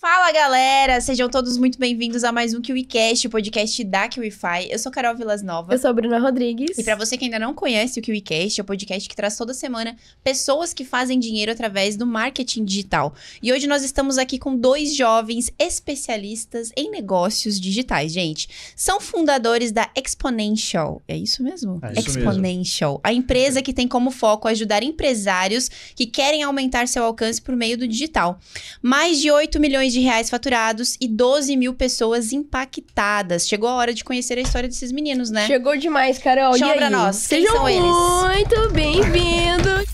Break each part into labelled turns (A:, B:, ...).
A: Fala galera, sejam todos muito bem-vindos a mais um KiwiCast, o podcast da KiwiFi. Eu sou Carol Vilas Nova.
B: Eu sou a Bruna Rodrigues.
A: E para você que ainda não conhece o KiwiCast, é o podcast que traz toda semana pessoas que fazem dinheiro através do marketing digital. E hoje nós estamos aqui com dois jovens especialistas em negócios digitais, gente. São fundadores da Exponential. É isso mesmo?
C: É isso
A: Exponential.
C: mesmo.
A: A empresa que tem como foco ajudar empresários que querem aumentar seu alcance por meio do digital. Mais de 8 milhões de reais faturados e 12 mil pessoas impactadas. Chegou a hora de conhecer a história desses meninos, né?
B: Chegou demais, Carol.
A: Chama
B: e aí?
A: pra nós. Quem
B: Sejam
A: são eles?
B: muito bem-vindos.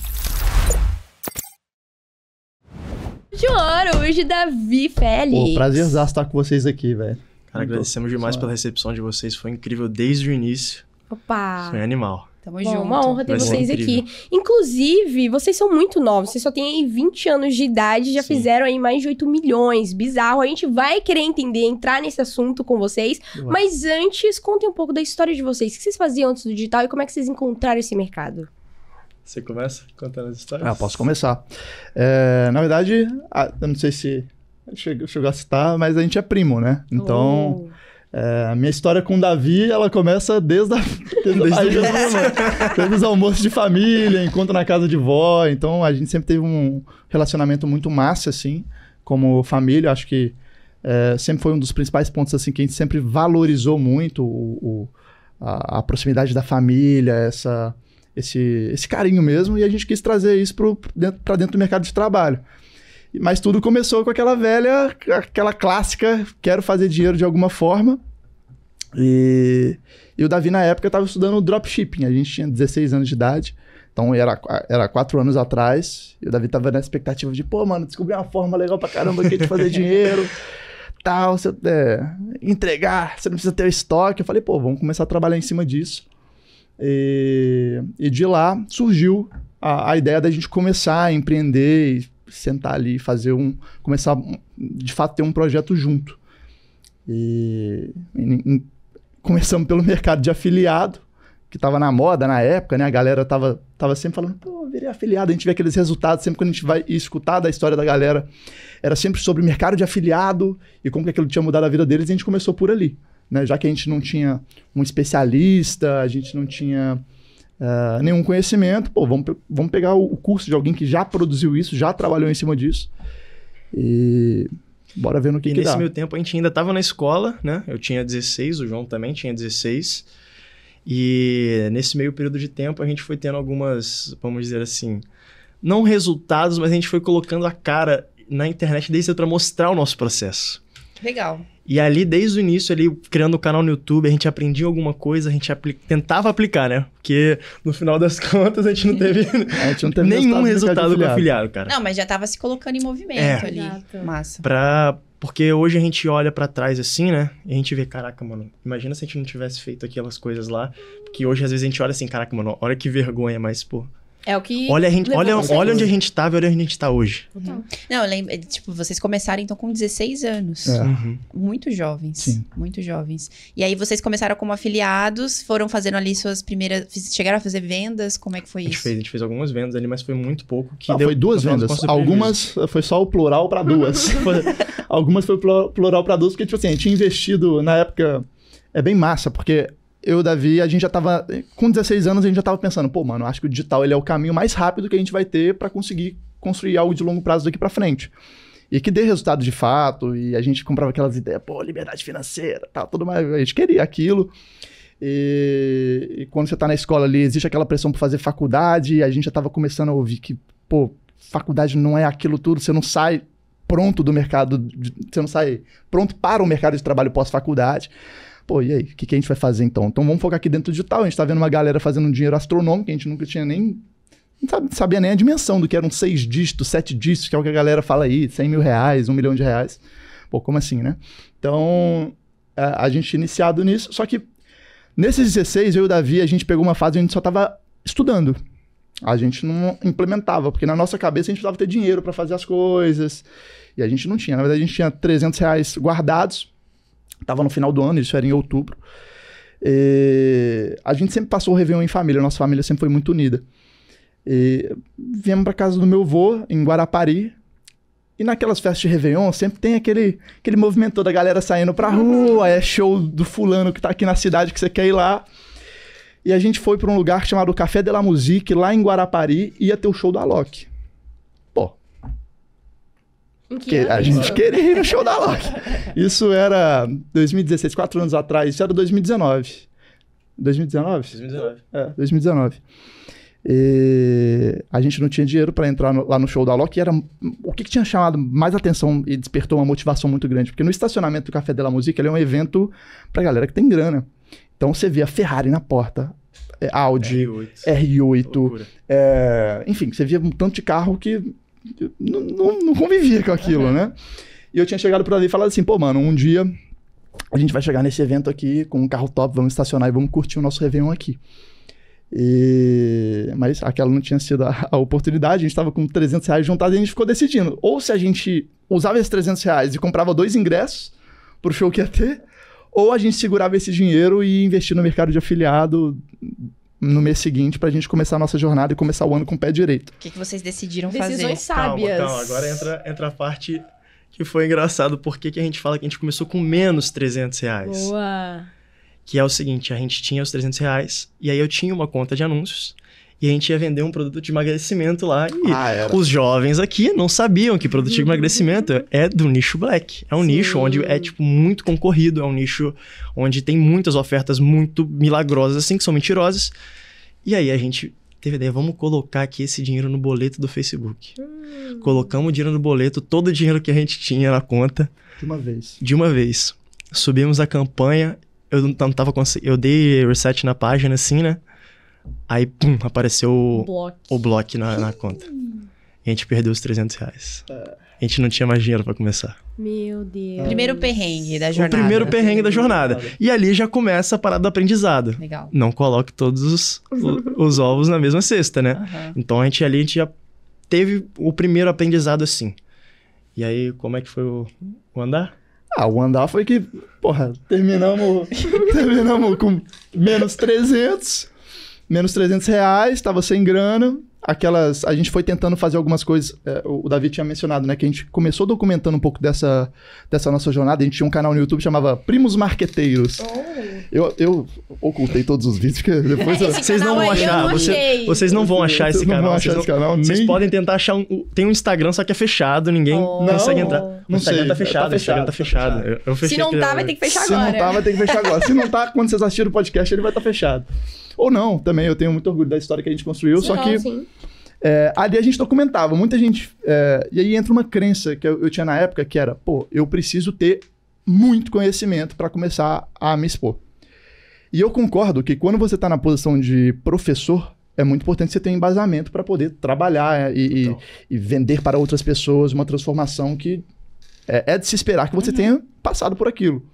B: De hora, hoje, Davi Félix.
C: Pô, prazerzaço estar com vocês aqui, velho.
D: Cara, agradecemos demais
C: Só-
D: pela recepção de vocês. Foi incrível desde o início.
B: Opa.
D: Foi animal.
A: Tamo.
B: Bom,
A: junto.
B: uma honra ter
D: Vai
B: vocês aqui. Inclusive, vocês são muito novos. Vocês só têm aí 20 anos de idade, já
D: Sim.
B: fizeram aí mais de 8 milhões. Bizarro. A gente vai querer entender, entrar nesse assunto com vocês. Mas antes, contem um pouco da história de vocês. O que vocês faziam antes do digital e como é que vocês encontraram esse mercado?
D: Você começa contando as histórias?
C: Ah, posso começar. É, na verdade, a- eu não sei se chegou, chegou a citar, mas a gente é primo, né? Então,
B: Oh.
C: É, a minha história com o Davi, ela começa desde, a, desde,
D: o
C: desde- desde os almoços de família, encontro na casa de vó. Então, a gente sempre teve um relacionamento muito massa, assim, como família. Acho que é, sempre foi um dos principais pontos, assim, que a gente sempre valorizou muito o, o- a, a proximidade da família, essa, esse, esse carinho mesmo, e a gente quis trazer isso para dentro, dentro do mercado de trabalho. Mas tudo começou com aquela velha, aquela clássica, quero fazer dinheiro de alguma forma. E, e o Davi, na época, estava estudando dropshipping. A gente tinha 16 anos de idade. Então, era, era quatro anos atrás. E o Davi tava na expectativa de, pô, mano, descobri uma forma legal pra caramba aqui de fazer dinheiro. Tal, você, é, entregar, você não precisa ter o estoque. Eu falei, pô, vamos começar a trabalhar em cima disso. E, e de lá surgiu a, a ideia da gente começar a empreender e sentar ali e fazer um. Começar, de fato, ter um projeto junto. E, em- começamos pelo mercado de afiliado, que estava na moda na época, né? A galera tava, tava sempre falando, pô, virei afiliado. A gente vê aqueles resultados, sempre quando a gente vai escutar da história da galera, era sempre sobre o mercado de afiliado e como que aquilo tinha mudado a vida deles, e a gente começou por ali. Né? Já que a gente não tinha um especialista, a gente não tinha ah, nenhum conhecimento, pô, vamos, pe- vamos pegar o, curso de alguém que já produziu isso, já trabalhou em cima disso. E bora ver no que,
D: E
C: que
D: nesse
C: dá.
D: meio tempo a gente ainda tava na escola, né? Eu tinha 16, o João também tinha 16. E nesse meio período de tempo a gente foi tendo algumas, vamos dizer assim, não resultados, mas a gente foi colocando a cara na internet desde para mostrar o nosso processo.
A: Legal.
D: E ali, desde o início, ali, criando o canal no YouTube, a gente aprendia alguma coisa, a gente apli- tentava aplicar, né? Porque no final das contas a gente não teve
C: gente não teve
D: nenhum resultado com
C: afiliado.
D: afiliado, cara.
A: Não, mas já tava se colocando em movimento
D: É.
A: ali.
B: Exato.
A: Massa.
D: Pra... Porque hoje a gente olha pra trás assim, né? E a gente vê, caraca, mano, imagina se a gente não tivesse feito aquelas coisas lá. Porque hoje às vezes a gente olha assim, caraca, mano, olha que vergonha, mas, pô.
A: É o que.
D: Olha, a gente, olha,
A: vocês.
D: olha onde a gente tava e olha onde a gente tá hoje.
A: Não, eu lembro, tipo, vocês começaram então com 16 anos.
C: É.
D: Uhum.
A: Muito jovens.
C: Sim.
A: Muito jovens. E aí vocês começaram como afiliados, foram fazendo ali suas primeiras. Chegaram a fazer vendas? Como é que foi
D: A gente
A: isso?
D: fez, a gente fez algumas vendas ali, mas foi muito pouco. Que
C: Não,
D: deu,
C: foi duas vendas. Algumas foi só o plural para duas. Foi- Algumas foi plu- plural para duas, porque, tipo assim, a gente tinha investido na época. É bem massa, porque eu e o Davi, a gente já tava. Com 16 anos, a gente já tava pensando, pô, mano, acho que o digital ele é o caminho mais rápido que a gente vai ter para conseguir construir algo de longo prazo daqui para frente. E que dê resultado de fato, e a gente comprava aquelas ideias, pô, liberdade financeira, tal, tudo mais. A gente queria aquilo. E, e quando você tá na escola ali, existe aquela pressão para fazer faculdade, e a gente já tava começando a ouvir que, pô, faculdade não é aquilo tudo, você não sai pronto do mercado, de- você não sai pronto para o mercado de trabalho pós-faculdade. Pô, e aí, o que, que a gente vai fazer então? Então vamos focar aqui dentro do digital. A gente tá vendo uma galera fazendo um dinheiro astronômico, a gente nunca tinha nem. Não sabia nem a dimensão do que eram seis dígitos, sete dígitos, que é o que a galera fala aí, 100 mil reais, um milhão de reais. Pô, como assim, né? Então, a, a gente iniciado nisso, só que nesses 16, eu e o Davi, a gente pegou uma fase onde a gente só tava estudando. A gente não implementava, porque na nossa cabeça a gente precisava ter dinheiro para fazer as coisas. E a gente não tinha. Na verdade, a gente tinha 300 reais guardados. Tava no final do ano, isso era em outubro. E a gente sempre passou o Réveillon em família. Nossa família sempre foi muito unida. E viemos para casa do meu avô, em Guarapari. E naquelas festas de Réveillon, sempre tem aquele, aquele movimento da galera saindo pra rua, é show do fulano que tá aqui na cidade que você quer ir lá. E a gente foi pra um lugar chamado Café de la Musique, lá em Guarapari, e ia ter o show do Alok.
B: Que
C: a gente queria ir no show da Alok. Isso era 2016, quatro anos atrás, isso era 2019. 2019?
D: 2019.
C: É, 2019. E a gente não tinha dinheiro para entrar no- lá no show da Alok e era o que, que tinha chamado mais atenção e despertou uma motivação muito grande, porque no estacionamento do Café de la Musique ele é um evento pra galera que tem grana. Então você vê a Ferrari na porta, é, Audi,
D: R8.
C: R8,
D: Loucura.
C: é, enfim, você via um tanto de carro que não, não- não convivia com aquilo, né? E eu tinha chegado pro Davi e falado assim, pô, mano, um dia a gente vai chegar nesse evento aqui com um carro top, vamos estacionar e vamos curtir o nosso Réveillon aqui. E... Mas aquela não tinha sido a, a oportunidade, a gente estava com 300 reais juntados e a gente ficou decidindo. Ou se a gente usava esses 300 reais e comprava dois ingressos pro show que ia ter, ou a gente segurava esse dinheiro e investia no mercado de afiliado no mês seguinte pra gente começar a nossa jornada e começar o ano com o pé direito.
A: O que, que vocês decidiram
B: Decisões
A: fazer?
B: sábias.
D: Calma, calma. Agora entra, entra a parte que foi engraçado. Por que que a gente fala que a gente começou com menos 300 reais?
B: Boa.
D: Que é o seguinte, a gente tinha os 300 reais, e aí eu tinha uma conta de anúncios, e a gente ia vender um produto de emagrecimento lá, e
C: Ah,
D: os jovens aqui não sabiam que produto de emagrecimento é do nicho black. É um
B: Sim.
D: nicho onde é, tipo, muito concorrido, é um nicho onde tem muitas ofertas muito milagrosas, assim, que são mentirosas. E aí a gente teve a ideia, vamos colocar aqui esse dinheiro no boleto do Facebook. Colocamos o dinheiro no boleto, todo o dinheiro que a gente tinha na conta,
C: De uma vez.
D: de uma vez. Subimos a campanha, eu não não tava conseguindo. Eu dei reset na página, assim, né? Aí, pum, apareceu o,
B: Bloco.
D: o bloco na, na conta. E a gente perdeu os 300 reais. A gente não tinha mais dinheiro pra começar.
B: Meu Deus.
A: Primeiro perrengue da
D: O
A: jornada.
D: primeiro perrengue da jornada. E ali já começa a parada do aprendizado.
A: Legal.
D: Não coloque todos os, o- os ovos na mesma cesta, né?
A: Aham.
D: Então a gente ali a gente já teve o primeiro aprendizado assim. E aí, como é que foi o, o andar?
C: Ah, o andar foi que, porra, terminamos, terminamos com menos 300, menos 300 reais, tava sem grana. Aquelas, a gente foi tentando fazer algumas coisas, é, o Davi tinha mencionado, né, que a gente começou documentando um pouco dessa, dessa nossa jornada. A gente tinha um canal no YouTube que chamava Primos Marqueteiros. Eu, eu ocultei todos os vídeos, porque depois eu...
D: Vocês não vão achar,
A: não
D: você-
A: achei.
D: vocês não vão achar esse
C: Vocês não
D: canal.
C: vão achar
D: vocês
C: esse canal,
D: Vocês
C: nem-
D: podem tentar achar um. Tem um Instagram, só que é fechado, ninguém
A: Oh.
D: consegue
C: Não,
D: entrar.
C: não
D: o Instagram
C: sei,
D: tá fechado,
C: tá
D: o Instagram tá
C: fechado, tá
D: fechado. Eu, eu
A: Se não tá, vai ter que fechar
C: Se
A: agora.
C: não tá, vai ter que fechar agora. Se não tá, quando vocês assistirem o podcast, ele vai estar fechado. Ou não, também eu tenho muito orgulho da história que a gente construiu, só
B: Não,
C: que
B: sim.
C: é, ali a gente documentava, muita gente. é, e aí entra uma crença que eu, eu tinha na época que era, pô, eu preciso ter muito conhecimento para começar a me expor. E eu concordo que quando você está na posição de professor, é muito importante você ter um embasamento para poder trabalhar e, e-
D: Então.
C: e vender para outras pessoas uma transformação que é, é de se esperar que você tenha passado por aquilo.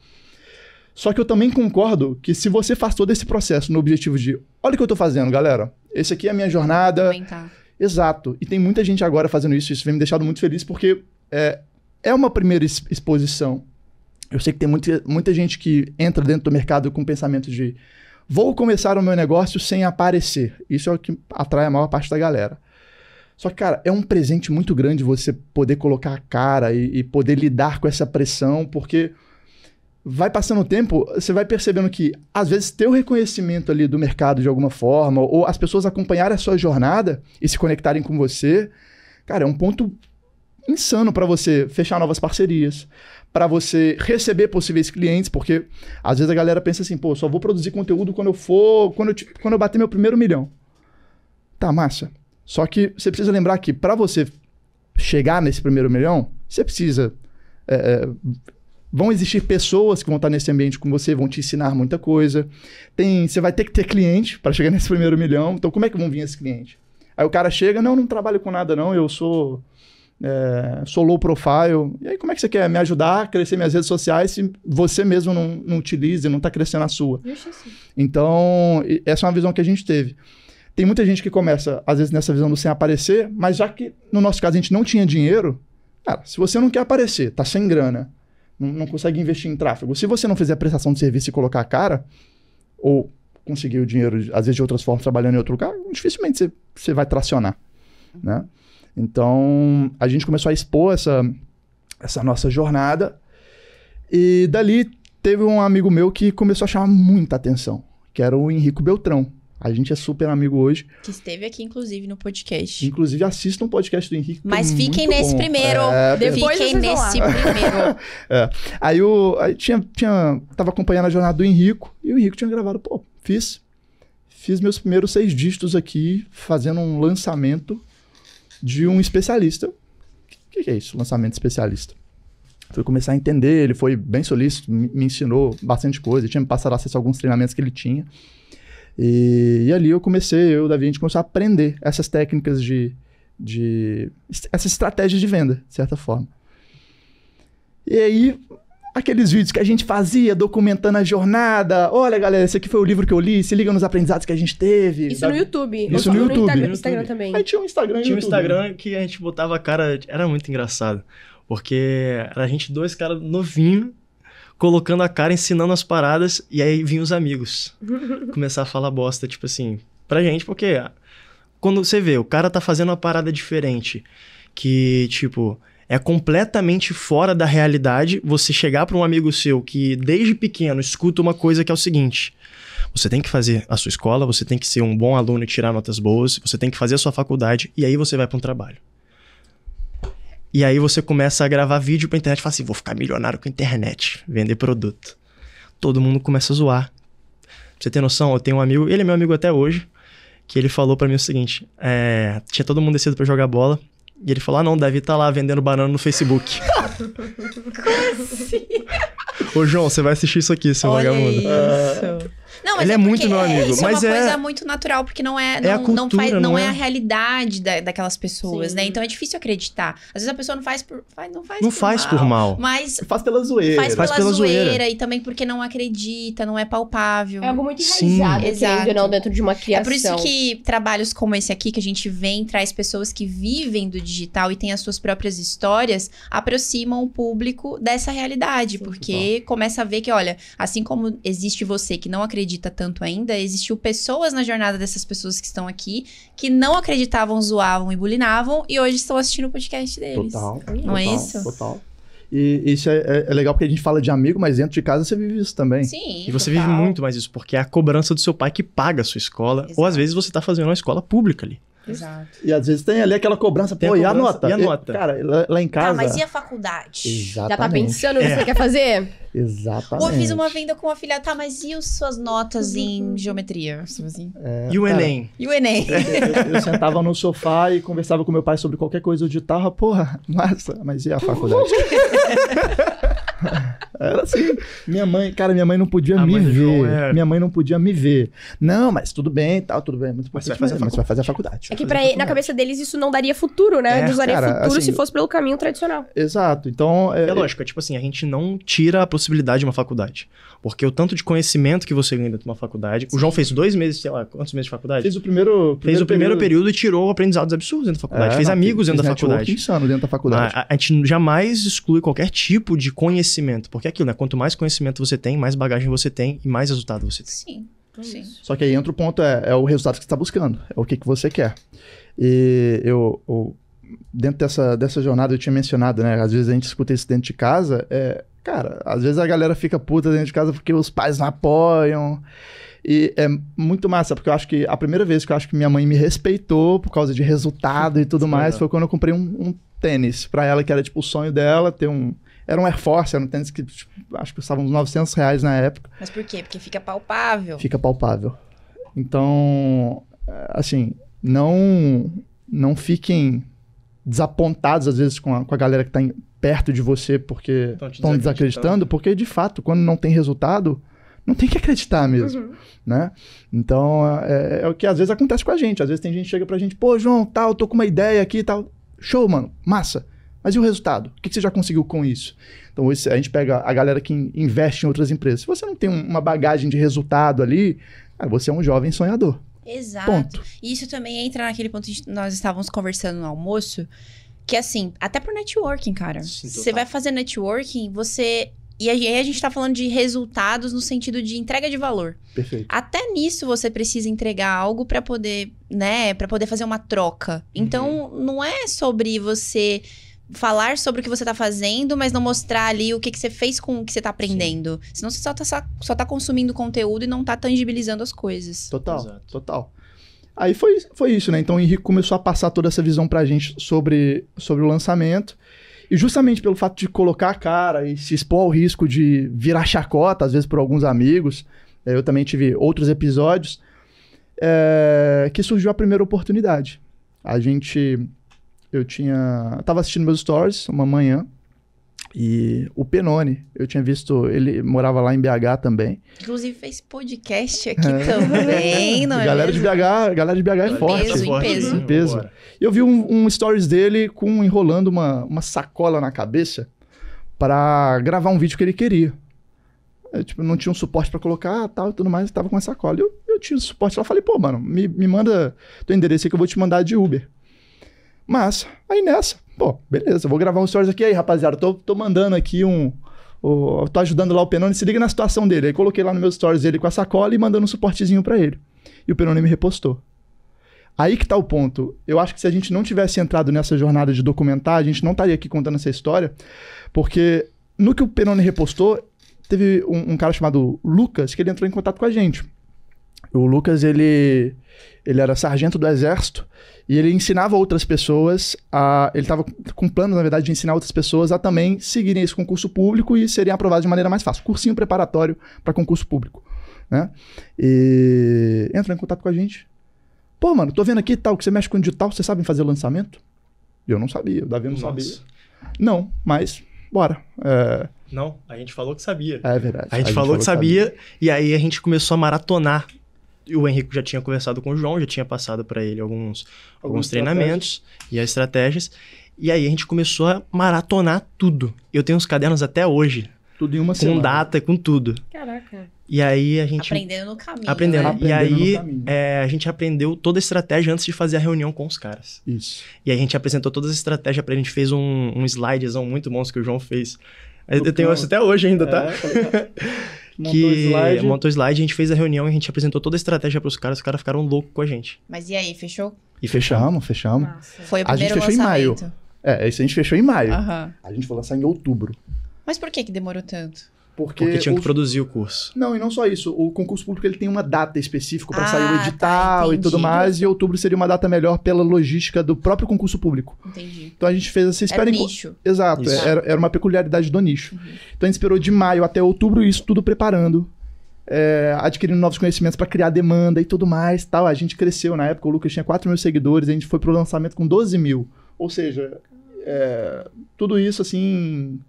C: Só que eu também concordo que se você faz todo esse processo no objetivo de, olha o que eu tô fazendo, galera, esse aqui é a minha jornada. Exato. E tem muita gente agora fazendo isso. Isso vem me deixando muito feliz porque é, é uma primeira ex- exposição. Eu sei que tem muita, muita gente que entra dentro do mercado com o pensamento de vou começar o meu negócio sem aparecer. Isso é o que atrai a maior parte da galera. Só que, cara, é um presente muito grande você poder colocar a cara e, e poder lidar com essa pressão, porque vai passando o tempo, você vai percebendo que, às vezes, ter o reconhecimento ali do mercado de alguma forma, ou as pessoas acompanharem a sua jornada e se conectarem com você, cara, é um ponto insano para você fechar novas parcerias, para você receber possíveis clientes, porque às vezes a galera pensa assim, pô, só vou produzir conteúdo quando eu for, quando eu, quando eu bater meu primeiro milhão. Tá, massa. Só que você precisa lembrar que para você chegar nesse primeiro milhão, você precisa é, vão existir pessoas que vão estar nesse ambiente com você, vão te ensinar muita coisa. Tem, você vai ter que ter cliente para chegar nesse primeiro milhão. Então, como é que vão vir esses clientes? Aí o cara chega, não, não trabalho com nada não, eu sou é, sou low profile. E aí, como é que você quer me ajudar a crescer minhas redes sociais se você mesmo não, não utiliza e não está crescendo a sua? Então, e- essa é uma visão que a gente teve. Tem muita gente que começa, às vezes, nessa visão do sem aparecer, mas já que no nosso caso a gente não tinha dinheiro, cara, se você não quer aparecer, tá sem grana, não, não consegue investir em tráfego, se você não fizer a prestação de serviço e colocar a cara, ou conseguir o dinheiro, às vezes de outras formas, trabalhando em outro lugar, dificilmente você, você vai tracionar, né? Então, a gente começou a expor essa, essa nossa jornada. E dali teve um amigo meu que começou a chamar muita atenção, que era o Henrico Beltrão. A gente é super amigo hoje.
A: Que esteve aqui, inclusive, no podcast.
C: Inclusive, assista um podcast do Henrique. que
A: Mas
C: é
A: fiquem
C: muito
A: nesse
C: bom.
A: primeiro.
C: É,
B: Depois
A: fiquem nesse primeiro.
C: Aí eu aí tinha, tinha, tava acompanhando a jornada do Henrico e o Henrico tinha gravado, pô, fiz. Fiz meus primeiros seis dígitos aqui, fazendo um lançamento de um especialista. O que, que é isso, lançamento especialista? Fui começar a entender, ele foi bem solícito, me me ensinou bastante coisa, tinha me passado acesso a alguns treinamentos que ele tinha. E, e ali eu comecei, eu e o Davi, a gente começou a aprender essas técnicas de, de. essas estratégias de venda, de certa forma. E aí, aqueles vídeos que a gente fazia documentando a jornada. Olha, galera, esse aqui foi o livro que eu li, se liga nos aprendizados que a gente teve.
B: Isso
C: Da-
B: no YouTube.
C: Isso
B: Ou
C: no YouTube.
B: Instagram,
D: No
B: Instagram também.
C: Aí tinha um Instagram e
D: Tinha um. Instagram que a gente botava a cara. Era muito engraçado. Porque era a gente, dois caras novinhos, colocando a cara, ensinando as paradas, e aí vinham os amigos. começar a falar bosta, tipo assim, pra gente, porque quando você vê, o cara tá fazendo uma parada diferente, que, tipo, é completamente fora da realidade, você chegar pra um amigo seu que desde pequeno escuta uma coisa que é o seguinte. Você tem que fazer a sua escola, você tem que ser um bom aluno e tirar notas boas, você tem que fazer a sua faculdade, e aí você vai pra um trabalho. E aí você começa a gravar vídeo pra internet e fala assim: vou ficar milionário com a internet, vender produto. Todo mundo começa a zoar. Pra você ter noção, eu tenho um amigo, ele é meu amigo até hoje, que ele falou pra mim o seguinte: é, tinha todo mundo descido pra jogar bola. E ele falou: Ah, não, Davi tá lá vendendo banana no Facebook. Ô, João, você vai assistir isso aqui, seu
A: Olha
D: vagabundo.
A: isso. Não, mas
D: Ele é
A: porque
D: muito meu amigo,
A: Isso
D: mas
A: é uma
D: é-
A: coisa muito natural, porque não é,
D: É
A: não,
D: a
A: não
D: cultura,
A: faz, não,
D: não
A: é
D: é?
A: a realidade da- daquelas pessoas,
B: Sim.
A: né? Então é difícil acreditar. Às vezes a pessoa não faz por, faz, não faz
D: Não
A: por
D: faz
A: mal,
D: por mal.
A: mas
C: Faz pela zoeira.
A: faz,
D: Faz
A: pela,
D: pela
A: zoeira,
D: zoeira.
A: e também porque não acredita, não é palpável.
B: É algo muito enraizado,
A: Exato.
B: ou não, dentro de uma
A: É
B: criação.
A: por isso que trabalhos como esse aqui, que a gente vem, traz pessoas que vivem do digital e têm as suas próprias histórias, aproximam o público dessa realidade.
B: Sim,
A: porque começa a ver que, olha, assim como existe você que não acredita tanto ainda, existiu pessoas na jornada dessas pessoas que estão aqui que não acreditavam, zoavam e bulinavam e hoje estão assistindo o podcast deles.
C: Total.
A: Não é
C: total,
A: isso?
C: Total. E isso é, é- é legal porque a gente fala de amigo, mas dentro de casa você vive isso também.
A: Sim.
D: E você
A: total.
D: vive muito mais isso, porque é a cobrança do seu pai que paga a sua escola. Ou às
A: Exato.
D: vezes você tá fazendo uma escola pública ali.
A: Exato.
C: E às vezes tem ali aquela cobrança,
D: Tem
C: pô,
D: a
C: e a
D: cobrança,
C: nota?
D: e a nota?
C: cara, lá, lá em
A: Tá,
C: casa.
A: mas e a faculdade?
C: Exatamente.
B: Já tá pensando no que
D: É.
B: você quer fazer?
C: Exatamente.
A: Ou eu fiz uma venda com uma filha, tá, mas e as suas notas em geometria? Assim.
C: É,
D: e o
C: cara,
D: Enem?
A: E o Enem?
C: Eu, eu sentava no sofá e conversava com meu pai sobre qualquer coisa. Eu digitava, porra, massa, mas e a faculdade? Era assim. Minha mãe, cara, minha mãe não podia
D: A
C: me
D: mãe do
C: ver.
D: João é-
C: Minha mãe não podia me ver. Não, mas tudo bem, tal, tudo bem. Muito
D: Mas você vai fazer a
C: mas você vai fazer a faculdade.
B: É que pra, na cabeça deles isso não daria futuro, né?
D: É,
B: Eles daria
C: cara,
B: futuro
C: assim,
B: se fosse pelo caminho tradicional.
C: Exato. Então.
D: É lógico, é tipo assim, a gente não tira a possibilidade de uma faculdade. Porque o tanto de conhecimento que você ganha dentro de uma faculdade. O João fez dois meses, sei lá, quantos meses de faculdade?
C: Fiz o primeiro.
D: Fez o primeiro período e tirou aprendizados absurdos dentro da faculdade.
C: É,
D: fez
C: não,
D: amigos
C: fiz
D: dentro da faculdade.
C: insano dentro da faculdade.
D: A, a gente jamais exclui qualquer tipo de conhecimento. Porque é aquilo, né? Quanto mais conhecimento você tem, mais bagagem você tem e mais resultado você tem.
A: Sim. Sim.
C: Só que aí entra o ponto, é, é o resultado que você está buscando, é o que, que você quer. E eu, eu- dentro dessa, dessa jornada, eu tinha mencionado, né? Às vezes a gente escuta isso dentro de casa, é, cara, às vezes a galera fica puta dentro de casa porque os pais não apoiam. E é muito massa, porque eu acho que a primeira vez que eu acho que minha mãe me respeitou por causa de resultado e tudo
D: Sim,
C: mais
D: legal.
C: foi quando eu comprei um, um tênis pra ela, que era tipo o sonho dela, ter um. Era um Air Force, era um tênis que tipo, acho que custava uns 900 reais na época
A: Mas por quê? Porque fica palpável.
C: fica palpável. Então, é, assim, não não fiquem desapontados às vezes com a, com a galera que está perto de você porque estão desacreditando, porque de fato, quando não tem resultado, não tem que acreditar mesmo,
B: Uhum.
C: né? Então, é, é o que às vezes acontece com a gente. Às vezes tem gente que chega pra gente, pô, João, tal, tô com uma ideia aqui e tal. Show, mano, massa. Mas e o resultado? O que, que você já conseguiu com isso? Então, esse- a gente pega a galera que in- investe em outras empresas. Se você não tem um- uma bagagem de resultado ali, cara, você é um jovem sonhador.
A: Exato.
C: Ponto.
A: E isso também entra naquele ponto que nós estávamos conversando no almoço, que assim, até pro networking, cara.
D: Sim,
A: Você vai fazer networking, você E aí a gente tá falando de resultados no sentido de entrega de valor.
C: Perfeito.
A: Até nisso você precisa entregar algo para poder, né, para poder fazer uma troca. Então, não é sobre você falar sobre o que você tá fazendo, mas não mostrar ali o que, que você fez com o que você tá aprendendo. Senão você só tá, só, só tá consumindo conteúdo e não tá tangibilizando as coisas.
C: Total,
D: Exato.
C: total. Aí foi, foi isso, né? Então o Henrique começou a passar toda essa visão pra gente sobre, sobre o lançamento. E justamente pelo fato de colocar a cara e se expor ao risco de virar chacota, às vezes por alguns amigos, eh, eu também tive outros episódios, eh, que surgiu a primeira oportunidade. A gente. Eu tinha. Tava assistindo meus stories uma manhã. E o Penone, eu tinha visto. Ele morava lá em BH também.
A: Inclusive fez podcast aqui também, não é
C: galera de
A: mesmo?
C: BH, galera de BH é
A: Em
C: forte.
A: peso, em peso.
C: Em peso.
D: Bora.
C: Eu vi um, um stories dele com enrolando uma, uma sacola na cabeça pra gravar um vídeo que ele queria. Eu, tipo, não tinha um suporte pra colocar tal e tudo mais, tava com uma sacola. Eu, eu tinha o suporte lá, falei, pô, mano, me, me manda teu endereço aí que eu vou te mandar de Uber. Mas, aí nessa, pô, beleza, vou gravar um stories aqui aí, rapaziada. Tô, tô mandando aqui um. tô ajudando lá o Penone, se liga na situação dele. Aí coloquei lá no meu stories ele com a sacola e mandando um suportezinho pra ele. E o Penone me repostou. Aí que tá o ponto. Eu acho que se a gente não tivesse entrado nessa jornada de documentar, a gente não estaria aqui contando essa história, porque no que o Penone repostou, teve um, um cara chamado Lucas que ele entrou em contato com a gente. O Lucas, ele, ele era sargento do exército e ele ensinava outras pessoas a. Ele estava com plano, na verdade, de ensinar outras pessoas a também seguirem esse concurso público e serem aprovados de maneira mais fácil. Cursinho preparatório para concurso público. Né? E entrou em contato com a gente. Pô, mano, tô vendo aqui tal, que você mexe com digital, vocês sabem fazer lançamento? Eu não sabia, o Davi não
D: Nossa.
C: sabia. Não, mas bora. É,
D: Não, a gente falou que sabia.
C: é verdade.
D: A gente, falou, que sabia, e aí a gente começou a maratonar. E o Henrique já tinha conversado com o João, já tinha passado para ele alguns, alguns
C: Algumas
D: treinamentos e as estratégias. E aí a gente começou a maratonar tudo. Eu tenho os cadernos até hoje,
C: Tudo em uma
D: com
C: semana.
D: data, com tudo.
B: Caraca.
D: E aí a gente.
A: Aprendendo no caminho.
D: Aprendendo.
A: né?
C: Aprendendo
D: e aí
C: no caminho.
D: é, a gente aprendeu toda a estratégia antes de fazer a reunião com os caras.
C: Isso.
D: E aí a gente apresentou todas as estratégias pra ele. A gente fez um, um slidezão muito monstro que o João fez. Eu
C: Do
D: tenho
C: Canva.
D: isso até hoje ainda, tá?
C: É, falei, montou
D: que
C: slide.
D: montou o slide, a gente fez a reunião e a gente apresentou toda a estratégia pros caras, os caras ficaram loucos com a gente.
A: Mas e aí, fechou?
D: E fechamos.
C: Fechamos.
B: Massa.
A: Foi o
C: A gente
A: primeiro
C: fechou em maio.
A: lançamento.
C: É, isso a gente fechou em maio.
A: Aham.
C: A gente foi lançar em outubro.
A: Mas por que que demorou tanto?
C: Porque,
D: Porque tinham que
C: os-
D: produzir o curso.
C: Não, e não só isso. O concurso público ele tem uma data específica para
A: Ah,
C: sair o
A: tá,
C: edital e tudo mais, e outubro seria uma data melhor pela logística do próprio concurso público.
A: Entendi.
C: Então a gente fez essa
A: Era
C: espera
A: um
C: em-
A: nicho.
C: Exato, era, era uma peculiaridade do nicho.
A: Uhum.
C: Então a gente esperou de maio até outubro isso tudo preparando, é, adquirindo novos conhecimentos para criar demanda e tudo mais. tal. A gente cresceu na época, o Lucas tinha 4 mil seguidores, a gente foi pro lançamento com 12 mil. Ou seja, é, tudo isso assim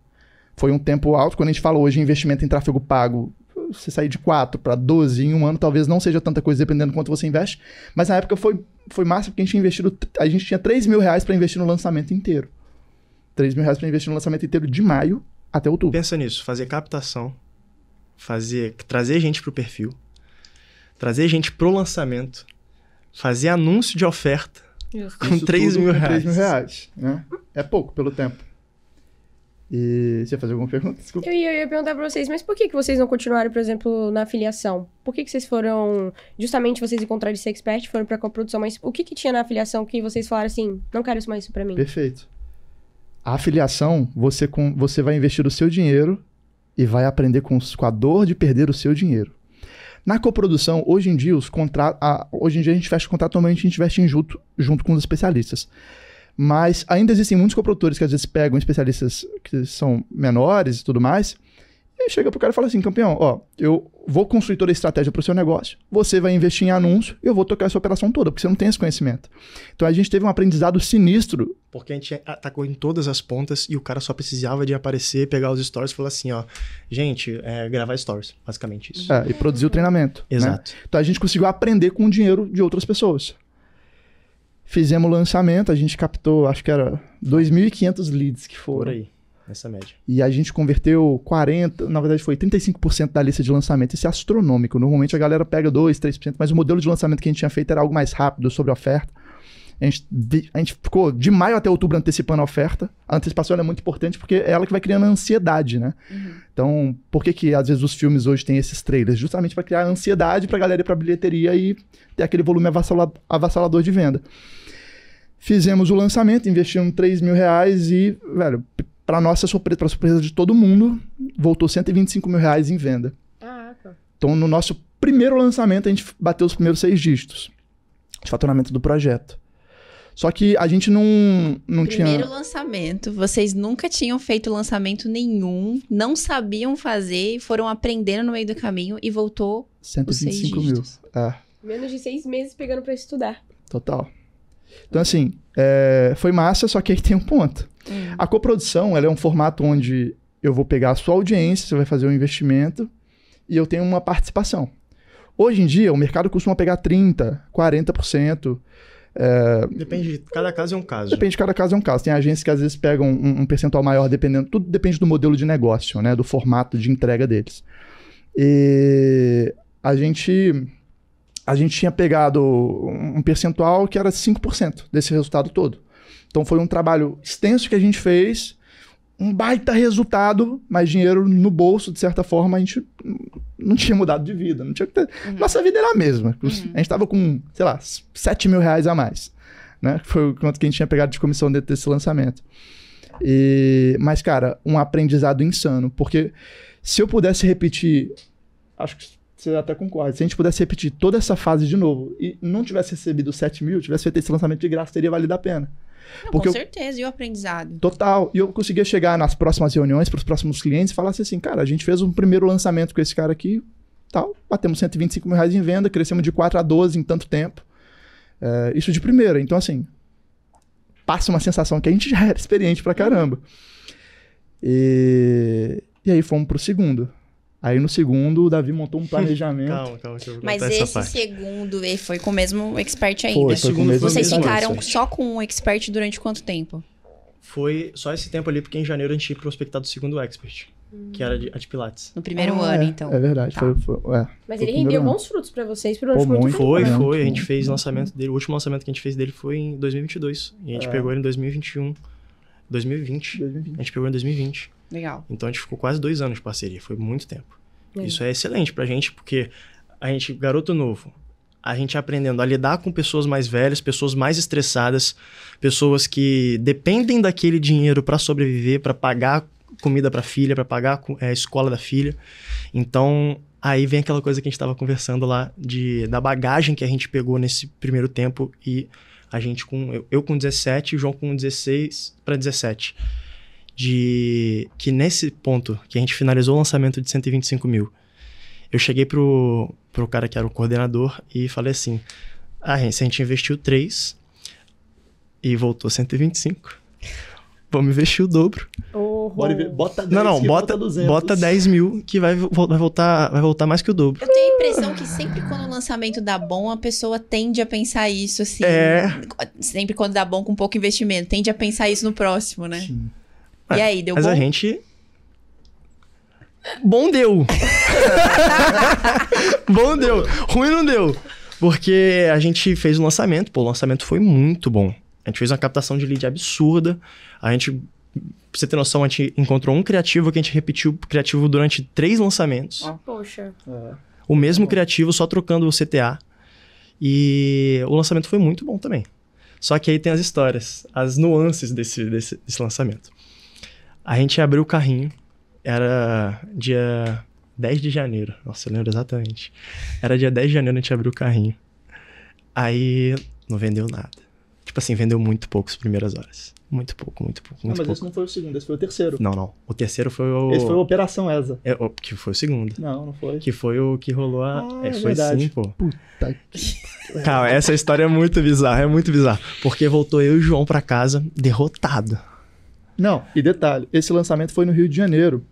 C: foi um tempo alto. Quando a gente fala hoje em investimento em tráfego pago, você sair de 4 para 12 em um ano talvez não seja tanta coisa dependendo do quanto você investe. Mas na época foi, foi massa porque a gente tinha investido. A gente tinha 3 mil reais para investir no lançamento inteiro. 3 mil reais para investir no lançamento inteiro de maio até outubro.
D: Pensa nisso, fazer captação, fazer trazer gente pro perfil, trazer gente pro lançamento, fazer anúncio de oferta com
C: Isso
D: 3
C: tudo
D: mil
C: com
D: reais.
C: 3 mil reais. Né? É pouco pelo tempo. E você ia fazer alguma pergunta? Desculpa.
B: Eu ia, eu ia perguntar pra vocês, mas por que, que vocês não continuaram, por exemplo, na afiliação? Por que, que vocês foram. Justamente vocês encontraram esse expert, foram pra coprodução, mas o que, que tinha na afiliação que vocês falaram assim, não quero isso mais isso pra mim?
C: Perfeito. A afiliação, você, com, você vai investir o seu dinheiro e vai aprender com, com a dor de perder o seu dinheiro. Na coprodução, hoje em dia, os contratos. Hoje em dia a gente fecha o contrato, normalmente a gente investe em junto, junto com os especialistas. Mas ainda existem muitos coprodutores que às vezes pegam especialistas que são menores e tudo mais. E chega pro cara e fala assim, campeão, ó, eu vou construir toda a estratégia pro seu negócio, você vai investir em anúncio e eu vou tocar essa operação toda, porque você não tem esse conhecimento. Então a gente teve um aprendizado sinistro
D: Porque a gente atacou em todas as pontas e o cara só precisava de aparecer, pegar os stories e falar assim, ó, gente, é, gravar stories, basicamente isso.
C: É, e produzir o treinamento. né?
D: Exato.
C: Então a gente conseguiu aprender com o dinheiro de outras pessoas. Fizemos o lançamento, a gente captou, acho que era 2.500 leads que
D: Por
C: foram.
D: aí, nessa média.
C: E a gente converteu 40, na verdade foi 35% da lista de lançamento. Isso é astronômico. Normalmente a galera pega 2, 3%, mas o modelo de lançamento que a gente tinha feito era algo mais rápido, sobre oferta. A gente, a gente ficou de maio até outubro antecipando a oferta. A antecipação é muito importante porque é ela que vai criando a ansiedade, né? Então, por que que às vezes os filmes hoje têm esses trailers? Justamente para criar ansiedade pra galera ir pra bilheteria e ter aquele volume avassala- avassalador de venda. Fizemos o lançamento, investimos 3 mil reais e, velho, p- pra nossa surpresa, pra surpresa de todo mundo, voltou 125 mil reais em venda. Então, no nosso primeiro lançamento, a gente bateu os primeiros seis dígitos de faturamento do projeto. Só que a gente não, não
A: Primeiro
C: tinha.
A: lançamento, vocês nunca tinham feito lançamento nenhum, não sabiam fazer, foram aprendendo no meio do caminho e voltou os seis
C: 125 mil.
A: dígitos.
C: É,
B: Menos de seis meses pegando pra estudar.
C: total. Então, assim, é, foi massa, só que aí tem um ponto.
A: Hum.
C: A coprodução, ela é um formato onde eu vou pegar a sua audiência, você vai fazer um investimento e eu tenho uma participação. Hoje em dia, o mercado costuma pegar 30%, 40%.
D: Depende, de cada caso é um caso.
C: Depende de cada caso é um caso. Tem agências que às vezes pegam um, um percentual maior, dependendo. Tudo depende do modelo de negócio, né? Do formato de entrega deles. E a gente. A gente tinha pegado um um percentual que era 5% desse resultado todo. Então foi um trabalho extenso que a gente fez, um baita resultado, mas dinheiro no bolso, de certa forma, a gente não tinha mudado de vida. Não tinha ter- Nossa vida era a mesma. A gente estava com, sei lá, 7 mil reais a mais. Né? Foi o quanto que a gente tinha pegado de comissão dentro desse lançamento. E- Mas, cara, um aprendizado insano. Porque se eu pudesse repetir, acho que você até concorda, se a gente pudesse repetir toda essa fase de novo e não tivesse recebido 7 mil, tivesse feito esse lançamento de graça, teria valido a pena.
A: Não,
C: Porque
A: com
C: eu-
A: certeza, e o aprendizado?
C: Total. E eu conseguia chegar nas próximas reuniões, para os próximos clientes, e falar assim, cara, a gente fez um primeiro lançamento com esse cara aqui, tal, batemos 125 mil reais em venda, crescemos de 4 a 12 em tanto tempo. É, isso de primeira. Então, assim, passa uma sensação que a gente já era experiente pra caramba. E, e aí fomos pro segundo. Aí no segundo, o Davi montou um planejamento.
D: Calma, calma, que eu vou
A: Mas esse
D: parte.
A: segundo foi com o mesmo expert
C: Foi,
A: ainda.
C: foi com o mesmo
D: foi
A: Vocês
D: mesmo
A: ficaram
C: expert.
A: só com o expert durante quanto tempo?
D: Foi só esse tempo ali, porque em janeiro a gente ia prospectar do segundo expert, que era de, a de Pilates.
A: No primeiro
C: Ah,
A: ano,
C: é,
A: então.
C: É verdade.
A: Tá.
C: Foi, foi- é,
B: Mas
C: foi
B: ele
C: o
B: rendeu
C: ano.
B: bons frutos pra vocês
C: Pô,
B: durante muito.
D: Foi,
C: muito
D: foi. A gente fez lançamento dele. O último lançamento que a gente fez dele foi em 2022. E a gente
C: É.
D: pegou ele em 2021. 2020.
C: 2020.
D: A gente pegou em 2020.
A: Legal.
D: Então a gente ficou quase dois anos de parceria. Foi muito tempo.
B: É.
D: Isso é excelente pra gente, porque a gente, garoto novo, a gente aprendendo a lidar com pessoas mais velhas, pessoas mais estressadas, pessoas que dependem daquele dinheiro pra sobreviver, pra pagar comida pra filha, pra pagar é, a escola da filha. Então, aí vem aquela coisa que a gente tava conversando lá de da bagagem que a gente pegou nesse primeiro tempo e a gente com eu, eu com 17 e o João com 16 pra 17 de que nesse ponto que a gente finalizou o lançamento de 125 mil, eu cheguei pro, pro cara que era o coordenador e falei assim: ah, a gente investiu 3 e voltou 125, vamos investir o dobro.
B: Oh,
C: Bora ver- Bota 10
D: Não, não,
C: que
D: bota,
C: 200.
D: bota 10 mil que vai, vai, voltar, vai voltar mais que o dobro.
A: Eu tenho a impressão que sempre quando o lançamento dá bom, a pessoa tende a pensar isso, assim.
D: É.
A: Sempre quando dá bom com pouco investimento, tende a pensar isso no próximo, né?
C: Sim.
A: E aí, deu
D: Mas
A: bom?
D: a gente. Bom deu! bom deu! Ruim não deu! Porque a gente fez o lançamento, pô, o lançamento foi muito bom. A gente fez uma captação de lead absurda. A gente, pra você ter noção, a gente encontrou um criativo que a gente repetiu o criativo durante três lançamentos.
A: Ó.
B: Poxa.
C: É.
D: O mesmo criativo, só trocando o CTA. E o lançamento foi muito bom também. Só que aí tem as histórias, as nuances desse, desse, desse lançamento. A gente abriu o carrinho, era dia 10 de janeiro. Nossa, eu lembro exatamente. Era dia 10 de janeiro, a gente abriu o carrinho. Aí não vendeu nada. Tipo assim, vendeu muito pouco as primeiras horas. Muito pouco, muito pouco,
C: Não,
D: muito
C: mas
D: pouco.
C: esse não foi o segundo, esse foi o terceiro.
D: Não, não. O terceiro foi o.
C: Esse foi a Operação ESA.
D: É, o- que foi o segundo.
C: Não, não foi.
D: Que foi o que rolou a.
C: Ah,
D: é,
C: é
D: foi
C: verdade.
D: sim, pô.
C: Puta que...
D: Calma, essa história é muito bizarra, é muito bizarra. Porque voltou eu e o João pra casa derrotado.
C: Não, e detalhe, esse lançamento foi no Rio de Janeiro.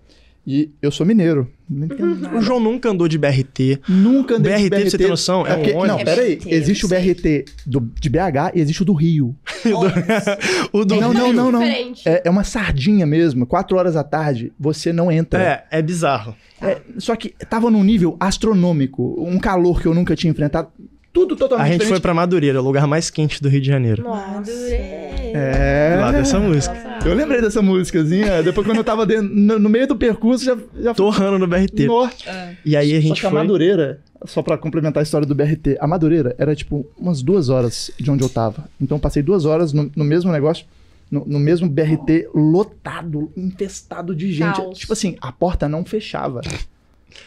C: E eu sou mineiro.
D: O João nunca andou de BRT.
C: Nunca andei de
D: BRT, pra você ter noção, é um
C: porque- Não,
D: ônibus.
C: peraí.
A: BRT,
C: Existe o. BRT do, de BH e existe o do Rio.
D: o do
C: Não, não, não, não.
B: Diferente.
C: É, é uma sardinha mesmo. Quatro horas da tarde, você não entra.
D: É, é bizarro.
C: É, só que tava num nível astronômico. Um calor que eu nunca tinha enfrentado. Tudo
D: A
C: totalmente
D: gente foi
C: diferente.
D: pra Madureira, o lugar mais quente do Rio de Janeiro.
B: Madurei.
C: É.
D: Lá dessa música.
C: Eu lembrei dessa musicazinha. Depois, quando eu tava dentro- no, no meio do percurso, já, já
D: Torrando no BRT.
C: Norte.
D: E aí a
C: Só
D: gente
C: que a
D: foi...
C: Madureira, só pra complementar a história do BRT, a Madureira era tipo umas duas horas de onde eu tava. Então eu passei duas horas no, no mesmo negócio, no, no mesmo BRT lotado, infestado de gente.
B: Caos.
C: Tipo assim, a porta não fechava.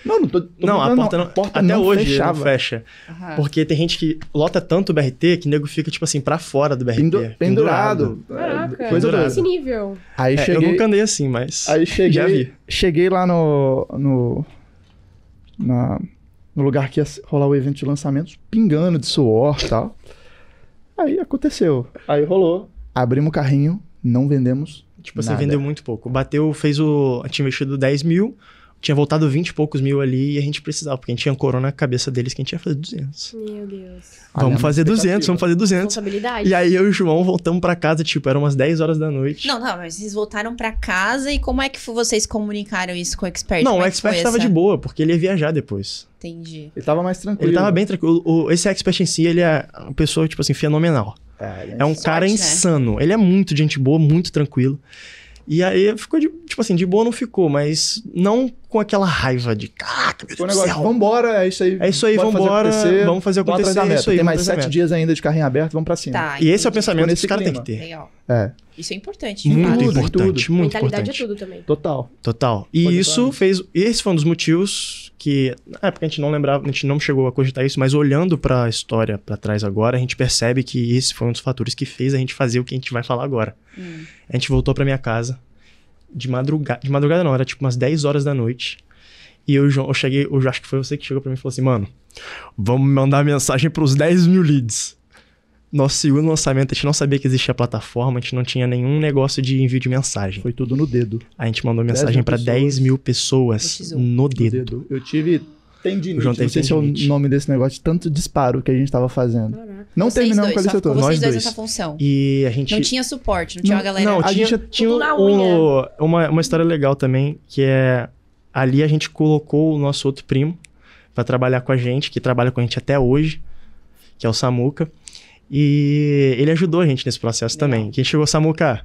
C: Não, não tô. tô
D: Não, a porta não,
C: A porta
D: até
C: não
D: hoje
C: fechava.
D: não fecha.
A: Aham.
D: Porque tem gente que lota tanto o BRT que o nego fica, tipo assim, pra fora do BRT.
C: Pendu- pendurado.
B: Caraca,
C: É, Coisa
D: Pendurado.
B: esse nível.
C: Aí
D: É, Eu
C: cheguei.
D: nunca andei assim, mas
C: Aí cheguei,
D: já vi.
C: cheguei lá no, no, na- no lugar que ia rolar o evento de lançamentos, pingando de suor e tal. Aí aconteceu. Aí rolou. Abrimos o carrinho, não vendemos.
D: Tipo assim,
C: Nada.
D: vendeu muito pouco. Bateu, fez o. Tinha investido 10 mil, tinha voltado 20 e poucos mil ali e a gente precisava, porque a gente tinha corona na cabeça deles que a gente ia fazer 200.
B: Meu Deus.
C: Olha,
D: vamos fazer 200, vamos fazer 200.
B: Responsabilidade.
D: E aí eu e o João voltamos pra casa, tipo, eram umas 10 horas da noite.
A: Não, não, mas vocês voltaram pra casa e como é que vocês comunicaram isso com o expert?
D: Não,
A: Como
D: o
A: é
D: expert tava
A: essa-
D: de boa, porque ele ia viajar depois.
A: Entendi.
C: Ele tava mais tranquilo.
D: Ele tava bem tranquilo. O- esse expert em si, ele é uma pessoa, tipo assim, fenomenal.
C: É, ele
D: É um
A: Sorte,
D: cara
A: né?
D: insano. Ele é muito gente boa, muito tranquilo. E aí ficou, de, tipo assim, de boa não ficou, mas não com aquela raiva de caraca, meu Deus do
C: negócio,
D: céu.
C: vambora, é isso aí.
D: É isso aí,
C: fazer
D: vambora,
C: acontecer,
D: vamos fazer
C: vamos atrás
D: acontecer, é isso aí,
C: Tem mais sete dias ainda de carrinho aberto, vamos pra cima.
A: Tá.
D: E esse é o pensamento que
C: nesse
D: os caras têm que
C: clima.
D: ter.
A: Legal.
C: É,
A: Isso é importante.
D: Muito.
C: Tudo,
D: importante,
C: tudo.
D: muito
B: Mentalidade
D: importante.
B: é tudo também.
C: total.
D: Total. E
C: Pode
D: isso fez. Esse foi um dos motivos que. Na época a gente não lembrava, a gente não chegou a cogitar isso, mas olhando pra história pra trás agora, a gente percebe que esse foi um dos fatores que fez a gente fazer o que a gente vai falar agora.
A: Hum.
D: A gente voltou pra minha casa de madrugada. De madrugada não, era tipo umas 10 horas da noite. E eu, eu cheguei, eu acho que foi você que chegou pra mim e falou assim, mano, vamos mandar mensagem pros 10 mil leads. Nosso segundo lançamento, a gente não sabia que existia plataforma, a gente não tinha nenhum negócio de envio de mensagem.
C: Foi tudo no dedo.
D: A gente mandou
C: 10
D: mensagem
C: pessoas.
D: 10 mil pessoas
A: No X1.
D: no dedo.
C: dedo. Eu tive tendinite.
D: O João
C: Não
D: teve
C: sei se é o
D: tendinite.
C: nome desse negócio, de tanto disparo que a gente tava fazendo.
B: Caraca.
C: Não
A: Vocês
C: terminamos
A: dois,
C: com a toda.
A: vocês
D: Nós
A: dois nessa função.
D: E a gente.
A: Não tinha suporte, não tinha uma galera.
D: Não,
C: A
D: tinha,
C: gente-
D: tinha
B: Tudo na
D: um- uma, uma história legal também, que é. Ali a gente colocou o nosso outro primo pra trabalhar com a gente, que trabalha com a gente até hoje, que é o Samuca. E ele ajudou a gente nesse processo
A: Legal.
D: também. Que a gente chegou, Samuca,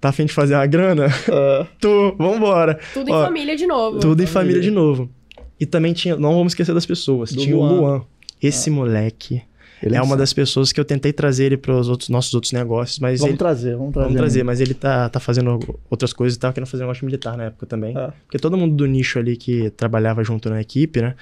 D: tá afim de fazer uma grana? tu, vambora.
B: Tudo em
D: Ó,
B: família de novo.
D: Tudo em
C: família
D: de novo. E também tinha, não vamos esquecer das pessoas,
C: Do
D: tinha o
C: Luan.
D: Luan. Esse moleque
C: Ele
D: é uma
C: insano.
D: das pessoas que eu tentei trazer ele para os outros, nossos outros negócios, mas
C: Vamos
D: ele,
C: trazer, vamos trazer.
D: vamos trazer, mas ele tá, tá fazendo outras coisas e tava querendo fazer um negócio militar na época também.
C: É.
D: Porque todo mundo do nicho ali que trabalhava junto na equipe, né,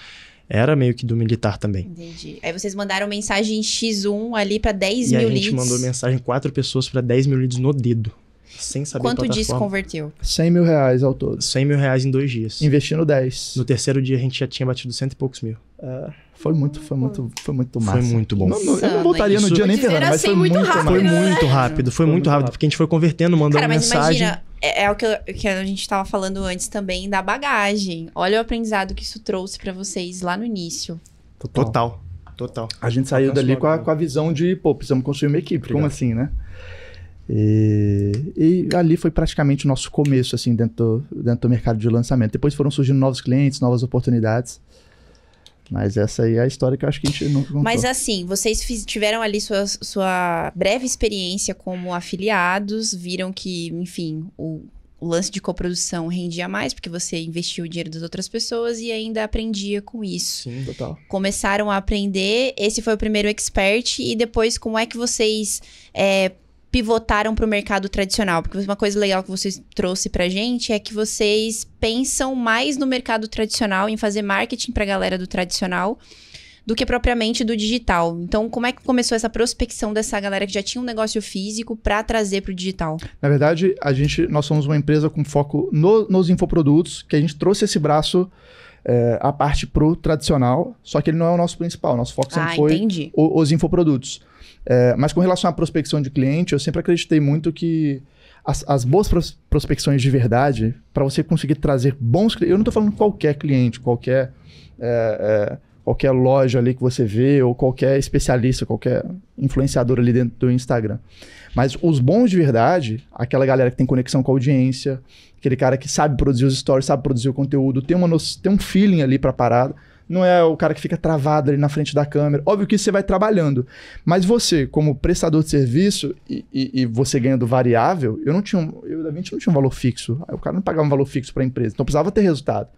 D: era meio que do militar também.
A: Entendi. Aí vocês mandaram mensagem X1 ali pra 10
D: e a
A: mil
D: gente
A: leads.
D: mandou mensagem quatro pessoas para 10 mil leads no dedo, sem saber
A: Quanto disso converteu?
C: 100 mil reais ao todo.
D: 100 mil reais em dois dias.
C: Investindo 10.
D: No terceiro dia a gente já tinha batido cento e poucos mil.
C: Foi muito, foi muito, foi muito massa.
D: Foi muito bom.
C: Não, não, eu não voltaria no dia nem ferrando, mas
B: assim,
C: foi
B: muito
C: muito,
B: rápido,
D: Foi
B: né?
D: muito rápido, foi, muito rápido, porque a gente foi convertendo, mandando
A: Cara, mas
D: mensagem.
A: imagina, é, é o que, eu- que a gente tava falando antes também da bagagem. Olha o aprendizado que isso trouxe pra vocês lá no início.
C: Total.
D: Total, total.
C: A gente saiu dali com a, com a visão de, pô, precisamos construir uma equipe. Como
D: Obrigado.
C: assim, né? E, e ali foi praticamente o nosso começo, assim, dentro do, dentro do mercado de lançamento. Depois foram surgindo novos clientes, novas oportunidades. Mas essa aí é a história que eu acho que a gente não contou.
A: Mas assim, vocês tiveram ali sua, sua breve experiência como afiliados, viram que, enfim, o, o lance de coprodução rendia mais, porque você investiu o dinheiro das outras pessoas e ainda aprendia com isso.
D: Sim.
C: Total.
A: Começaram a aprender, esse foi o primeiro expert, e depois como é que vocês é, pivotaram para o mercado tradicional? Porque uma coisa legal que vocês trouxe pra gente é que vocês pensam mais no mercado tradicional, em fazer marketing pra galera do tradicional, do que propriamente do digital. Então, como é que começou essa prospecção dessa galera que já tinha um negócio físico pra trazer pro digital?
C: Na verdade, a gente, nós somos uma empresa com foco no- nos infoprodutos, que a gente trouxe esse braço é, à parte pro tradicional, só que ele não é o nosso principal. Nosso foco sempre
A: ah,
C: foi
A: entendi.
C: os infoprodutos. É, mas com relação à prospecção de cliente, eu sempre acreditei muito que as, as boas pros- prospecções de verdade, para você conseguir trazer bons clientes, eu não estou falando qualquer cliente, qualquer, é, é, qualquer loja ali que você vê, ou qualquer especialista, qualquer influenciador ali dentro do Instagram. Mas os bons de verdade, aquela galera que tem conexão com a audiência, aquele cara que sabe produzir os stories, sabe produzir o conteúdo, tem, uma no- tem um feeling ali para parada, não é o cara que fica travado ali na frente da câmera. Óbvio que você vai trabalhando. Mas você, como prestador de serviço e, e, e você ganhando variável, eu não tinha. um- Eu Da Vinci não tinha um valor fixo. Aí O cara não pagava um valor fixo para a empresa. Então precisava ter resultado.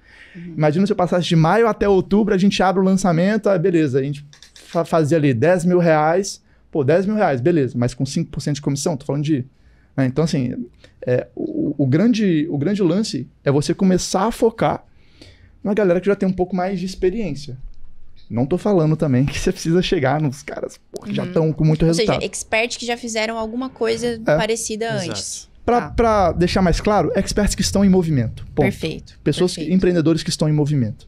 C: Imagina se eu passasse de maio até outubro, a gente abre o lançamento, aí beleza, a gente fa- fazia ali 10 mil reais. Pô, 10 mil reais, beleza, mas com 5% de comissão, tô falando de. né, Então, assim, é, o, o grande, o grande lance é você começar a focar numa galera que já tem um pouco mais de experiência. Não tô falando também que você precisa chegar nos caras pô, que já estão com muito
A: Ou
C: resultado.
A: seja, expert que já fizeram alguma coisa parecida antes.
C: Pra,
A: Tá.
C: pra deixar mais claro, experts que estão em movimento. Ponto.
A: Perfeito.
C: Pessoas, que-
A: perfeito.
C: empreendedores que estão em movimento.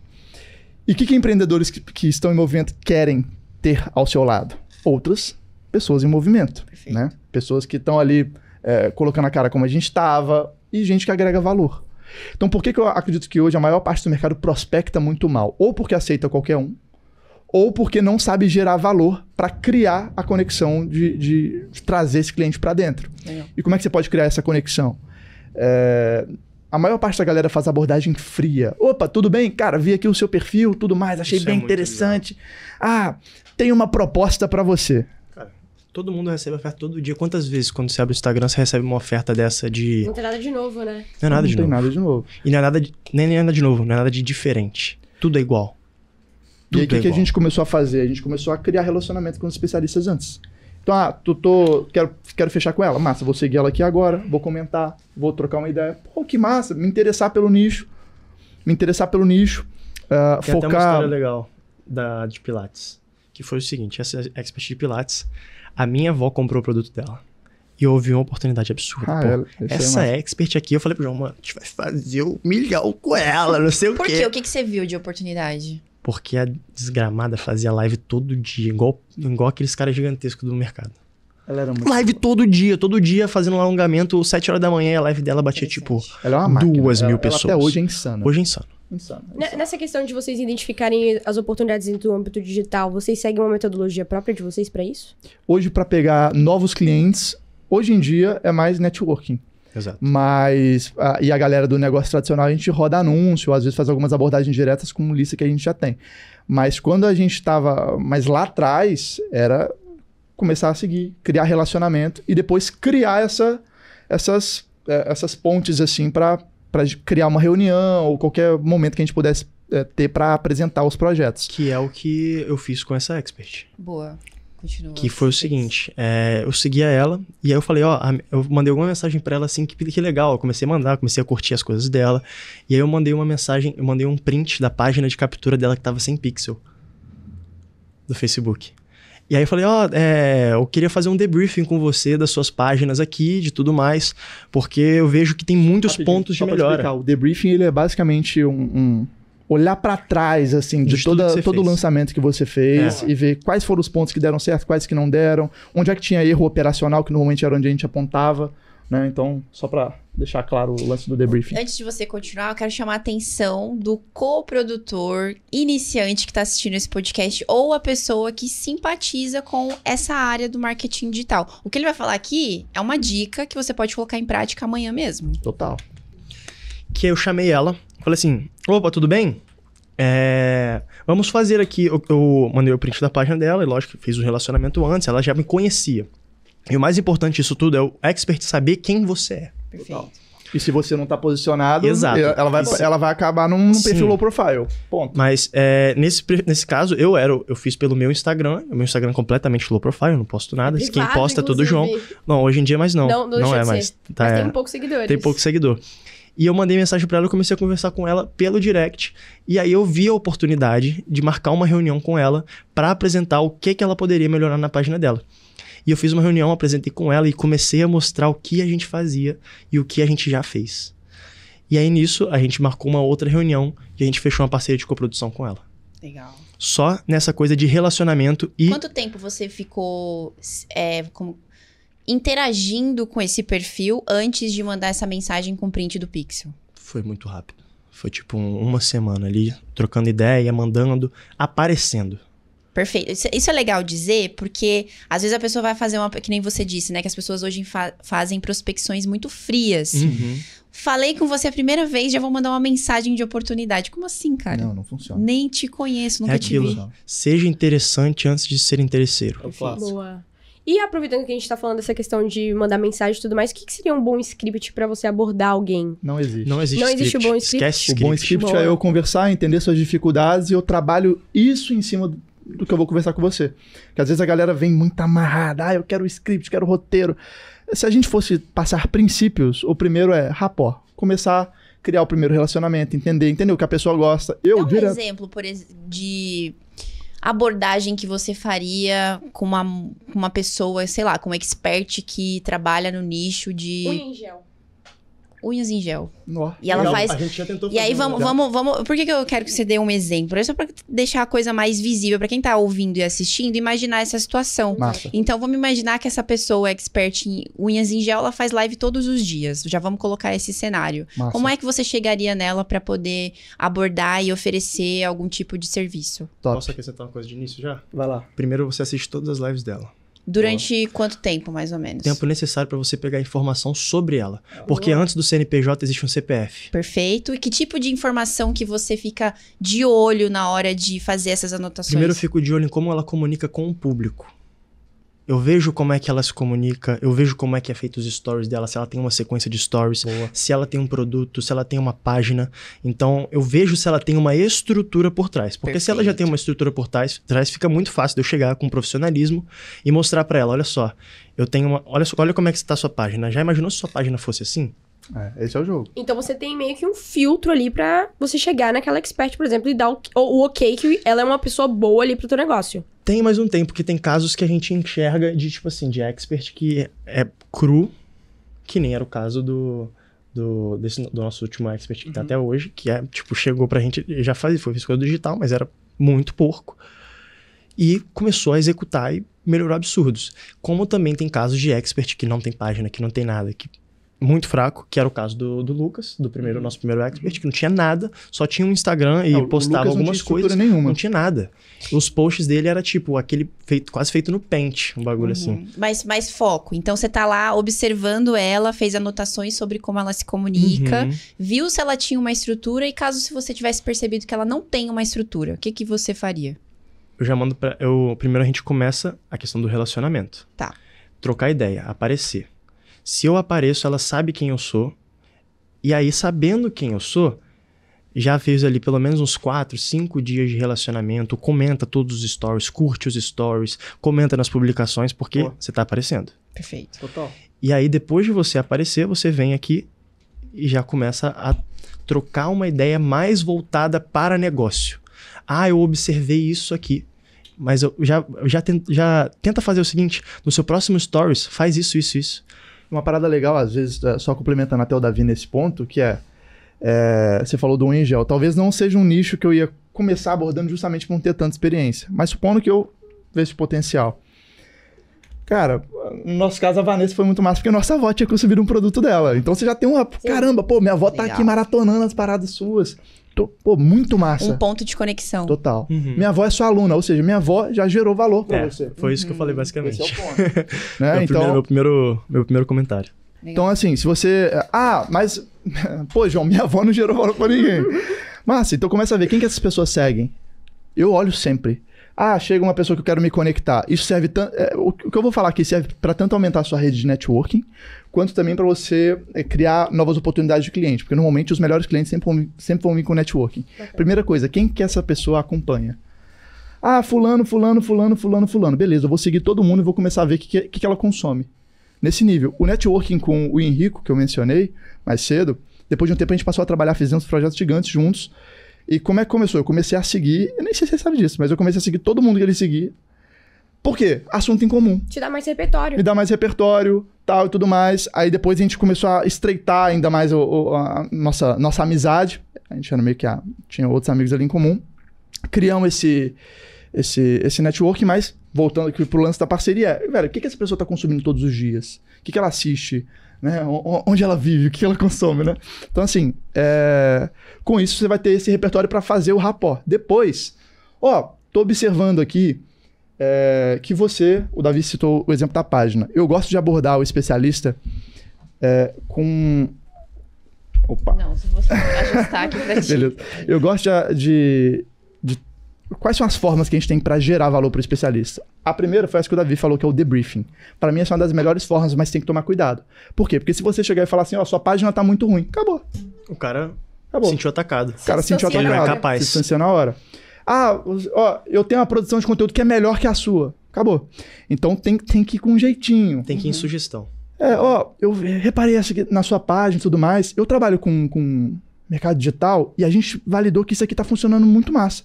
C: E o que, que empreendedores que, que estão em movimento querem ter ao seu lado? Outras pessoas em movimento,
A: Perfeito.
C: né? Pessoas que estão ali é, colocando a cara como a gente estava e gente que agrega valor. Então, por que, que eu acredito que hoje a maior parte do mercado prospecta muito mal? Ou porque aceita qualquer um, ou porque não sabe gerar valor para criar a conexão de, de trazer esse cliente para dentro.
A: Legal.
C: E como é que você pode criar essa conexão? É, a maior parte da galera faz abordagem fria. Opa, tudo bem? Cara, vi aqui o seu perfil, tudo mais, achei
D: Isso é
C: bem
D: muito
C: interessante. Ah, tem uma proposta para você.
D: Todo mundo recebe oferta todo dia. Quantas vezes, quando você abre o Instagram, você recebe uma oferta dessa de.
B: Não tem nada de novo, né?
D: Não é nada
C: não
D: de
C: tem
D: novo.
C: nada de novo.
D: E não é nada de. Nem, nem nada de novo, não é nada de diferente. Tudo é igual.
C: E aí, o
D: Tudo
C: que,
D: é
C: que a gente começou a fazer? A gente começou a criar relacionamento com os especialistas antes. Então, ah, tu tô, quero, quero fechar com ela. Massa, vou seguir ela aqui agora, vou comentar, vou trocar uma ideia. Pô, que massa, me interessar pelo nicho. Me interessar pelo nicho. ah,
D: Tem até uma
C: focar.
D: história legal da, de Pilates. Que foi o seguinte: essa expert de Pilates, a minha avó comprou o produto dela. E eu ouvi uma oportunidade absurda.
C: Ah, ela- é
D: essa
C: massa.
D: expert aqui, eu falei pro João, mano, a gente vai fazer um milhão com ela, não sei o
A: Por
D: quê.
A: quê? O que, que você viu de oportunidade?
D: Porque a desgramada fazia live todo dia, igual, igual aqueles caras gigantescos do mercado.
C: Ela era muito.
D: Live todo dia, todo dia fazendo um alongamento, 7 horas da manhã, a live dela batia tipo.
C: Ela é uma máquina.
D: Duas
C: Ela-
D: mil
C: ela até
D: pessoas.
C: hoje é insana.
D: Hoje é insano.
C: Insana.
B: Ne- Nessa questão de vocês identificarem as oportunidades dentro do âmbito digital, vocês seguem uma metodologia própria de vocês pra isso?
C: Hoje, para pegar novos clientes, hoje em dia é mais networking.
D: Exato.
C: Mas, a- e a galera do negócio tradicional, a gente roda anúncio, às vezes faz algumas abordagens diretas com lista que a gente já tem. Mas quando a gente estava mais lá atrás, era começar a seguir, criar relacionamento e depois criar essa, essas, eh, essas pontes assim para criar uma reunião ou qualquer momento que a gente pudesse eh, ter para apresentar os projetos.
D: Que é o que eu fiz com essa expert.
A: Boa. Continua.
D: Que foi o seguinte, é, eu seguia ela e aí eu falei, ó, a- eu mandei alguma mensagem pra ela assim, que, que legal, eu comecei a mandar, comecei a curtir as coisas dela. E aí eu mandei uma mensagem, eu mandei um print da página de captura dela que tava sem pixel. Do Facebook. E aí eu falei, ó, é, eu queria fazer um debriefing com você das suas páginas aqui, de tudo mais, porque eu vejo que tem muitos
C: Rapidinho,
D: pontos de melhora.
C: explicar, O debriefing ele é basicamente um, um olhar para trás assim de,
D: De
C: toda, todo o lançamento que você fez
D: É.
C: e ver quais foram os pontos que deram certo, quais que não deram, onde é que tinha erro operacional que normalmente era onde a gente apontava, né? Então, só para deixar claro o lance do debriefing.
A: Antes de você continuar, eu quero chamar a atenção do coprodutor iniciante que está assistindo esse podcast ou a pessoa que simpatiza com essa área do marketing digital. O que ele vai falar aqui é uma dica que você pode colocar em prática amanhã mesmo.
C: Total.
D: que eu chamei ela, falei assim, opa, tudo bem? É, vamos fazer aqui, eu, eu mandei o print da página dela, e lógico que fiz o relacionamento antes, ela já me conhecia. E o mais importante disso tudo é o expert saber quem você é.
A: Perfeito.
C: E se você não tá posicionado,
D: Exato.
C: ela vai,
D: Isso.
C: ela vai acabar num, num
D: Sim.
C: perfil low profile. Ponto.
D: Mas é, nesse, nesse caso, eu era, eu fiz pelo meu Instagram, o meu Instagram é completamente low profile, eu não posto nada, quem
B: Privado,
D: posta é todo o João. Não, hoje em dia mais não.
B: Não, não
D: é mais.
B: ser.
D: Tá,
B: Mas
D: é.
B: tem poucos seguidores.
D: Tem pouco seguidor. E eu mandei mensagem pra ela, eu comecei a conversar com ela pelo direct. E aí eu vi a oportunidade de marcar uma reunião com ela pra apresentar o que, que ela poderia melhorar na página dela. E eu fiz uma reunião, apresentei com ela e comecei a mostrar o que a gente fazia e o que a gente já fez. E aí nisso a gente marcou uma outra reunião e a gente fechou uma parceria de coprodução com ela.
A: Legal.
D: Só nessa coisa de relacionamento e
A: Quanto tempo você ficou é, como- interagindo com esse perfil antes de mandar essa mensagem com print do Pixel?
D: Foi muito rápido. Foi tipo um- uma semana ali, trocando ideia, mandando, aparecendo.
A: Perfeito. Isso, isso é legal dizer, porque às vezes a pessoa vai fazer uma. Que nem você disse, né? Que as pessoas hoje fa- fazem prospecções muito frias.
D: Uhum.
A: Falei com você a primeira vez, já vou mandar uma mensagem de oportunidade. Como assim, cara?
C: Não, não funciona.
A: Nem te conheço, nunca
D: É
A: te
D: aquilo.
A: vi.
C: Não.
D: Seja interessante antes de ser interesseiro.
C: É o clássico.
B: Boa. E aproveitando que a gente tá falando dessa questão de mandar mensagem e tudo mais, o que, que seria um bom script pra você abordar alguém?
C: Não existe.
D: Não existe
B: Não existe o bom script?
D: Esquece
C: O
D: script.
C: bom script
B: Boa.
C: é eu conversar, entender suas dificuldades e eu trabalho isso em cima do- do que eu vou conversar com você. Porque às vezes a galera vem muito amarrada, ah, eu quero o script, quero o roteiro. Se a gente fosse passar princípios, o primeiro é rapó. Começar a criar o primeiro relacionamento, entender, entender o que a pessoa gosta. Eu,
A: Dá um
C: direto.
A: exemplo, por ex- de abordagem que você faria com uma, uma pessoa, sei lá, com uma expert que trabalha no nicho de
B: Unha em gel.
A: Unhas em gel.
C: Ó,
A: E ela
C: legal.
A: faz.
D: A gente já tentou
A: E aí
D: fazer um
A: vamos, vamos, vamos. Por que, que eu quero que você dê um exemplo? É só pra deixar a coisa mais visível pra quem tá ouvindo e assistindo, imaginar essa situação.
C: Massa.
A: Então vamos imaginar que essa pessoa expert em unhas em gel, ela faz live todos os dias. Já vamos colocar esse cenário.
C: Massa.
A: Como é que você chegaria nela pra poder abordar e oferecer algum tipo de serviço?
C: Top.
D: Posso acrescentar uma coisa de início já?
C: Vai lá.
D: Primeiro você assiste todas as lives dela.
A: Durante quanto tempo, mais ou menos?
D: Tempo necessário para você pegar informação sobre ela. Porque antes do CNPJ existe um CPF.
A: Perfeito. E que tipo de informação que você fica de olho na hora de fazer essas anotações?
D: Primeiro eu fico de olho em como ela comunica com o público. Eu vejo como é que ela se comunica, eu vejo como é que é feito os stories dela, se ela tem uma sequência de stories,
C: Boa.
D: se ela tem um produto, se ela tem uma página. Então, eu vejo se ela tem uma estrutura por trás. Porque se ela já
A: Perfeito.
D: tem uma estrutura por trás, trás, fica muito fácil de eu chegar com profissionalismo e mostrar pra ela, olha só, eu tenho uma, olha, só- olha como é que está a sua página. Já imaginou se sua página fosse assim?
C: É, esse é o jogo.
B: Então você tem meio que um filtro ali pra você chegar naquela expert, por exemplo, e dar o, o, o ok que ela é uma pessoa boa ali pro teu negócio.
D: Tem, mas não tem, porque tem casos que a gente enxerga de, tipo assim, de expert que é cru, que nem era o caso do, do, desse, do nosso último expert que tá até hoje, que é, tipo, chegou pra gente, já fazia, foi coisa digital, mas era muito porco. E começou a executar e melhorou absurdos. Como também tem casos de expert que não tem página, que não tem nada, que muito fraco, que era o caso do, do Lucas, do primeiro, nosso primeiro expert, que não tinha nada, só tinha um Instagram e
C: É, o
D: postava
C: Lucas não
D: algumas
C: tinha estrutura
D: coisas.
C: nenhuma.
D: Não tinha nada. Os posts dele era tipo aquele feito, quase feito no Paint, um bagulho assim.
A: Uhum. Mas mais foco. Então você tá lá observando ela, fez anotações sobre como ela se comunica,
D: Uhum.
A: viu se ela tinha uma estrutura e caso se você tivesse percebido que ela não tem uma estrutura, o que que você faria?
D: Eu já mando pra. Eu, primeiro a gente começa a questão do relacionamento.
A: Tá.
D: Trocar ideia, aparecer. Se eu apareço, ela sabe quem eu sou. E aí, sabendo quem eu sou, já fez ali pelo menos uns 4, 5 dias de relacionamento, comenta todos os stories, curte os stories, comenta nas publicações, porque
C: Boa.
D: você tá aparecendo.
A: Perfeito.
C: Total.
D: E aí, depois de você aparecer, você vem aqui e já começa a trocar uma ideia mais voltada para negócio. Ah, eu observei isso aqui. Mas eu já, já, ten- já tenta fazer o seguinte: no seu próximo stories, faz isso, isso, isso.
C: Uma parada legal, às vezes, é, só complementando até o Davi nesse ponto, que é, é, você falou do unha em gel. Talvez não seja um nicho que eu ia começar abordando justamente por não ter tanta experiência. Mas supondo que eu vejo potencial. Cara, no nosso caso, a Vanessa foi muito massa, porque a nossa avó tinha consumido um produto dela. Então você já tem uma. Caramba, pô, minha avó tá
A: Legal.
C: aqui maratonando as paradas suas. Tô- pô, muito massa.
A: Um ponto de conexão.
C: Total.
D: Uhum.
C: Minha avó é sua aluna, ou seja, minha avó já gerou valor pra
D: É,
C: você.
D: foi isso que eu falei basicamente.
C: Esse é o ponto. né?
D: Meu,
C: Então,
D: primeiro, meu, primeiro, meu primeiro comentário.
C: Então, assim, se você. Ah, mas. Pô, João, minha avó não gerou valor pra ninguém. Massa, então começa a ver quem que essas pessoas seguem. Eu olho sempre. Ah, chega uma pessoa que eu quero me conectar. Isso serve tanto. o que eu vou falar aqui serve para tanto aumentar a sua rede de networking, quanto também para você é, criar novas oportunidades de cliente. Porque normalmente os melhores clientes sempre vão, vir- sempre vão vir com networking. Primeira coisa, quem que essa pessoa acompanha? Ah, fulano, fulano, fulano, fulano, fulano. Beleza, eu vou seguir todo mundo e vou começar a ver o que, que, que que ela consome. Nesse nível, o networking com o Henrico, que eu mencionei mais cedo, depois de um tempo a gente passou a trabalhar, fizemos projetos gigantes juntos. E como é que começou? Eu comecei a seguir, eu nem sei se você sabe disso, mas eu comecei a seguir todo mundo que ele seguia. Por quê? Assunto em comum.
B: Te dá mais repertório.
C: Me dá mais repertório, tal e tudo mais. Aí depois a gente começou a estreitar ainda mais o- o- a nossa, nossa amizade. A gente era meio que a, tinha outros amigos ali em comum. Criamos esse, esse, esse network, mas voltando aqui pro lance da parceria, velho, o que, que essa pessoa tá consumindo todos os dias? O que, que ela assiste? Né? Onde ela vive? O que ela consome, né? Então, assim, é, com isso você vai ter esse repertório para fazer o rapó. Depois, ó, tô observando aqui é, que você, o Davi citou o exemplo da página. Eu gosto de abordar o especialista é, com. Opa.
A: Não, se você ajustar aqui pra ti.
C: Beleza. Eu gosto de- de- Quais são as formas que a gente tem para gerar valor para o especialista? A primeira foi essa que o Davi falou, que é o debriefing. Para mim, essa é uma das melhores formas, mas tem que tomar cuidado. Por quê? Porque se você chegar e falar assim, ó, sua página tá muito ruim, acabou.
D: O cara
C: Acabou.
D: sentiu atacado.
C: O cara
B: Se
C: sentiu atacado.
D: Ele não é capaz.
C: Se distanciou na hora. Ah, ó, eu tenho uma produção de conteúdo que é melhor que a sua. Acabou. Então tem, tem que ir com um jeitinho.
D: Tem que ir em sugestão.
C: É, ó, eu reparei essa aqui na sua página e tudo mais. Eu trabalho com, com mercado digital e a gente validou que isso aqui tá funcionando muito massa.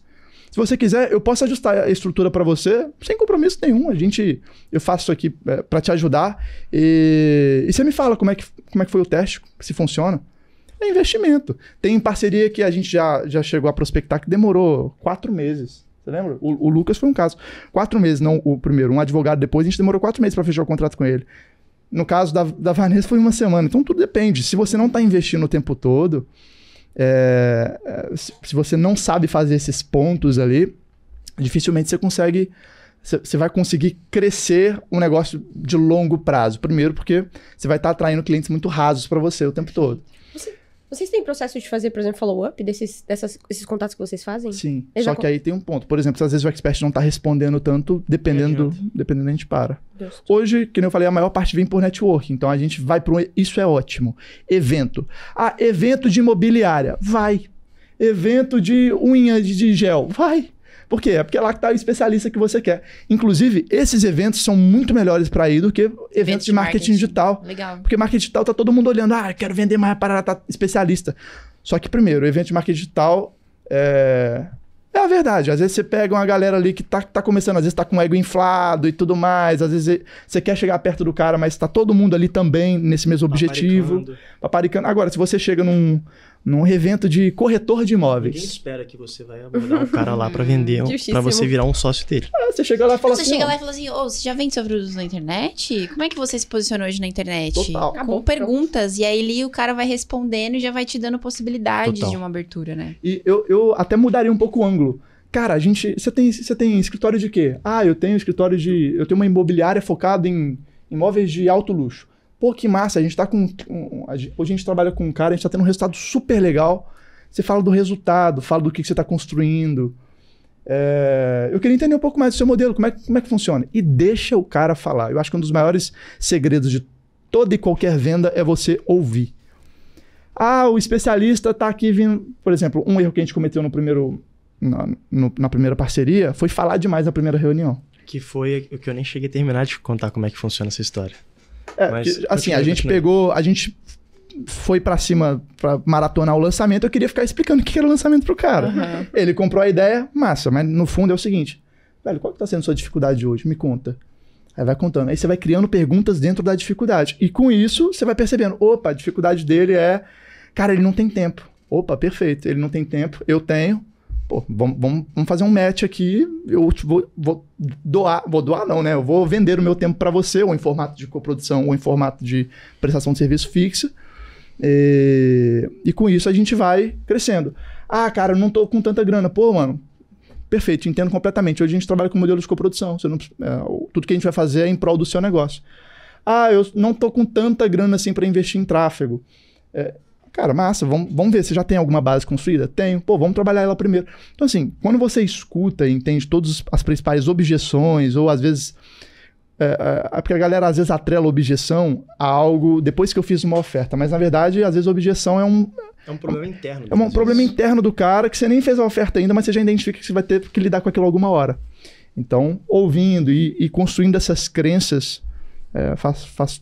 C: Se você quiser, eu posso ajustar a estrutura para você sem compromisso nenhum. A gente, eu faço isso aqui é, para te ajudar e, e você me fala como é, que, como é que foi o teste, se funciona. É investimento. Tem parceria que a gente já, já chegou a prospectar que demorou quatro meses. Você lembra? O, o Lucas foi um caso. Quatro meses, não o primeiro. Um advogado depois, a gente demorou quatro meses para fechar o contrato com ele. No caso da, da Vanessa foi uma semana. Então tudo depende. Se você não está investindo o tempo todo, é, é, se, você não sabe fazer esses pontos ali, dificilmente você consegue. Você vai conseguir crescer um negócio de longo prazo. Primeiro, porque você vai estar atraindo clientes muito rasos para você o tempo todo.
B: Vocês têm processo de fazer, por exemplo, follow-up desses, dessas, esses contatos que vocês fazem?
C: Sim.
B: Eles
C: Só
B: acon-
C: que aí tem um ponto. Por exemplo, se às vezes o expert não está respondendo tanto, dependendo, dependendo a gente para.
B: Deus.
C: Hoje, que nem eu falei, a maior parte vem por networking. Então a gente vai para um. Isso é ótimo. Evento. Ah, evento de imobiliária. Vai. Evento de unha de de gel. Vai. Por quê? É porque é lá que está o especialista que você quer. Inclusive, esses eventos são muito melhores para ir do que eventos, de, marketing, digital.
A: Legal.
C: Porque marketing digital tá todo mundo olhando, ah, eu quero vender mais para tá especialista. Só que primeiro, o evento de marketing digital é é a verdade. Às vezes você pega uma galera ali que tá, tá começando, às vezes tá com o ego inflado e tudo mais. Às vezes você quer chegar perto do cara, mas tá todo mundo ali também nesse mesmo objetivo.
D: Paparicando.
C: Paparicando. Agora, se você chega num, num evento de corretor de
D: Ninguém
C: imóveis,
D: espera que você vai abordar um cara lá pra vender, pra
B: Justíssimo.
D: você virar um sócio dele.
C: ah, você chega lá e fala
A: Você
C: assim.
A: chega
C: ó,
A: lá e fala assim, ô, você já vende seus produtos na internet? Como é que você se posiciona hoje na internet?
C: Total.
A: Com
B: Acabou,
A: perguntas. E aí ali o cara vai respondendo e já vai te dando possibilidades
D: Total.
A: de uma abertura, né?
C: E eu, eu até mudaria um pouco o ângulo. Cara, a gente. Você tem, você tem escritório de quê? Ah, eu tenho escritório de. Eu tenho uma imobiliária focada em imóveis de alto luxo. Pô, que massa. A gente tá com. um- hoje a gente trabalha com um cara, a gente tá tendo um resultado super legal. Você fala do resultado, fala do que, que você tá construindo. É, eu queria entender um pouco mais do seu modelo, como é, que- como é que funciona. E deixa o cara falar. Eu acho que um dos maiores segredos de toda e qualquer venda é você ouvir. Ah, o especialista tá aqui vindo. Por exemplo, um erro que a gente cometeu no primeiro. Na, no- na primeira parceria foi falar demais na primeira reunião.
D: Que foi o que eu nem cheguei a terminar de contar como é que funciona essa história.
C: É,
D: Mas
C: assim, a gente pegou. A gente foi pra cima pra maratonar o lançamento. Eu queria ficar explicando o que era o lançamento pro cara.
A: Aham.
C: Ele comprou a ideia, massa, mas no fundo é o seguinte: velho, qual que tá sendo a sua dificuldade hoje? Me conta. Aí vai contando. Aí você vai criando perguntas dentro da dificuldade. E com isso, você vai percebendo: opa, a dificuldade dele é. Cara, ele não tem tempo. Opa, perfeito. Ele não tem tempo, eu tenho. Pô, vamos, vamos, fazer um match aqui. Eu vou, vou doar. Vou doar, não, né? Eu vou vender o meu tempo para você, ou em formato de coprodução, ou em formato de prestação de serviço fixo. E, e com isso a gente vai crescendo. Ah, cara, eu não tô com tanta grana. Pô, mano, perfeito, entendo completamente. Hoje a gente trabalha com modelo de coprodução. Você não, é, tudo que a gente vai fazer é em prol do seu negócio. Ah, eu não tô com tanta grana assim para investir em tráfego. É, cara, massa, vamos, vamos ver. Você já tem alguma base construída? Tenho. Pô, vamos trabalhar ela primeiro. Então, assim, quando você escuta e entende todas as principais objeções, ou às vezes. É, é, é porque a galera às vezes atrela objeção a algo depois que eu fiz uma oferta, mas na verdade, às vezes a objeção é um,
D: É um problema interno.
C: é um
D: às
C: problema
D: vezes.
C: interno do cara que você nem fez a oferta ainda, mas você já identifica que você vai ter que lidar com aquilo alguma hora. Então, ouvindo e, e construindo essas crenças é, faz, faz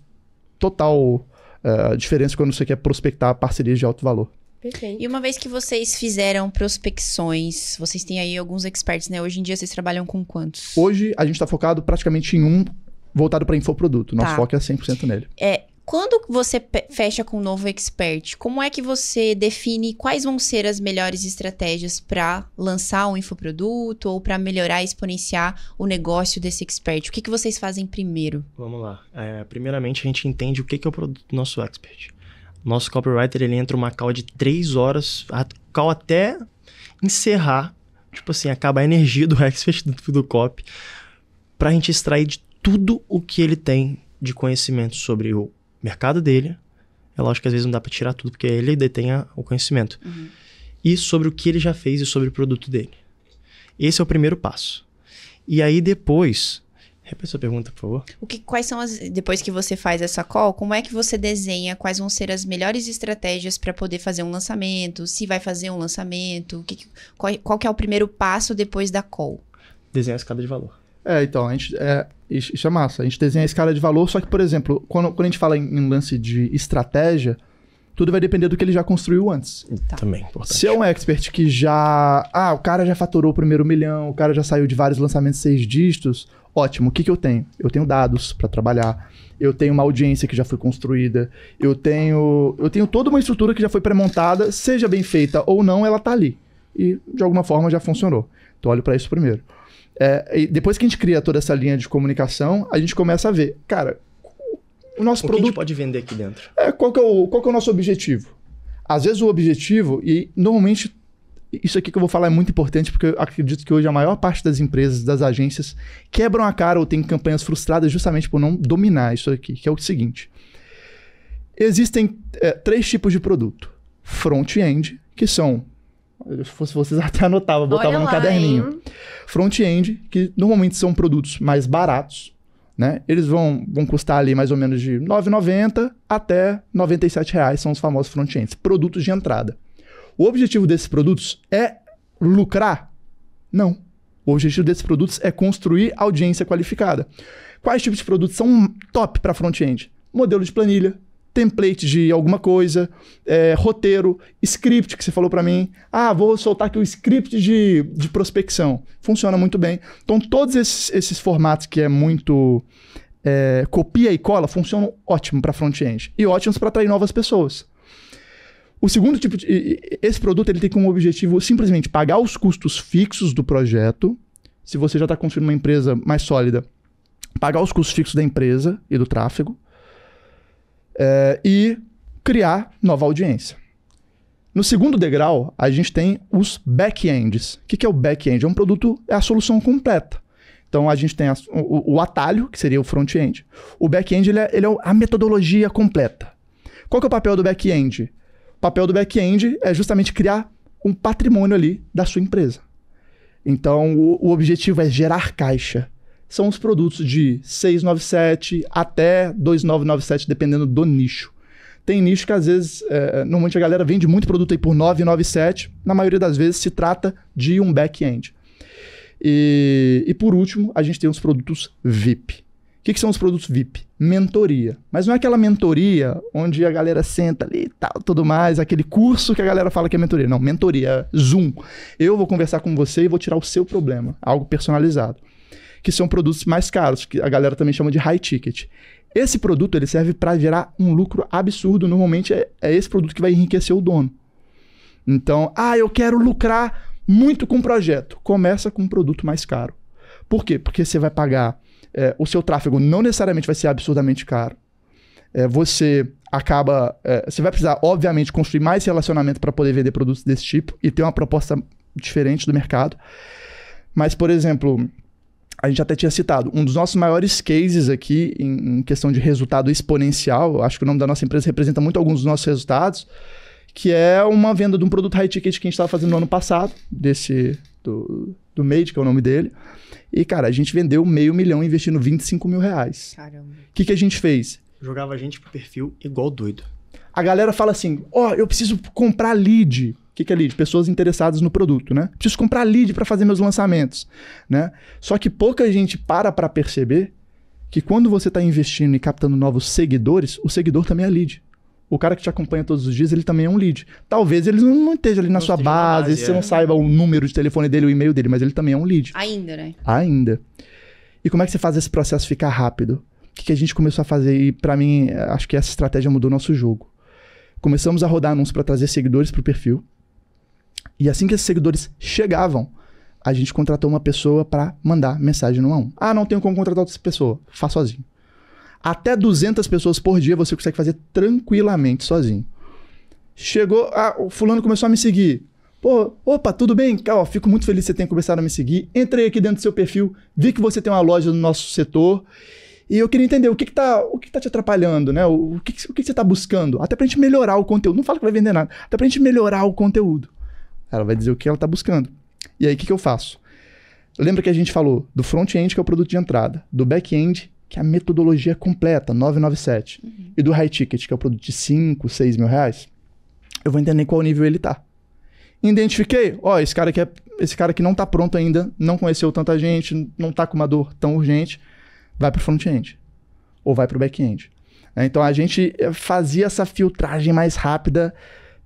C: total é, diferença quando você quer prospectar parcerias de alto valor.
B: Perfeito.
A: E uma vez que vocês fizeram prospecções, vocês têm aí alguns experts, né? Hoje em dia vocês trabalham com quantos?
C: Hoje, a gente está focado praticamente em um voltado para infoproduto. Nosso
A: Tá.
C: foco é 100% nele.
A: É, quando você fecha com um novo expert, como é que você define quais vão ser as melhores estratégias para lançar um infoproduto ou para melhorar e exponenciar o negócio desse expert? O que, que vocês fazem primeiro?
D: Vamos lá. É, primeiramente, a gente entende o que que é o produto do nosso expert. Nosso copywriter, ele entra uma call de três horas, a call até encerrar, tipo assim, acaba a energia do expert do, do copy pra gente extrair de tudo o que ele tem de conhecimento sobre o mercado dele. É lógico que às vezes não dá pra tirar tudo, porque ele detém o conhecimento. E sobre o que ele já fez e sobre o produto dele. Esse é o primeiro passo. E aí depois. Repete sua pergunta, por favor.
A: O que, quais são as. Depois que você faz essa call, como é que você desenha quais vão ser as melhores estratégias para poder fazer um lançamento? Se vai fazer um lançamento? que que- qual, qual que é o primeiro passo depois da call?
D: Desenhar a escada de valor.
C: É, então, a gente, é, isso é massa. A gente desenha a escala de valor, só que, por exemplo, quando, quando a gente fala em, em lance de estratégia, tudo vai depender do que ele já construiu antes.
A: Tá.
D: Também, importante.
C: Se é um expert que já. Ah, o cara já faturou o primeiro milhão, o cara já saiu de vários lançamentos seis dígitos, ótimo. O que, que eu tenho? Eu tenho dados para trabalhar. Eu tenho uma audiência que já foi construída. Eu tenho. Eu tenho toda uma estrutura que já foi pré-montada, seja bem feita ou não, ela tá ali. E de alguma forma já funcionou. Então olho para isso primeiro. É, e depois que a gente cria toda essa linha de comunicação, a gente começa a ver, cara, o nosso
D: O que a gente
C: produto
D: pode vender aqui dentro?
C: é, qual, que é o, qual que é o nosso objetivo? Às vezes o objetivo, e normalmente isso aqui que eu vou falar é muito importante, porque eu acredito que hoje a maior parte das empresas, das agências, quebram a cara ou tem campanhas frustradas justamente por não dominar isso aqui, que é o seguinte. Existem é, três tipos de produto. Front-end, que são. Se fosse vocês até anotavam, botava
B: Olha
C: no
B: lá,
C: caderninho front-end, que normalmente são produtos mais baratos, né? Eles vão, vão custar ali mais ou menos de R$ 9,90 até 97 reais, são os famosos front-ends, produtos de entrada. O objetivo desses produtos é lucrar? Não. O objetivo desses produtos é construir audiência qualificada. Quais tipos de produtos são top para front-end? Modelo de planilha, template de alguma coisa, é, roteiro, script que você falou para mim. Ah, vou soltar aqui o script de, de prospecção. Funciona muito bem. Então, todos esses, esses formatos que é muito é, copia e cola funcionam ótimo para front-end e ótimos para atrair novas pessoas. O segundo tipo de. Esse produto ele tem como objetivo simplesmente pagar os custos fixos do projeto. Se você já está construindo uma empresa mais sólida, pagar os custos fixos da empresa e do tráfego. É, e criar nova audiência. No segundo degrau, a gente tem os back-ends. O que, é o back-end? É um produto, é a solução completa. Então a gente tem as- o, o atalho, que seria o front-end. O back-end ele é, ele é a metodologia completa. Qual que é o papel do back-end? O papel do back-end é justamente criar um patrimônio ali da sua empresa. Então, o, o objetivo é gerar caixa. São os produtos de 697 até 2997, dependendo do nicho. Tem nicho que às vezes, é, normalmente a galera vende muito produto aí por 997. Na maioria das vezes se trata de um back-end. E, e por último, a gente tem os produtos VIP. O que, que são os produtos VIP? Mentoria. Mas não é aquela mentoria onde a galera senta ali e tal, tudo mais, aquele curso que a galera fala que é mentoria. Não, mentoria, Zoom. Eu vou conversar com você e vou tirar o seu problema, algo personalizado. Que são produtos mais caros, que a galera também chama de high ticket. Esse produto ele serve para gerar um lucro absurdo. Normalmente é, é esse produto que vai enriquecer o dono. Então, ah, eu quero lucrar muito com o projeto. Começa com um produto mais caro. Por quê? Porque você vai pagar. é, o seu tráfego não necessariamente vai ser absurdamente caro. É, você acaba. é, você vai precisar, obviamente, construir mais relacionamento para poder vender produtos desse tipo e ter uma proposta diferente do mercado. Mas, por exemplo, a gente até tinha citado, um dos nossos maiores cases aqui em, em questão de resultado exponencial, acho que o nome da nossa empresa representa muito alguns dos nossos resultados, que é uma venda de um produto high ticket que a gente estava fazendo no ano passado, desse do, do Made, que é o nome dele. E, cara, a gente vendeu meio milhão investindo 25 mil reais.
A: Caramba.
C: O que, que a gente fez?
D: Jogava a gente pro perfil igual doido.
C: A galera fala assim: ó, eu preciso comprar lead. O que, que é lead? Pessoas interessadas no produto, né? Preciso comprar lead para fazer meus lançamentos, né? Só que pouca gente para para perceber que quando você está investindo e captando novos seguidores, o seguidor também é lead. O cara que te acompanha todos os dias, ele também é um lead. Talvez ele não, não esteja ali na
D: Não
C: sua base,
D: base,
C: você
D: é.
C: não saiba o número de telefone dele, o e-mail dele, mas ele também é um lead.
A: Ainda, né?
C: Ainda. E como é que você faz esse processo ficar rápido? O que, que a gente começou a fazer? E pra mim, acho que essa estratégia mudou nosso jogo. Começamos a rodar anúncios para trazer seguidores pro perfil. E assim que esses seguidores chegavam, a gente contratou uma pessoa para mandar mensagem no a um. Ah, não tenho como contratar outra pessoa. Faz sozinho. Até 200 pessoas por dia você consegue fazer tranquilamente sozinho. Chegou, ah, o fulano começou a me seguir. Pô, opa, tudo bem? Ó, fico muito feliz que você tenha começado a me seguir. Entrei aqui dentro do seu perfil, vi que você tem uma loja no nosso setor. E eu queria entender o que, que, tá, o que, que tá te atrapalhando, né? O, que, o que, que você tá buscando? Até pra gente melhorar o conteúdo. Não fala que vai vender nada. Até pra gente melhorar o conteúdo. Ela vai dizer o que ela tá buscando. E aí, o que, que eu faço? Lembra que a gente falou do front-end, que é o produto de entrada, do back-end, que é a metodologia completa, 997, uhum. e do high ticket, que é o produto de 5, 6 mil reais? Eu vou entender qual nível ele tá. Identifiquei, ó, esse cara aqui é, esse cara que não tá pronto ainda, não conheceu tanta gente, não tá com uma dor tão urgente, vai pro front-end ou vai pro back-end. É, então a gente eh, fazia essa filtragem mais rápida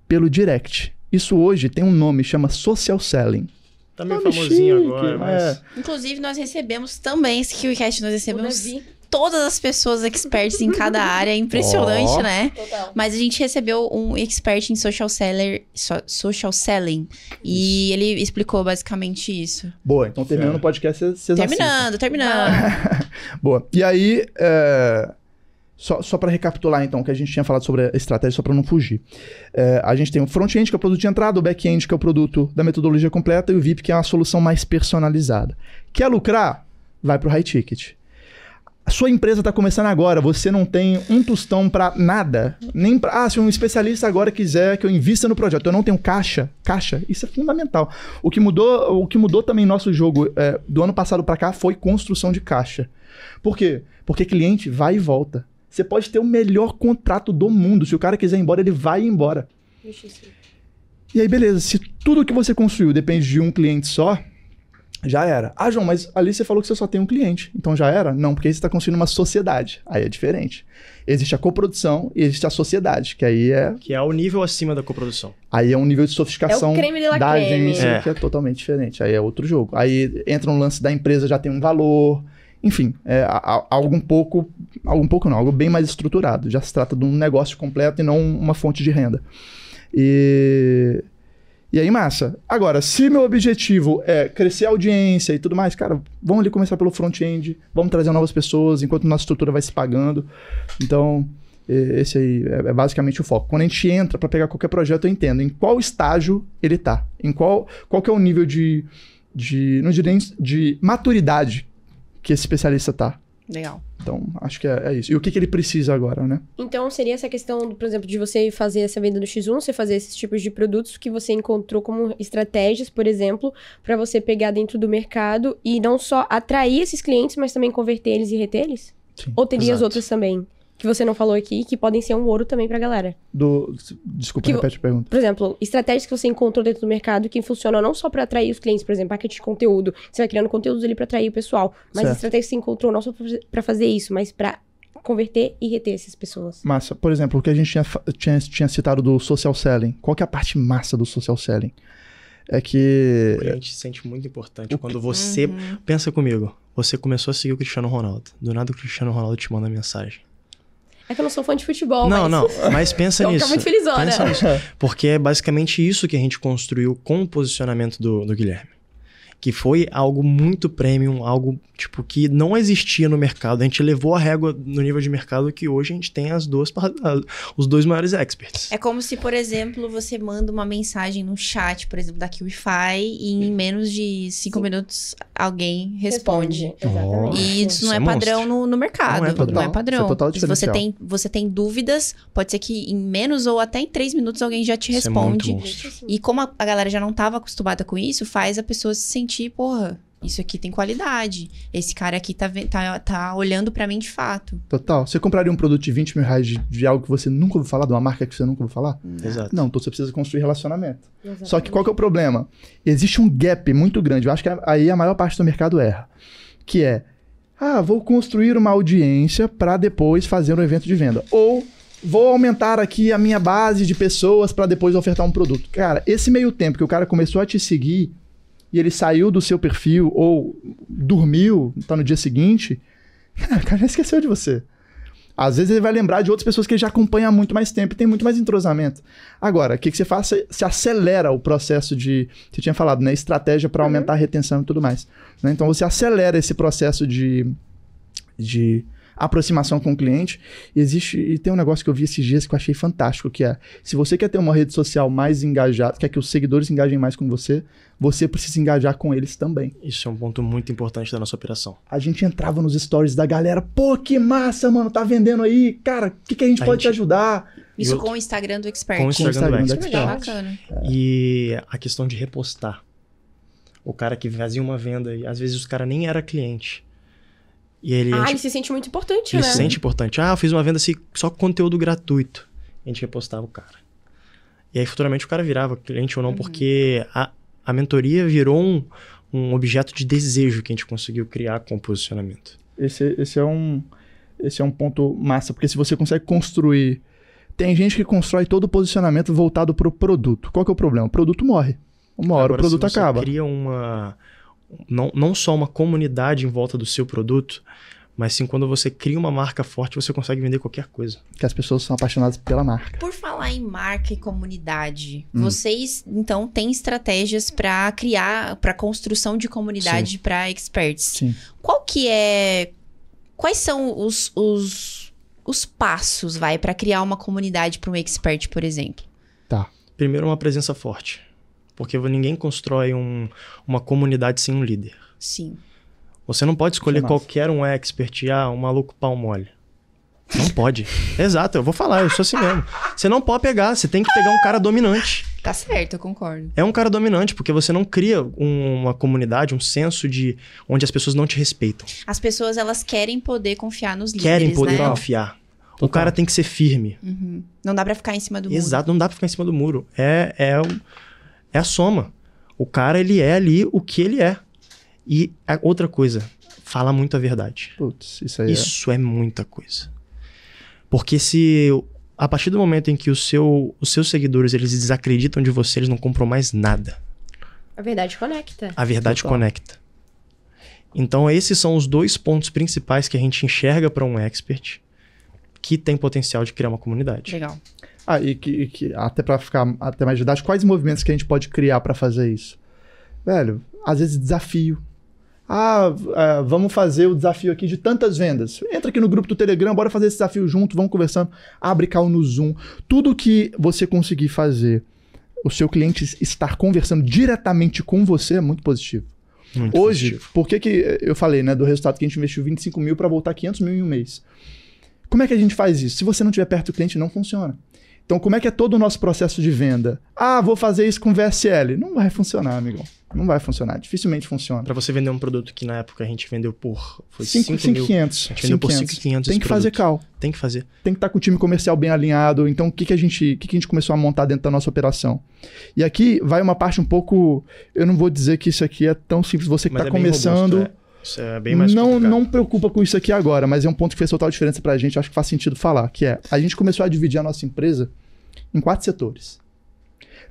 C: pelo direct. Isso hoje tem um nome, chama social selling.
D: Tá meio famosinho chique, agora, mas... É.
A: Inclusive, nós recebemos também esse KiwiCast, nós recebemos todas as pessoas experts em cada área. É impressionante, oh. né? Total. Mas a gente recebeu um expert em social seller, so, social selling. E isso. ele explicou basicamente isso.
C: Boa, então terminando é. o podcast, vocês
A: Terminando, terminando.
C: Boa. E aí, é... Só, só para recapitular, então, que a gente tinha falado sobre a estratégia, só para não fugir. É, a gente tem o front-end, que é o produto de entrada, o back-end, que é o produto da metodologia completa, e o VIP, que é uma solução mais personalizada. Quer lucrar? Vai para o high ticket. A sua empresa está começando agora, você não tem um tostão para nada. Nem pra, ah, se um especialista agora quiser que eu invista no projeto, eu não tenho caixa. Caixa, isso é fundamental. O que mudou, o que mudou também nosso jogo é, do ano passado para cá foi construção de caixa. Por quê? Porque cliente vai e volta. Você pode ter o melhor contrato do mundo. Se o cara quiser ir embora, ele vai embora. E aí, beleza. Se tudo que você construiu depende de um cliente só, já era. Ah, João, mas ali você falou que você só tem um cliente. Então já era? Não, porque aí você está construindo uma sociedade. Aí é diferente. Existe a coprodução e existe a sociedade, que aí é.
D: Que é o nível acima da coprodução.
C: Aí é um nível de sofisticação é da agência é. que é totalmente diferente. Aí é outro jogo. Aí entra um lance da empresa, já tem um valor. Enfim, é algo um pouco, algo um pouco não, algo bem mais estruturado. Já se trata de um negócio completo e não uma fonte de renda. E, e aí, massa. Agora, se meu objetivo é crescer a audiência e tudo mais, cara, vamos ali começar pelo front-end, vamos trazer novas pessoas enquanto nossa estrutura vai se pagando. Então, esse aí é, é basicamente o foco. Quando a gente entra para pegar qualquer projeto, eu entendo em qual estágio ele está, em qual, qual que é o nível de, de, não direi, de maturidade que esse especialista tá.
A: Legal.
C: Então, acho que é, é isso. E o que, que, ele precisa agora, né?
B: Então, seria essa questão, por exemplo, de você fazer essa venda no X1, você fazer esses tipos de produtos que você encontrou como estratégias, por exemplo, para você pegar dentro do mercado e não só atrair esses clientes, mas também converter eles e reter eles? Sim, Ou teria exato. as outras também? Que você não falou aqui, que podem ser um ouro também pra galera.
C: Do... Desculpa, que, repete a pergunta.
B: Por exemplo, estratégias que você encontrou dentro do mercado que funcionam não só para atrair os clientes, por exemplo, pacote de conteúdo. Você vai criando conteúdos ali para atrair o pessoal. Mas certo. estratégias que você encontrou não só para fazer isso, mas para converter e reter essas pessoas.
C: Massa. Por exemplo, o que a gente tinha, tinha, tinha citado do social selling. Qual que é a parte massa do social selling? É que.
D: O cliente se sente muito importante. O... Quando você. Uhum. Pensa comigo. Você começou a seguir o Cristiano Ronaldo. Do nada o Cristiano Ronaldo te manda mensagem.
B: É que eu não sou fã de futebol,
D: não, mas... Não, mas pensa nisso.
B: muito felizona.
D: Pensa nisso. Porque é basicamente isso que a gente construiu com o posicionamento do, do Guilherme que foi algo muito premium, algo tipo que não existia no mercado. A gente levou a régua no nível de mercado que hoje a gente tem as duas os dois maiores experts.
A: É como se, por exemplo, você manda uma mensagem no chat, por exemplo, da QIFI e em menos de cinco Sim. minutos alguém responde. responde. Exatamente. E isso não é, é padrão no, no, mercado. Não é padrão. Não é padrão. Isso é total você tem você tem dúvidas, pode ser que em menos ou até em três minutos alguém já te responde. É e como a, a galera já não estava acostumada com isso, faz a pessoa se sentir sentir, porra, isso aqui tem qualidade. Esse cara aqui tá, tá, tá olhando para mim de fato.
C: Total. Você compraria um produto de 20 mil reais de, de, algo que você nunca ouviu falar, de uma marca que você nunca ouviu falar?
D: Exato.
C: Não, então você precisa construir relacionamento. Exatamente. Só que qual que é o problema? Existe um gap muito grande. Eu acho que aí a maior parte do mercado erra. Que é, ah, vou construir uma audiência para depois fazer um evento de venda. Ou vou aumentar aqui a minha base de pessoas para depois ofertar um produto. Cara, esse meio tempo que o cara começou a te seguir e ele saiu do seu perfil ou dormiu, tá no dia seguinte, o cara já esqueceu de você. Às vezes ele vai lembrar de outras pessoas que ele já acompanha há muito mais tempo e tem muito mais entrosamento. Agora, o que, que você faz? Você acelera o processo de. Você tinha falado, né? Estratégia para uhum. aumentar a retenção e tudo mais. Né? Então você acelera esse processo de, de aproximação com o cliente. E existe e tem um negócio que eu vi esses dias que eu achei fantástico, que é, se você quer ter uma rede social mais engajada, quer que os seguidores engajem mais com você, você precisa engajar com eles também.
D: Isso é um ponto muito importante da nossa operação.
C: A gente entrava nos stories da galera, pô, que massa, mano, tá vendendo aí, cara, o que, que a gente
D: A
C: pode te
D: gente-
C: ajudar?
A: Isso
D: outro-
A: com o Instagram do Expert.
D: Com o
C: Com o
D: Instagram
C: Instagram
D: do
C: do
D: Expert.
C: Expert.
A: Bacana.
D: E a questão de repostar. O cara que fazia uma venda, e às vezes o cara nem era cliente. E ele, a
B: Ah,
D: gente-
B: ele se sente muito importante,
D: ele
B: né?
D: se sente importante. Ah, eu fiz uma venda assim, só com conteúdo gratuito. A gente repostava o cara. E aí futuramente o cara virava cliente ou não, porque a, a mentoria virou um, um objeto de desejo que a gente conseguiu criar com o posicionamento.
C: Esse, esse é um esse é um ponto massa, porque se você consegue construir. Tem gente que constrói todo o posicionamento voltado para o produto. Qual que é o problema? O produto morre. Uma hora
D: Agora,
C: o produto
D: se você
C: acaba.
D: cria uma. Não, não só uma comunidade em volta do seu produto, mas sim quando você cria uma marca forte, você consegue vender qualquer coisa.
C: Que as pessoas são apaixonadas pela marca.
A: Por falar em marca e comunidade,
C: Hum.
A: vocês então têm estratégias para criar, para construção de comunidade para experts.
C: Sim.
A: Qual que é quais são os, os, os passos, vai, para criar uma comunidade para um expert, por exemplo?
D: Primeiro, uma presença forte. Porque ninguém constrói um- uma comunidade sem um líder.
A: Sim.
D: Você não pode escolher qualquer um expert, ah, um maluco pau mole. Não pode. Exato, eu vou falar, eu sou assim mesmo. Você não pode pegar, você tem que pegar um cara dominante.
A: Tá certo, eu concordo.
D: É um cara dominante, porque você não cria um- uma comunidade, um senso de onde as pessoas não te respeitam.
A: As pessoas elas querem poder confiar nos líderes,
D: Querem poder
A: né?
D: confiar. O
C: Total.
D: cara tem que ser firme.
A: Uhum. Não dá pra ficar em cima do muro.
D: Exato, não dá pra ficar em cima do muro. É, é, o- é a soma. O cara, ele é ali o que ele é. E a outra coisa, fala muito a verdade.
C: Putz, isso aí
D: Isso é muita coisa. Porque se a partir do momento em que o seu, os seus seguidores eles desacreditam de você, eles não compram mais nada.
B: A verdade conecta.
D: A verdade
C: Total.
D: conecta. Então esses são os dois pontos principais que a gente enxerga para um expert que tem potencial de criar uma comunidade.
A: Legal.
C: Ah, e que, e que até pra ficar até mais didático, quais movimentos que a gente pode criar pra fazer isso? Velho, às vezes desafio. Ah, é, vamos fazer o desafio aqui de tantas vendas. Entra aqui no grupo do Telegram, bora fazer esse desafio junto, vamos conversando. Abre call no Zoom. Tudo que você conseguir fazer, o seu cliente estar conversando diretamente com você é muito positivo.
D: Muito
C: Hoje,
D: positivo.
C: por que, que eu falei, né, do resultado que a gente investiu 25 mil para voltar 500 mil em um mês? Como é que a gente faz isso? Se você não estiver perto do cliente, não funciona. Então, como é que é todo o nosso processo de venda? Ah, vou fazer isso com VSL. Não vai funcionar, amigão. Não vai funcionar. Dificilmente funciona.
D: Para você vender um produto que na época a gente vendeu por foi 5 mil,
C: 5,500.
D: a gente vendeu por 5,500
C: Tem que fazer cal.
D: Tem que fazer.
C: Tem que estar com o time comercial bem alinhado. Então, o que, que, a, gente, o que, que a gente começou a montar dentro da nossa operação? E aqui vai uma parte um pouco. Eu não vou dizer que isso aqui é tão simples. Você que está
D: é
C: começando.
D: robusto, é. Isso é bem mais
C: não,
D: complicado.
C: não preocupa com isso aqui agora, mas é um ponto que fez total diferença pra gente, acho que faz sentido falar, que é, a gente começou a dividir a nossa empresa em quatro setores.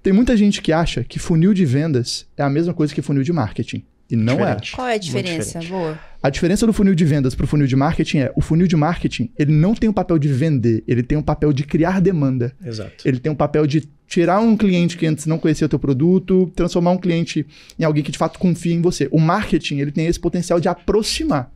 C: Tem muita gente que acha que funil de vendas é a mesma coisa que funil de marketing. E não
D: Diferente.
A: Qual é a diferença? Boa.
C: é. A diferença do funil de vendas pro funil de marketing é, o funil de marketing, ele não tem o papel de vender, ele tem o papel de criar demanda.
D: Exato.
C: Ele tem o papel de tirar um cliente que antes não conhecia o teu produto, transformar um cliente em alguém que de fato confia em você. O marketing, ele tem esse potencial de aproximar.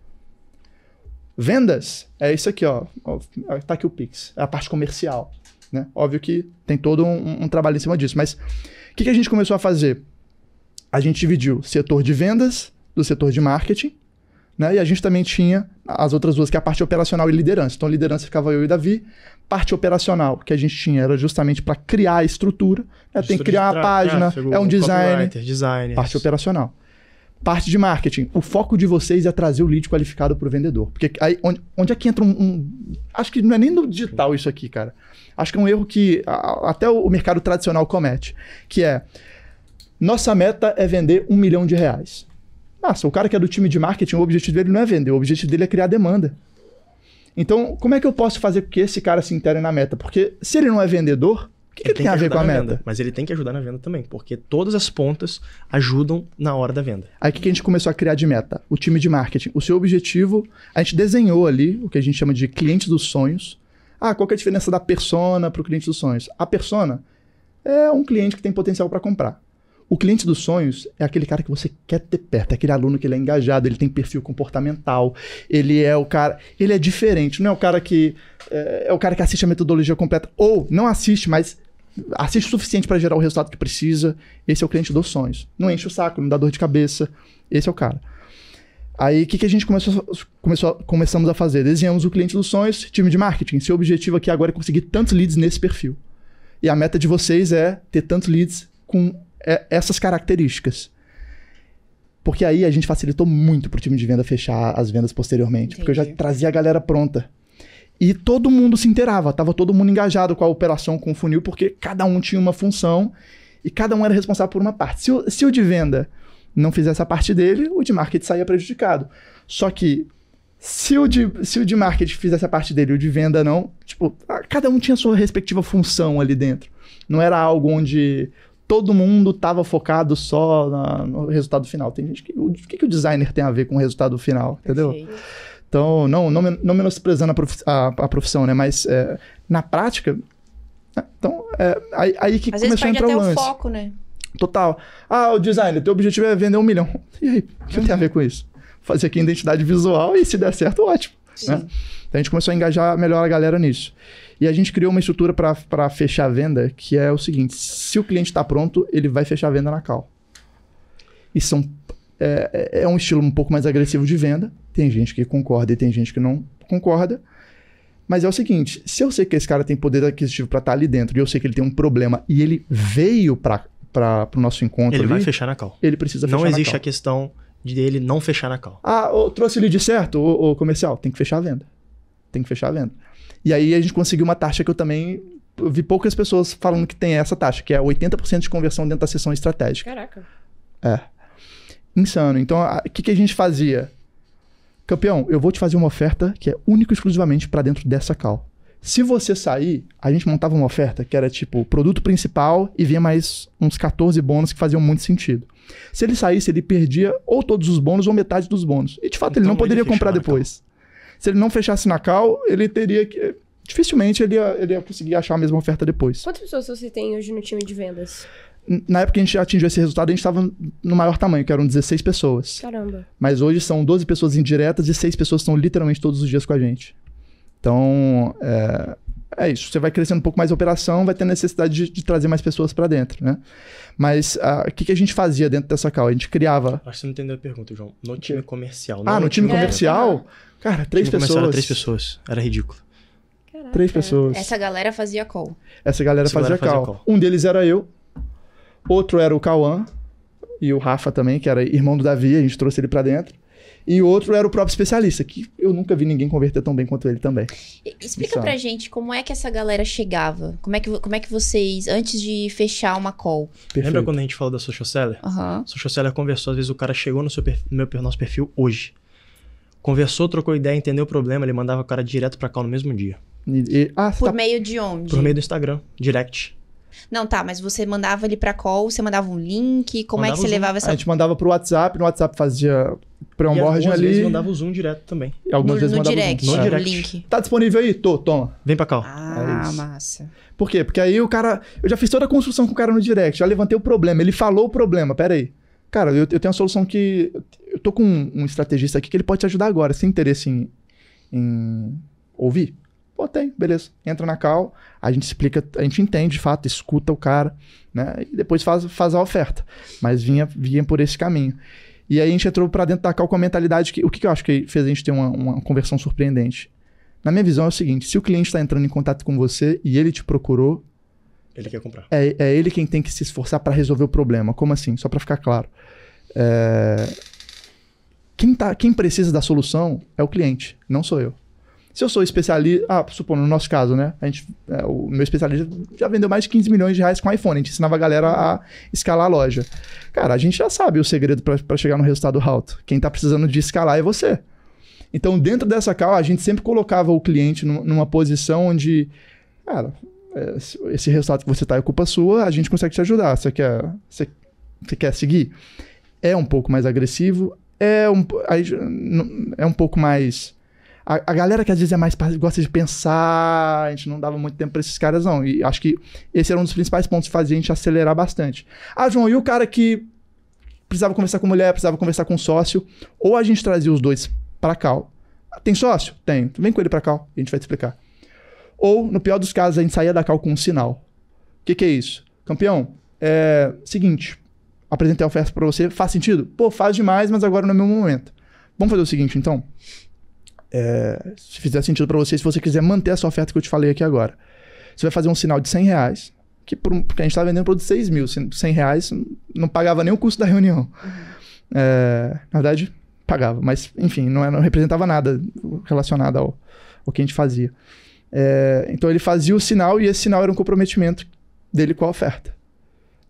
C: Vendas é isso aqui, ó. Ó, Tá aqui o Pix. É a parte comercial. Né? Óbvio que tem todo um, um trabalho em cima disso. Mas o que, que a gente começou a fazer? A gente dividiu setor de vendas do setor de marketing. Né? E a gente também tinha as outras duas, que é a parte operacional e liderança. Então, liderança ficava eu e Davi. Parte operacional que a gente tinha era justamente para criar a estrutura. né? Tem que criar uma página, é um design. Parte operacional. Parte de marketing. O foco de vocês é trazer o lead qualificado para o vendedor. Porque aí, onde, onde é que entra um, um- Acho que não é nem no digital isso aqui, cara. Acho que é um erro que a- até o mercado tradicional comete. Que é, nossa meta é vender um milhão de reais. Nossa, o cara que é do time de marketing, o objetivo dele não é vender, o objetivo dele é criar demanda. Então, como é que eu posso fazer com que esse cara se intere na meta? Porque se ele não é vendedor, o que, que ele tem a ver com a meta?
D: venda, mas ele tem que ajudar na venda também, porque todas as pontas ajudam na hora da venda.
C: Aí o que que a gente começou a criar de meta? O time de marketing. O seu objetivo, a gente desenhou ali o que a gente chama de cliente dos sonhos. Ah, qual que é a diferença da persona para o cliente dos sonhos? A persona é um cliente que tem potencial para comprar. O cliente dos sonhos é aquele cara que você quer ter perto, é aquele aluno que ele é engajado, ele tem perfil comportamental, ele é o cara, ele é diferente, não é o cara que é, é o cara que assiste a metodologia completa ou não assiste, mas assiste o suficiente para gerar o resultado que precisa. Esse é o cliente dos sonhos. Não enche o saco, não dá dor de cabeça. Esse é o cara. Aí o que, que a gente começou, começou, começamos a fazer? Desenhamos o cliente dos sonhos, time de marketing. Seu objetivo aqui agora é conseguir tantos leads nesse perfil. E a meta de vocês é ter tantos leads com essas características. Porque aí a gente facilitou muito pro time de venda fechar as vendas posteriormente.
A: Entendi.
C: Porque eu já trazia a galera pronta. E todo mundo se inteirava, tava todo mundo engajado com a operação, com o funil, porque cada um tinha uma função e cada um era responsável por uma parte. Se o, se o de venda não fizesse a parte dele, o de marketing saía prejudicado. Só que se o de, se o de marketing fizesse a parte dele e o de venda não, tipo, cada um tinha sua respectiva função ali dentro. Não era algo onde todo mundo estava focado só na- no resultado final. Tem gente que. O que, que o designer tem a ver com o resultado final? Entendeu?
A: Perfeito.
C: Então, não, não, não menosprezando a, profi- a- a profissão, né? Mas é, na prática. né? Então, é, aí, aí que
A: Às vezes
C: começou a entrar
A: até
C: o
A: o
C: lance.
A: foco, né?
C: Total. Ah, o designer, teu objetivo é vender um milhão. E aí, o que tem a ver com isso? Fazer aqui identidade visual e se der certo, ótimo. né? Então a gente começou a engajar melhor a galera nisso. E a gente criou uma estrutura para fechar a venda, que é o seguinte: se o cliente está pronto, ele vai fechar a venda na cal. E são, é, é um estilo um pouco mais agressivo de venda. Tem gente que concorda e tem gente que não concorda. Mas é o seguinte: se eu sei que esse cara tem poder aquisitivo para estar ali dentro e eu sei que ele tem um problema e ele veio para o nosso encontro,
D: Ele vai
C: ali,
D: fechar na cal.
C: ele precisa fechar
D: Não existe
C: cal.
D: a questão de ele não fechar na cal.
C: Ah, ô, trouxe o lead certo, o, o comercial. Tem que fechar a venda. Tem que fechar a venda. E aí a gente conseguiu uma taxa que eu também eu vi poucas pessoas falando que tem essa taxa, que é 80% de conversão dentro da sessão estratégica.
B: Caraca.
C: Insano. Então, o que, que a gente fazia? Campeão, eu vou te fazer uma oferta que é única e exclusivamente para dentro dessa cal. Se você sair, a gente montava uma oferta que era tipo o produto principal e vinha mais uns 14 bônus que faziam muito sentido. Se ele saísse, ele perdia ou todos os bônus ou metade dos bônus. E de fato, ele
D: Então,
C: não
D: ele
C: poderia
D: fechava
C: comprar
D: na
C: depois. Se ele não fechasse na cal, ele teria que. Dificilmente ele ia, ele ia conseguir achar a mesma oferta depois.
B: Quantas pessoas você tem hoje no time de vendas?
C: Na época que a gente atingiu esse resultado, a gente estava no maior tamanho, que eram 16 pessoas.
B: Caramba.
C: Mas hoje são 12 pessoas indiretas e 6 pessoas estão literalmente todos os dias com a gente. Então, é, é isso. Você vai crescendo um pouco mais a operação, vai ter necessidade de, de trazer mais pessoas para dentro, né? Mas ah, o que, que a gente fazia dentro dessa cal? A gente criava...
D: Acho que você não entendeu a pergunta, João. No time comercial.
C: Ah, no time
B: É,
C: comercial? Cara, três
D: time
C: pessoas.
D: era três pessoas. Era ridículo.
B: Caraca.
C: Três pessoas.
A: Essa galera fazia call.
C: Essa galera
D: Essa
C: fazia
D: galera fazia
C: cal.
D: call.
C: Um deles era eu. Outro era o Cauã. E o Rafa também, que era irmão do Davi. A gente trouxe ele pra dentro. E outro era o próprio especialista, que eu nunca vi ninguém converter tão bem quanto ele também.
A: Explica
C: Isso.
A: pra gente como é que essa galera chegava. Como é que, como é que vocês, antes de fechar uma call.
C: Perfeito.
D: Lembra quando a gente falou da social seller?
A: Aham.
D: Social seller conversou, às vezes o cara chegou no, seu perfil, no meu, nosso perfil hoje. Conversou, trocou ideia, entendeu o problema, ele mandava o cara direto pra cal no mesmo dia.
C: E- e- ah,
A: Por
C: tá...
A: meio de onde?
D: Por meio do Instagram, direct.
A: Não, tá, mas você mandava ele pra call, você mandava um link, como é
D: Mandava
A: que você
D: o
A: levava
C: A
A: essa...
C: gente mandava pro WhatsApp, no WhatsApp fazia pré-onboarding
D: e algumas
C: ali.
D: vezes mandava o Zoom direto também.
C: E algumas
A: no,
C: vezes
A: no
C: mandava
A: direct,
C: o Zoom.
D: No
A: o
D: direct.
A: link.
C: Tá disponível aí? Tô, toma.
D: Vem pra cal.
A: Ah,
C: É isso.
A: massa.
C: Por quê? Porque aí o cara. Eu já fiz toda a construção com o cara no direct, já levantei o problema. Ele falou o problema, pera aí. Cara, eu, eu tenho uma solução que. Eu tô com um, um estrategista aqui que ele pode te ajudar agora. Você tem interesse em, em ouvir? Pô, tem, beleza. Entra na cal, a gente explica, a gente entende de fato, escuta o cara, né? E depois faz, faz a oferta. Mas vinha, vinha por esse caminho. E aí a gente entrou pra dentro da cal com a mentalidade que. O que, que eu acho que fez a gente ter uma, uma conversão surpreendente? Na minha visão é o seguinte: se o cliente está entrando em contato com você e ele te procurou,
D: Ele quer comprar.
C: é, é ele quem tem que se esforçar para resolver o problema. Como assim? Só para ficar claro. É, Quem, tá, quem precisa da solução é o cliente, não sou eu. Se eu sou especialista. Ah, supondo, no nosso caso, né? A gente, é, o meu especialista já vendeu mais de 15 milhões de reais com iPhone. A gente ensinava a galera a escalar a loja. Cara, a gente já sabe o segredo para chegar no resultado alto. Quem tá precisando de escalar é você. Então, dentro dessa cala, a gente sempre colocava o cliente num- numa posição onde. Cara, é, se- esse resultado que você tá é culpa sua, a gente consegue te ajudar. Você quer, você, você quer seguir? É um pouco mais agressivo, é um, é um pouco mais a, a galera que às vezes é mais gosta de pensar, a gente não dava muito tempo pra esses caras, não. E acho que esse era um dos principais pontos que fazia a gente acelerar bastante. Ah, João, e o cara que precisava conversar com mulher, precisava conversar com sócio, ou a gente trazia os dois pra cal. Tem sócio? Tem. Vem com ele pra cal, a gente vai te explicar. Ou, no pior dos casos, a gente saía da cal com um sinal. O que, que é isso? Campeão, é seguinte, apresentei a oferta pra você, faz sentido? Pô, faz demais, mas agora não é meu momento. Vamos fazer o seguinte, então. É, se fizer sentido pra você, se você quiser manter essa oferta que eu te falei aqui agora, você vai fazer um sinal de 100 reais, que por porque a gente tá vendendo produto de 6 mil, 100 reais não pagava nem o custo da reunião. É, na verdade, pagava, mas enfim, não, era- não representava nada relacionado ao, ao que a gente fazia. É, então ele fazia o sinal e esse sinal era um comprometimento dele com a oferta.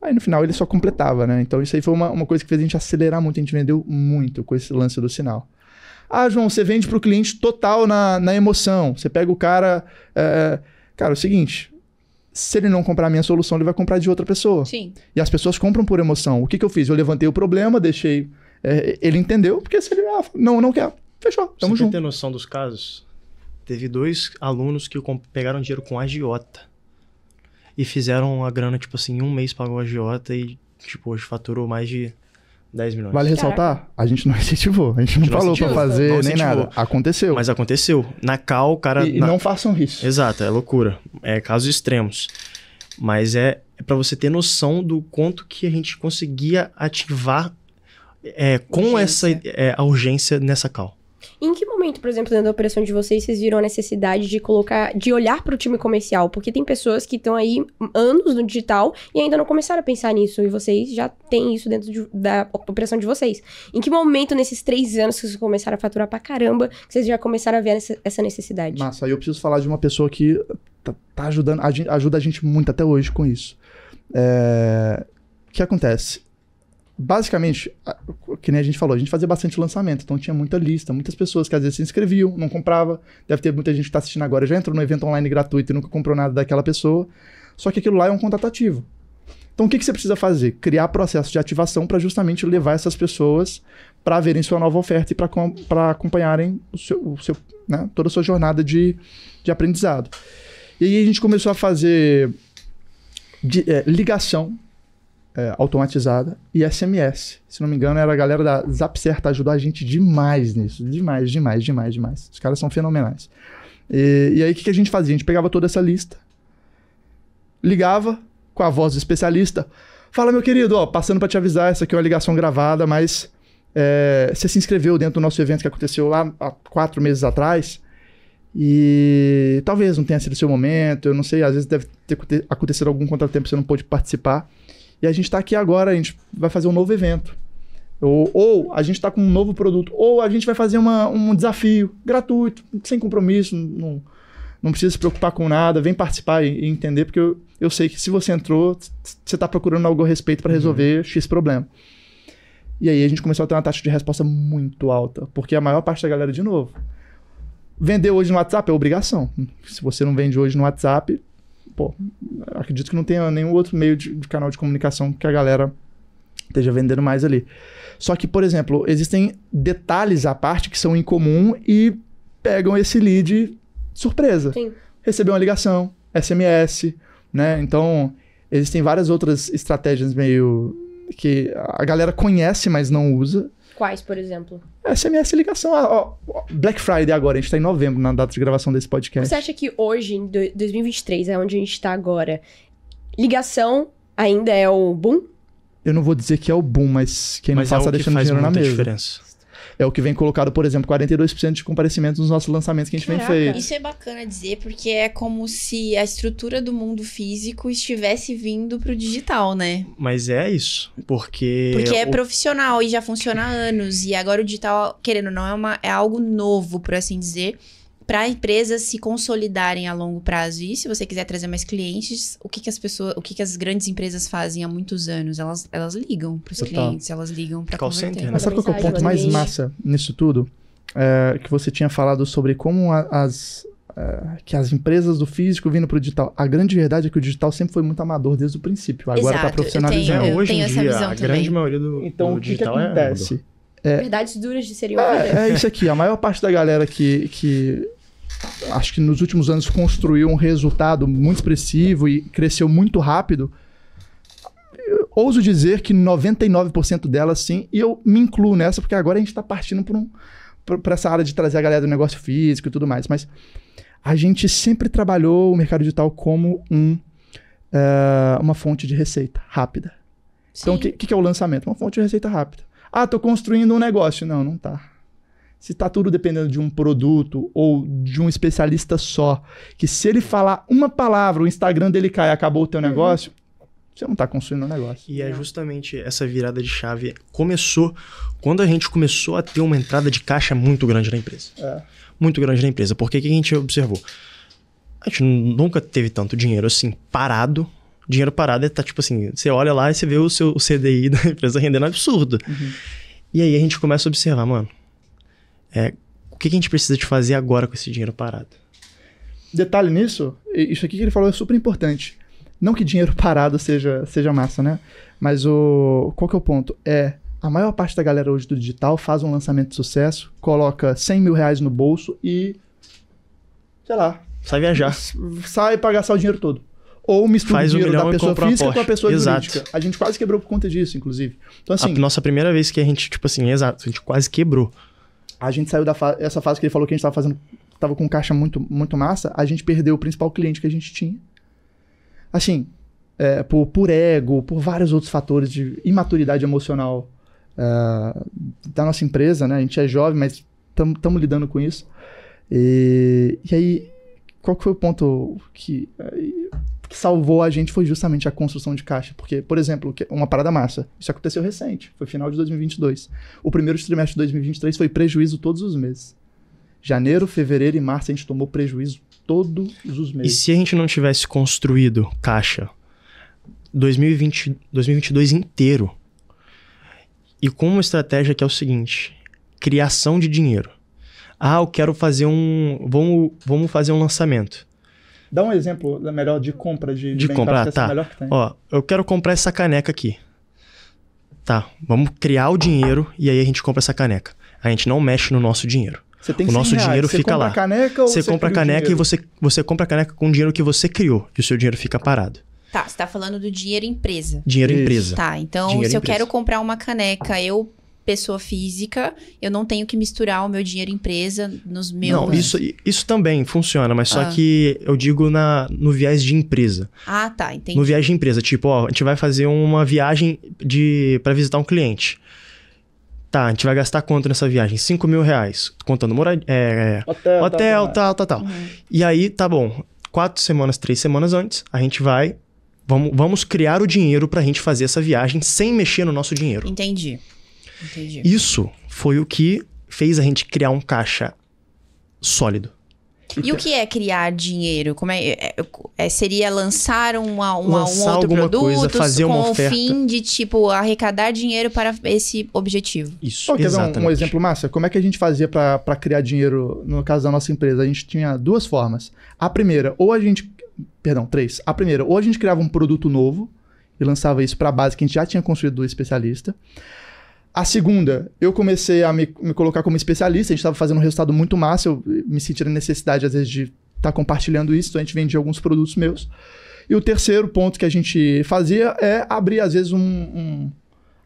C: Aí no final ele só completava, né? Então isso aí foi uma, uma coisa que fez a gente acelerar muito, a gente vendeu muito com esse lance do sinal. Ah, João, você vende para o cliente total na, na emoção. Você pega o cara. é, cara, é o seguinte: se ele não comprar a minha solução, ele vai comprar de outra pessoa.
A: Sim.
C: E as pessoas compram por emoção. O que, que eu fiz? Eu levantei o problema, deixei. é, ele entendeu, porque se ele. Ah, não, não quer. Fechou, tamo
D: Você
C: junto.
D: ter noção dos casos? Teve dois alunos que pegaram dinheiro com agiota. E fizeram a grana, tipo assim, em um mês pagou a agiota e, tipo, hoje faturou mais de 10 milhões.
C: Vale ressaltar? A gente não incentivou. A gente não
D: Não
C: falou pra
D: incentivou.
C: fazer
D: Não
C: nem
D: incentivou.
C: nada. Aconteceu.
D: Mas aconteceu. Na Cal, o cara.
C: e,
D: na-
C: não façam isso.
D: Exato, é loucura. É casos extremos. Mas é, é para você ter noção do quanto que a gente conseguia ativar é, com essa
A: Urgência.
D: é, a urgência nessa cal.
B: Em que momento, por exemplo, dentro da operação de vocês, vocês viram a necessidade de colocar, de olhar para o time comercial? Porque tem pessoas que estão aí anos no digital e ainda não começaram a pensar nisso. E vocês já têm isso dentro de- da operação de vocês. Em que momento, nesses três anos que vocês começaram a faturar pra caramba, que vocês já começaram a ver essa, necessidade?
C: Massa, aí eu preciso falar de uma pessoa que tá, tá ajudando, ajuda a gente muito até hoje com isso. É, O que acontece? Basicamente, que nem a gente falou, a gente fazia bastante lançamento, então tinha muita lista, muitas pessoas que às vezes se inscreviam, não comprava. Deve ter muita gente que tá assistindo agora, já entrou no evento online gratuito e nunca comprou nada daquela pessoa. Só que aquilo lá é um contato ativo. Então o que, que você precisa fazer? Criar processo de ativação para justamente levar essas pessoas para verem sua nova oferta e para acompanharem o seu, o seu, né, toda a sua jornada de, de aprendizado. E aí a gente começou a fazer de- é, ligação é, automatizada e SMS. Se não me engano, era a galera da Zapcerta ajudou a gente demais nisso. Demais, demais, demais, demais. Os caras são fenomenais. E, e aí o que, que a gente fazia? A gente pegava toda essa lista, ligava com a voz do especialista. Fala, meu querido, ó, passando para te avisar, essa aqui é uma ligação gravada, mas é, você se inscreveu dentro do nosso evento que aconteceu lá há quatro meses atrás. E talvez não tenha sido o seu momento, eu não sei, às vezes deve ter aconte- acontecido algum contratempo, você não pôde participar. E a gente está aqui agora, a gente vai fazer um novo evento. Ou, ou a gente está com um novo produto, ou a gente vai fazer uma- um desafio gratuito, sem compromisso, não, não precisa se preocupar com nada, vem participar e, e entender, porque eu, eu sei que se você entrou, você está procurando algo a respeito para resolver X problema. E aí a gente começou a ter uma taxa de resposta muito alta, porque a maior parte da galera, de novo, vender hoje no WhatsApp é obrigação. Se você não vende hoje no WhatsApp, pô, acredito que não tenha nenhum outro meio de, de canal de comunicação que a galera esteja vendendo mais ali. Só que, por exemplo, existem detalhes à parte que são incomum e pegam esse lead surpresa.
B: Sim.
C: Recebeu uma ligação, SMS, né? Então, existem várias outras estratégias meio que a galera conhece, mas não usa.
B: Quais, por exemplo?
C: SMS e ligação. Ah, ó, ó, Black Friday agora, a gente tá em novembro, na data de gravação desse podcast.
B: Você acha que hoje, em do- 2023, é onde a gente tá agora, ligação ainda é o boom?
C: Eu não vou dizer que é o boom, mas quem não
D: Mas
C: faz
D: é
C: tá
D: o que
C: deixando
D: faz
C: dinheiro na mesa.
D: diferença.
C: É o que vem colocado, por exemplo, 42% de comparecimento nos nossos lançamentos que a gente
B: Caraca.
C: vem feito.
A: Isso é bacana dizer, porque é como se a estrutura do mundo físico estivesse vindo pro digital, né?
D: Mas é isso. Porque.
A: Porque é
D: o-
A: profissional e já funciona há anos. E agora o digital, querendo ou não, é, uma, é algo novo, por assim dizer, para empresas se consolidarem a longo prazo. E se você quiser trazer mais clientes, o que, que as pessoas, o que, que as grandes empresas fazem há muitos anos? Elas, elas ligam pros
C: Total.
A: clientes, elas ligam para
D: Call
A: converter.
D: center, né?
C: Mas sabe qual é o ponto mais massa nisso tudo? É, que você tinha falado sobre como a- as. é, que as empresas do físico vindo pro digital. A grande verdade é que o digital sempre foi muito amador desde o princípio. Agora
A: Exato,
C: tá
A: eu
C: profissionalizando.
A: tenho-
D: É, hoje
A: tenho
D: em
A: essa
D: dia,
A: visão
D: a
A: também.
D: grande maioria do,
C: Então,
D: do
C: o que, que
D: digital é
C: acontece?
B: Verdades duras de serem ouvidas.
C: É, é isso aqui. A maior parte da galera que, que acho que nos últimos anos construiu um resultado muito expressivo e cresceu muito rápido. eu ouso dizer que 99% delas sim, e eu me incluo nessa, porque agora a gente está partindo para um, essa área de trazer a galera do negócio físico e tudo mais. Mas a gente sempre trabalhou o mercado digital como um, eh, uma fonte de receita rápida. Então, o que, que é o lançamento? Uma fonte de receita rápida. Ah, tô construindo um negócio. Não, não tá. Se tá tudo dependendo de um produto ou de um especialista só, que se ele falar uma palavra, o Instagram dele cai e acabou o teu negócio, você não tá construindo um negócio.
D: E é justamente essa virada de chave começou quando a gente começou a ter uma entrada de caixa muito grande na empresa.
C: É.
D: Muito grande na empresa. Porque o que a gente observou? A gente nunca teve tanto dinheiro assim parado. Dinheiro parado é tá tipo assim, você olha lá e você vê o seu o CDI da empresa rendendo absurdo. E aí a gente começa a observar, mano, é, o que, que a gente precisa de fazer agora com esse dinheiro parado?
C: Detalhe nisso, isso aqui que ele falou é super importante. Não que dinheiro parado seja, seja massa, né? Mas o qual que é o ponto? É, a maior parte da galera hoje do digital faz um lançamento de sucesso, coloca 100 mil reais no bolso e, sei lá,
D: Sai viajar.
C: sai pra gastar o dinheiro todo. Ou mistura
D: Faz
C: o
D: um
C: dinheiro
D: milhão
C: da pessoa física com a pessoa
D: Exato.
C: jurídica. A gente quase quebrou por conta disso, inclusive. Então, assim,
D: a nossa primeira vez que a gente, tipo assim, exato, a gente quase quebrou.
C: a gente saiu da fa essa fase que ele falou que a gente tava fazendo, tava com caixa muito, muito massa, a gente perdeu o principal cliente que a gente tinha. Assim, é, por, por ego, por vários outros fatores de imaturidade emocional é, da nossa empresa, né? A gente é jovem, mas estamos lidando com isso. E, e aí, qual que foi o ponto que, eh, que salvou a gente foi justamente a construção de caixa. Porque, por exemplo, uma parada massa. Isso aconteceu recente, foi final de 2022. O primeiro trimestre de 2023 foi prejuízo todos os meses. Janeiro, fevereiro e março a gente tomou prejuízo todos os
D: E
C: meses.
D: se a gente não tivesse construído caixa 2020, 2022 inteiro e com uma estratégia que é o seguinte: criação de dinheiro. Ah, eu quero fazer um. Vamos, vamos fazer um lançamento.
C: Dá um exemplo da melhor de compra de,
D: De
C: bem
D: compra,
C: é
D: tá.
C: melhor que tem.
D: Ó, eu quero comprar essa caneca aqui. Tá, vamos criar o dinheiro e aí a gente compra essa caneca. A gente não mexe no nosso dinheiro.
C: Você tem
D: o
C: 100
D: nosso
C: reais.
D: dinheiro
C: você
D: fica
C: compra
D: lá.
C: A caneca ou
D: Você compra a caneca e você, você compra a caneca com o dinheiro que você criou e o seu dinheiro fica parado.
A: Tá, você tá falando do dinheiro empresa.
D: Dinheiro
C: Isso.
D: empresa.
A: Tá, então
D: Dinheiro
A: se eu
D: empresa.
A: quero comprar uma caneca, eu, pessoa física, eu não tenho que misturar o meu dinheiro empresa nos meus.
D: Não, isso, isso também funciona, mas só
A: Ah.
D: que eu digo na, no viés de empresa.
A: Ah, tá, entendi.
D: No viés de empresa, tipo, ó, a gente vai fazer uma viagem de para visitar um cliente. Tá, a gente vai gastar quanto nessa viagem? 5 mil reais. Contando moradia. É,
C: Hotel,
D: é, hotel,
C: tal,
D: tal, tal, tal.
A: Uhum.
D: E aí, tá bom. Quatro semanas, três semanas antes, a gente vai. Vamos, vamos criar o dinheiro pra gente fazer essa viagem sem mexer no nosso dinheiro.
A: Entendi. Entendi.
D: Isso foi o que fez a gente criar um caixa sólido.
A: E o que é criar dinheiro? Como é, é- é- seria lançar uma, uma-
D: Lançar
A: um outro produto
D: coisa, fazer
A: com
D: uma
A: o
D: oferta.
A: fim de, tipo, arrecadar dinheiro para esse objetivo.
D: Isso,
C: Pô, quer ver
D: exatamente.
C: um, um exemplo massa? Como é que a gente fazia para criar dinheiro no caso da nossa empresa? A gente tinha duas formas. A primeira, ou a gente. Perdão, três. A primeira, ou a gente criava um produto novo e lançava isso para a base que a gente já tinha construído do especialista. A segunda, eu comecei a me, me colocar como especialista, a gente estava fazendo um resultado muito massa, eu me senti a necessidade, às vezes, de estar compartilhando isso, então a gente vendia alguns produtos meus. E o terceiro ponto que a gente fazia é abrir, às vezes, um. um-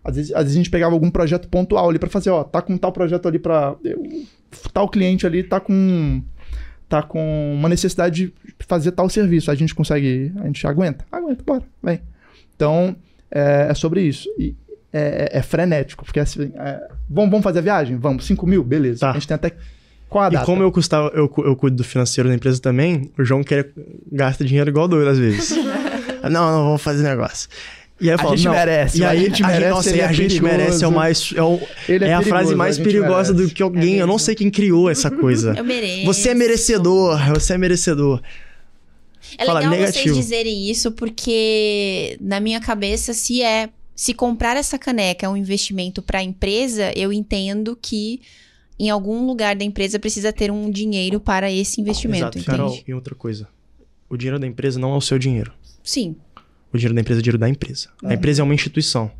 C: às, vezes, às vezes a gente pegava algum projeto pontual ali para fazer, ó, tá com tal projeto ali para tal cliente ali tá com tá com uma necessidade de fazer tal serviço. A gente consegue, a gente aguenta, aguenta, bora, vem. Então é, é sobre isso. E é, é- é frenético, porque assim, é, vamos, vamos fazer a viagem? Vamos, 5 mil, beleza.
D: Tá.
C: A gente tem até qual a
D: E
C: data?
D: como eu, custava, eu, eu cuido do financeiro da empresa também, o João quer gasta dinheiro igual doido às vezes. não, não, vamos fazer negócio. E aí eu
C: A
D: falo,
C: gente
D: não.
C: merece,
D: E
C: a
D: aí,
C: gente merece,
D: nossa,
C: ele
D: e
C: é
D: a gente
C: perigoso.
D: merece, é o mais. É, o-
C: Ele
D: é a
C: perigoso,
D: frase mais
C: gente
D: perigosa
C: merece.
D: do que alguém.
A: É
D: eu não sei quem criou essa coisa.
A: Eu mereço.
D: Você é merecedor, você é merecedor.
A: É
D: Fala
A: legal vocês
D: negativo.
A: dizerem isso porque na minha cabeça se é se comprar essa caneca é um investimento para a empresa, eu entendo que em algum lugar da empresa precisa ter um dinheiro para esse investimento,
D: Exato? Carol. E outra coisa. O dinheiro da empresa não é o seu dinheiro.
A: Sim.
D: O dinheiro da empresa é o dinheiro da empresa. A empresa é uma instituição.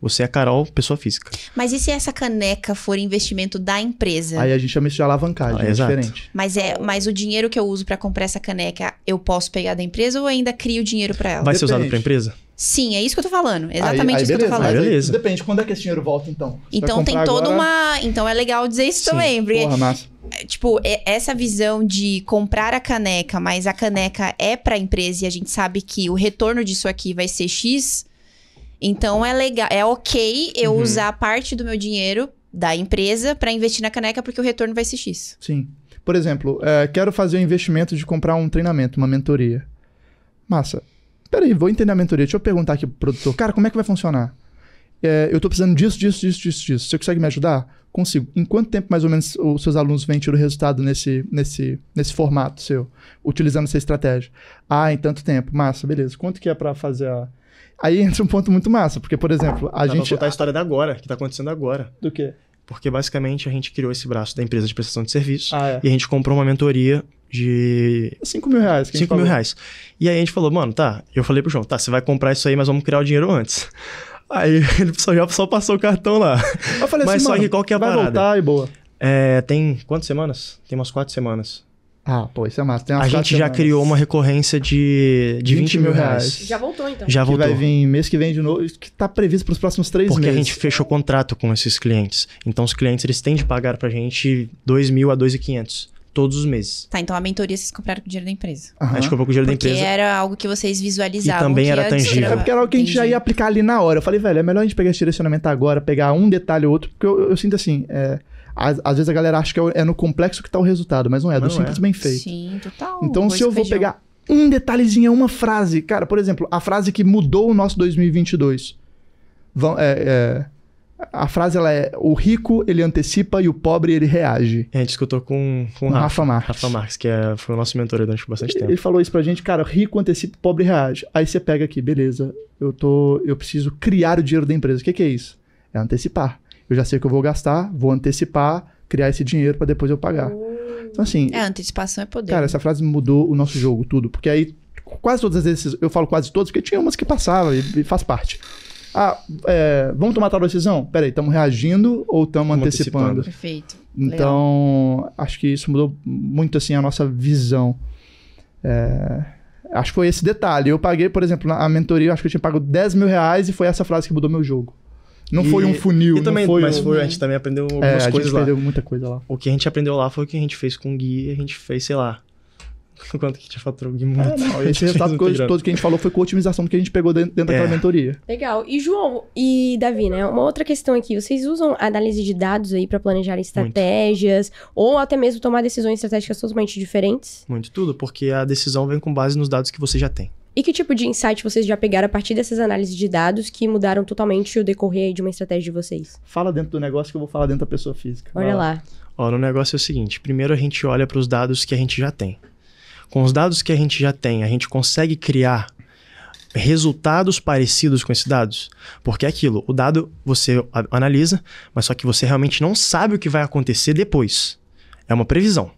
D: Você é Carol, pessoa física.
A: Mas e se essa caneca for investimento da empresa?
C: Aí a gente chama isso de alavancagem,
D: Ah,
C: é
D: exato.
C: diferente.
A: Mas é, mas o dinheiro que eu uso pra comprar essa caneca, eu posso pegar da empresa ou ainda crio dinheiro pra ela?
D: Vai ser usado
C: Depende.
D: pra empresa?
A: Sim, é isso que eu tô falando. Exatamente
C: Aí- aí
A: isso que eu tô
C: beleza,
A: falando.
D: Aí beleza.
C: Depende, quando é que esse dinheiro volta, então? Você
A: Então tem toda
C: agora-
A: uma. Então é legal dizer isso
D: Sim.
A: também, porque,
C: Porra, massa.
A: tipo, e- essa visão de comprar a caneca, mas a caneca é pra empresa e a gente sabe que o retorno disso aqui vai ser X. Então é legal, é ok eu
D: Uhum.
A: usar parte do meu dinheiro da empresa pra investir na caneca porque o retorno vai ser X.
C: Sim. Por exemplo, é, quero fazer o investimento de comprar um treinamento, uma mentoria. Massa. Peraí, vou entender a mentoria. Deixa eu perguntar aqui pro produtor. Cara, como é que vai funcionar? É, eu tô precisando disso, disso, disso, disso, disso. Você consegue me ajudar? Consigo. Em quanto tempo, mais ou menos, os seus alunos vêm tirar o resultado nesse, nesse, nesse formato seu? Utilizando essa estratégia? Ah, em tanto tempo. Massa, beleza. Quanto que é pra fazer a... Aí entra um ponto muito massa, porque, por exemplo, a
D: Dá
C: gente...
D: pra contar a história da agora, que tá acontecendo agora.
C: Do quê?
D: Porque basicamente a gente criou esse braço da empresa de prestação de serviço
C: Ah, é.
D: e a gente comprou uma mentoria de
C: 5 mil reais. que a gente
D: 5 mil reais. E aí a gente falou, mano, tá. Eu falei pro João, tá, você vai comprar isso aí, mas vamos criar o dinheiro antes. Aí ele só, já só passou o cartão lá.
C: Eu falei
D: Mas
C: assim,
D: só
C: mano,
D: que qual que é a
C: vai
D: parada?
C: voltar e boa.
D: É, tem quantas semanas? Tem umas quatro semanas.
C: Ah, pô, isso é massa. Tem umas
D: A gente já
C: semanas.
D: criou uma recorrência de, de 20, mil reais.
B: Já voltou, então.
D: Já
C: Que
D: voltou.
C: vai vir mês que vem de novo, que tá previsto para os próximos três
D: Porque a
C: meses.
D: gente fechou contrato com esses clientes. Então os clientes eles têm de pagar pra gente 2 mil a 2.500 todos os meses.
A: Tá, então a mentoria vocês compraram com o dinheiro da empresa.
C: Aham.
D: A gente comprou com o dinheiro da
A: Porque
D: empresa.
A: era algo que vocês visualizavam.
D: E também
A: que
D: era tangível.
C: É porque era algo que a gente já ia aplicar ali na hora. Eu falei, velho, é melhor a gente pegar esse direcionamento agora, pegar um detalhe ou outro, porque eu, eu sinto assim, é, às, às vezes a galera acha que é é no complexo que tá o resultado, mas não é, é do
D: Não é.
C: simples bem feito.
A: Sim, total.
C: Então, se eu vou
A: feijão.
C: pegar um detalhezinho, uma frase, cara, por exemplo, a frase que mudou o nosso 2022. Vão, é, é, a frase ela é: o rico ele antecipa e o pobre ele reage.
D: A gente escutou com, com
C: Com
D: o
C: Rafa
D: Rafa,
C: Marques.
D: Rafa Marques, que é, foi o nosso mentor durante bastante tempo.
C: Ele falou isso pra gente, cara, rico antecipa, pobre reage. Aí você pega aqui, beleza, eu tô, eu preciso criar o dinheiro da empresa. O que, que é isso? É antecipar. Eu já sei o que eu vou gastar, vou antecipar, criar esse dinheiro pra depois eu pagar. Então assim,
A: É, antecipação é poder.
C: cara, essa frase mudou o nosso jogo tudo, porque aí quase todas as vezes, eu falo quase todas, porque tinha umas que passava e, e faz parte. Ah, é, vamos tomar tal decisão? Peraí, estamos reagindo ou estamos
D: Tamo
C: antecipando?
D: antecipando.
A: Perfeito.
C: Então, acho que isso mudou muito assim a nossa visão. É, acho que foi esse detalhe. Eu paguei, por exemplo, na a mentoria, acho que eu tinha pago 10 mil reais e foi essa frase que mudou meu jogo. Não
D: E-
C: foi um funil,
D: E também,
C: não foi
D: mas
C: um...
D: foi, a gente também aprendeu
C: É,
D: algumas
C: a gente
D: coisas lá.
C: perdeu muita coisa lá.
D: O que a gente aprendeu lá foi o que a gente fez com o Gui, a gente fez, sei lá. Quanto que a gente faturou o Gui?
C: É,
D: Muito.
C: não,
D: A gente
C: esse resultado todo, que a gente falou foi com a otimização do que a gente pegou dentro, dentro daquela
D: É.
C: mentoria.
B: Legal. E João e Davi, né? Uma outra questão aqui. Vocês usam análise de dados aí pra planejar estratégias ou até mesmo tomar decisões estratégicas totalmente diferentes?
D: Muito tudo, porque a decisão vem com base nos dados que você já tem.
B: E que tipo de insight vocês já pegaram a partir dessas análises de dados que mudaram totalmente o decorrer aí de uma estratégia de vocês?
C: Fala dentro do negócio que eu vou falar dentro da pessoa física.
B: Olha lá.
D: Ó, no negócio é o seguinte: primeiro a gente olha para os dados que a gente já tem. Com os dados que a gente já tem, a gente consegue criar resultados parecidos com esses dados? Porque é aquilo, o dado você analisa, mas só que você realmente não sabe o que vai acontecer depois. É uma previsão.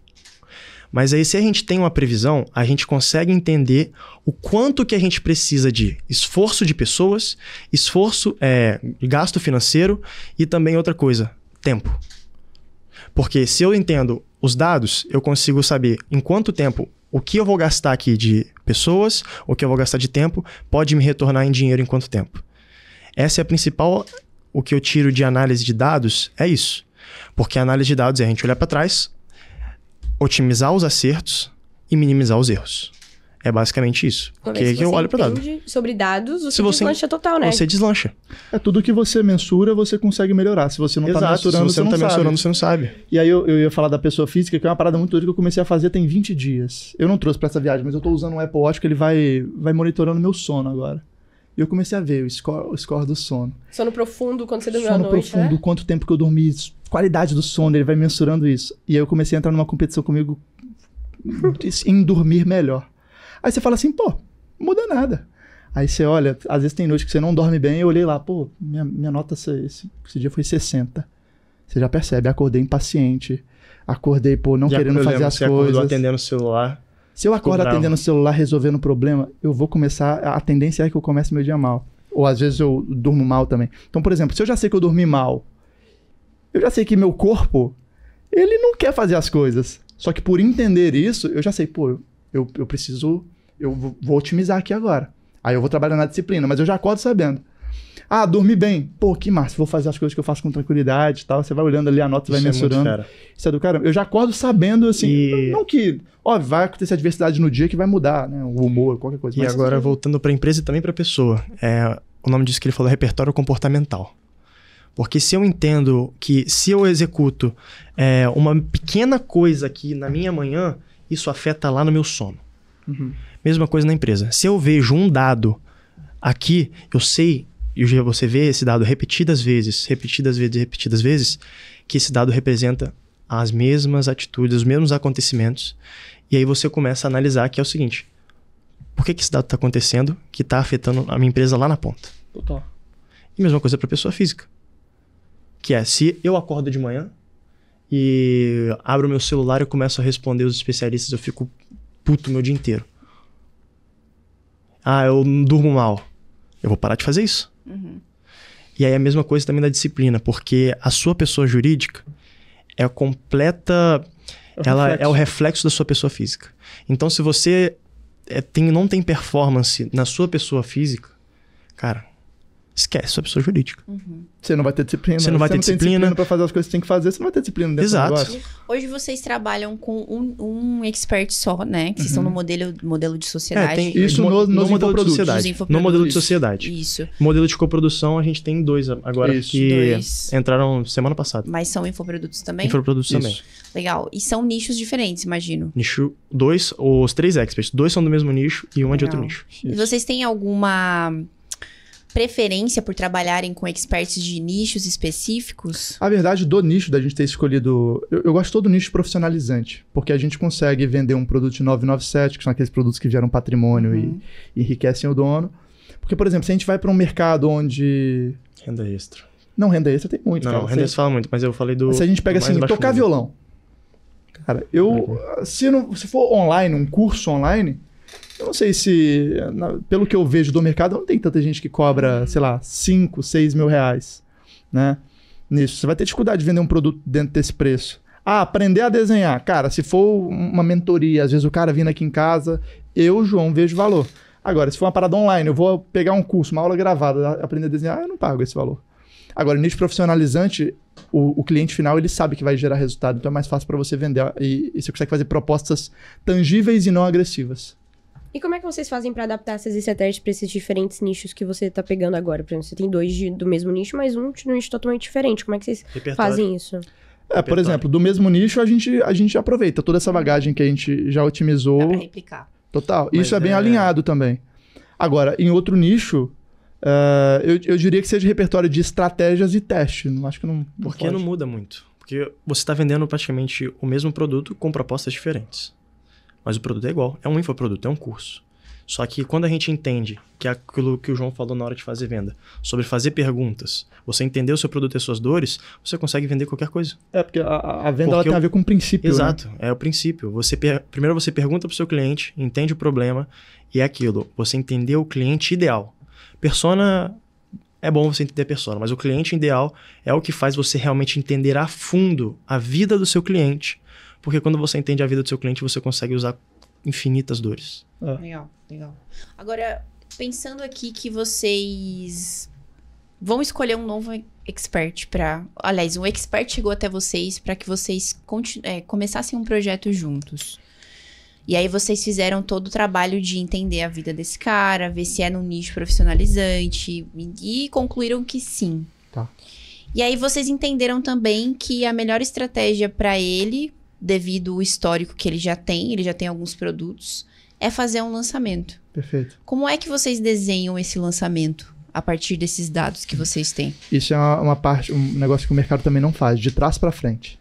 D: Mas aí, se a gente tem uma previsão, a gente consegue entender o quanto que a gente precisa de esforço de pessoas, esforço, é, gasto financeiro e também outra coisa, tempo. Porque se eu entendo os dados, eu consigo saber em quanto tempo o que eu vou gastar aqui de pessoas, o que eu vou gastar de tempo, pode me retornar em dinheiro em quanto tempo. Essa é a principal. O que eu tiro de análise de dados é isso. Porque a análise de dados é a gente olhar para trás, otimizar os acertos e minimizar os erros. É basicamente isso. Porque é que eu
B: você
D: olho para dado.
B: entende Sobre dados, você,
D: Se você-
B: deslancha total, né?
D: Você deslancha.
C: É tudo que você mensura, você consegue melhorar. Se você não tá
D: Exato.
C: mensurando,
D: Se você não tá
C: sabe.
D: mensurando, você não sabe.
C: E aí eu, eu ia falar da pessoa física, que é uma parada muito doida que eu comecei a fazer tem 20 dias. Eu não trouxe pra essa viagem, mas eu tô usando um Apple Watch que ele vai, vai monitorando meu sono agora. E eu comecei a ver o score, o score do sono.
B: Sono profundo quando você dormiu à
C: sono
B: noite,
C: profundo,
B: né?
C: quanto tempo que eu dormi, qualidade do sono, ele vai mensurando isso. E aí eu comecei a entrar numa competição comigo em dormir melhor. Aí você fala assim, pô, muda nada. Aí você olha, às vezes tem noite que você não dorme bem, eu olhei lá, pô, minha, minha nota esse, esse, esse dia foi 60. Você já percebe, acordei impaciente, acordei, pô, não
D: Já
C: querendo fazer
D: lembro,
C: as
D: você acordou
C: coisas.
D: atendendo o celular.
C: Se eu acordo
D: bravo.
C: atendendo o celular, resolvendo o problema, eu vou começar, a tendência é que eu comece meu dia mal. Ou às vezes eu durmo mal também. Então, por exemplo, se eu já sei que eu dormi mal, eu já sei que meu corpo, ele não quer fazer as coisas. Só que por entender isso, eu já sei, pô, eu, eu preciso, eu vou otimizar aqui agora. Aí eu vou trabalhar na disciplina, mas eu já acordo sabendo. Ah, dormi bem. Pô, que massa, vou fazer as coisas que eu faço com tranquilidade e tal. Você vai olhando ali a nota, vai
D: Isso é
C: mensurando.
D: fera.
C: Isso é do caramba. Eu já acordo sabendo, assim,
D: E-
C: não que, ó, vai acontecer adversidade no dia que vai mudar, né? O humor, qualquer coisa.
D: E
C: Mas
D: agora, voltando para a empresa e também para a pessoa, é, o nome disso que ele falou é repertório comportamental. Porque se eu entendo que se eu executo é, uma pequena coisa aqui na minha manhã, isso afeta lá no meu sono.
C: Uhum.
D: Mesma coisa na empresa. Se eu vejo um dado aqui, eu sei, e você vê esse dado repetidas vezes, repetidas vezes, repetidas vezes, que esse dado representa as mesmas atitudes, os mesmos acontecimentos. E aí você começa a analisar que é o seguinte: por que, que esse dado está acontecendo que está afetando a minha empresa lá na ponta?
C: Total.
D: E mesma coisa para pessoa física. Que é, se eu acordo de manhã e abro meu celular e começo a responder os especialistas, eu fico puto o meu dia inteiro. Ah, eu não durmo mal. Eu vou parar de fazer isso.
A: Uhum.
D: E aí a mesma coisa também da disciplina, porque a sua pessoa jurídica é a completa. ela é o reflexo da sua pessoa física. Então, se você é, tem, não tem performance na sua pessoa física, cara, esquece sua pessoa jurídica.
C: Você não vai ter disciplina.
D: Você não vai ter
C: tem
D: disciplina.
C: pra fazer as coisas que tem que fazer, você não vai ter disciplina dentro
D: Exato.
C: do negócio.
A: Hoje vocês trabalham com um, um expert só, né? Que vocês estão no modelo, modelo de sociedade.
D: É, tem
C: Isso no- nos
D: modelo de sociedade. No modelo de sociedade.
A: Isso.
D: Modelo de coprodução, a gente tem dois agora
C: Isso.
D: que
A: Dois.
D: entraram semana passada.
A: Mas são infoprodutos também?
D: Infoprodutos também.
C: Isso.
A: Legal. E são nichos diferentes, imagino.
D: Nicho dois, os três experts, dois são do mesmo nicho e uma de outro nicho.
A: E
C: Isso.
A: vocês têm alguma preferência por trabalharem com experts de nichos específicos?
C: A verdade do nicho da gente ter escolhido. Eu, eu gosto todo do nicho profissionalizante, porque a gente consegue vender um produto de 997, que são aqueles produtos que geram patrimônio
A: Uhum.
C: e, e enriquecem o dono. Porque, por exemplo, se a gente vai para um mercado onde.
D: Renda extra.
C: Não, renda extra tem muito,
D: Não,
C: cara.
D: renda extra fala muito, mas eu falei do.
C: se a gente pega assim, tocar
D: nível.
C: violão. Cara, eu. Se, não, se for online, um curso online, eu não sei se. na- pelo que eu vejo do mercado, não tem tanta gente que cobra, sei lá, 5, 6 mil reais. Né? Nisso. Você vai ter dificuldade de vender um produto dentro desse preço. Ah, aprender a desenhar. Cara, se for uma mentoria, às vezes o cara vindo aqui em casa, eu, João, vejo valor. Agora, se for uma parada online, eu vou pegar um curso, uma aula gravada, aprender a desenhar, eu não pago esse valor. Agora, nicho profissionalizante, o, o cliente final ele sabe que vai gerar resultado, então é mais fácil para você vender e, e você consegue fazer propostas tangíveis e não agressivas.
B: E como é que vocês fazem pra adaptar essas estratégias pra esses diferentes nichos que você tá pegando agora? Por exemplo, você tem dois de- do mesmo nicho, mas um de um nicho totalmente diferente. Como é que vocês
D: Repertório.
B: fazem isso?
C: É, por exemplo, do mesmo nicho a gente, a gente aproveita toda essa bagagem que a gente já otimizou.
A: Dá pra replicar.
C: Total.
D: Mas
C: Isso é bem
D: é-
C: alinhado também. Agora, em outro nicho, eh, eu, eu diria que seja repertório de estratégias e teste. Não acho que não. não
D: Porque
C: pode.
D: não muda muito. Porque você está vendendo praticamente o mesmo produto com propostas diferentes. Mas o produto é igual. É um infoproduto, é um curso. Só que quando a gente entende que é aquilo que o João falou na hora de fazer venda, sobre fazer perguntas, você entender o seu produto e as suas dores, você consegue vender qualquer coisa.
C: É, porque a, a venda ela
D: Porque
C: tem
D: eu-
C: a ver com princípio. né?
D: Exato, é o princípio. Você per- Primeiro você pergunta para o seu cliente, entende o problema, e é aquilo. Você entender o cliente ideal. Persona é bom você entender a persona, mas o cliente ideal é o que faz você realmente entender a fundo a vida do seu cliente. Porque quando você entende a vida do seu cliente, você consegue usar infinitas dores.
A: Legal, legal. Agora, pensando aqui que vocês vão escolher um novo expert para, aliás, um expert chegou até vocês para que vocês continu- é, começassem um projeto juntos. E aí vocês fizeram todo o trabalho de entender a vida desse cara, ver se é no nicho profissionalizante e, e concluíram que sim.
C: Tá.
A: E aí vocês entenderam também que a melhor estratégia para ele, devido ao histórico que ele já tem, ele já tem alguns produtos, é fazer um lançamento.
C: Perfeito.
A: Como é que vocês desenham esse lançamento a partir desses dados que vocês têm?
C: Isso é uma, uma parte, um negócio que o mercado também não faz, de trás para frente.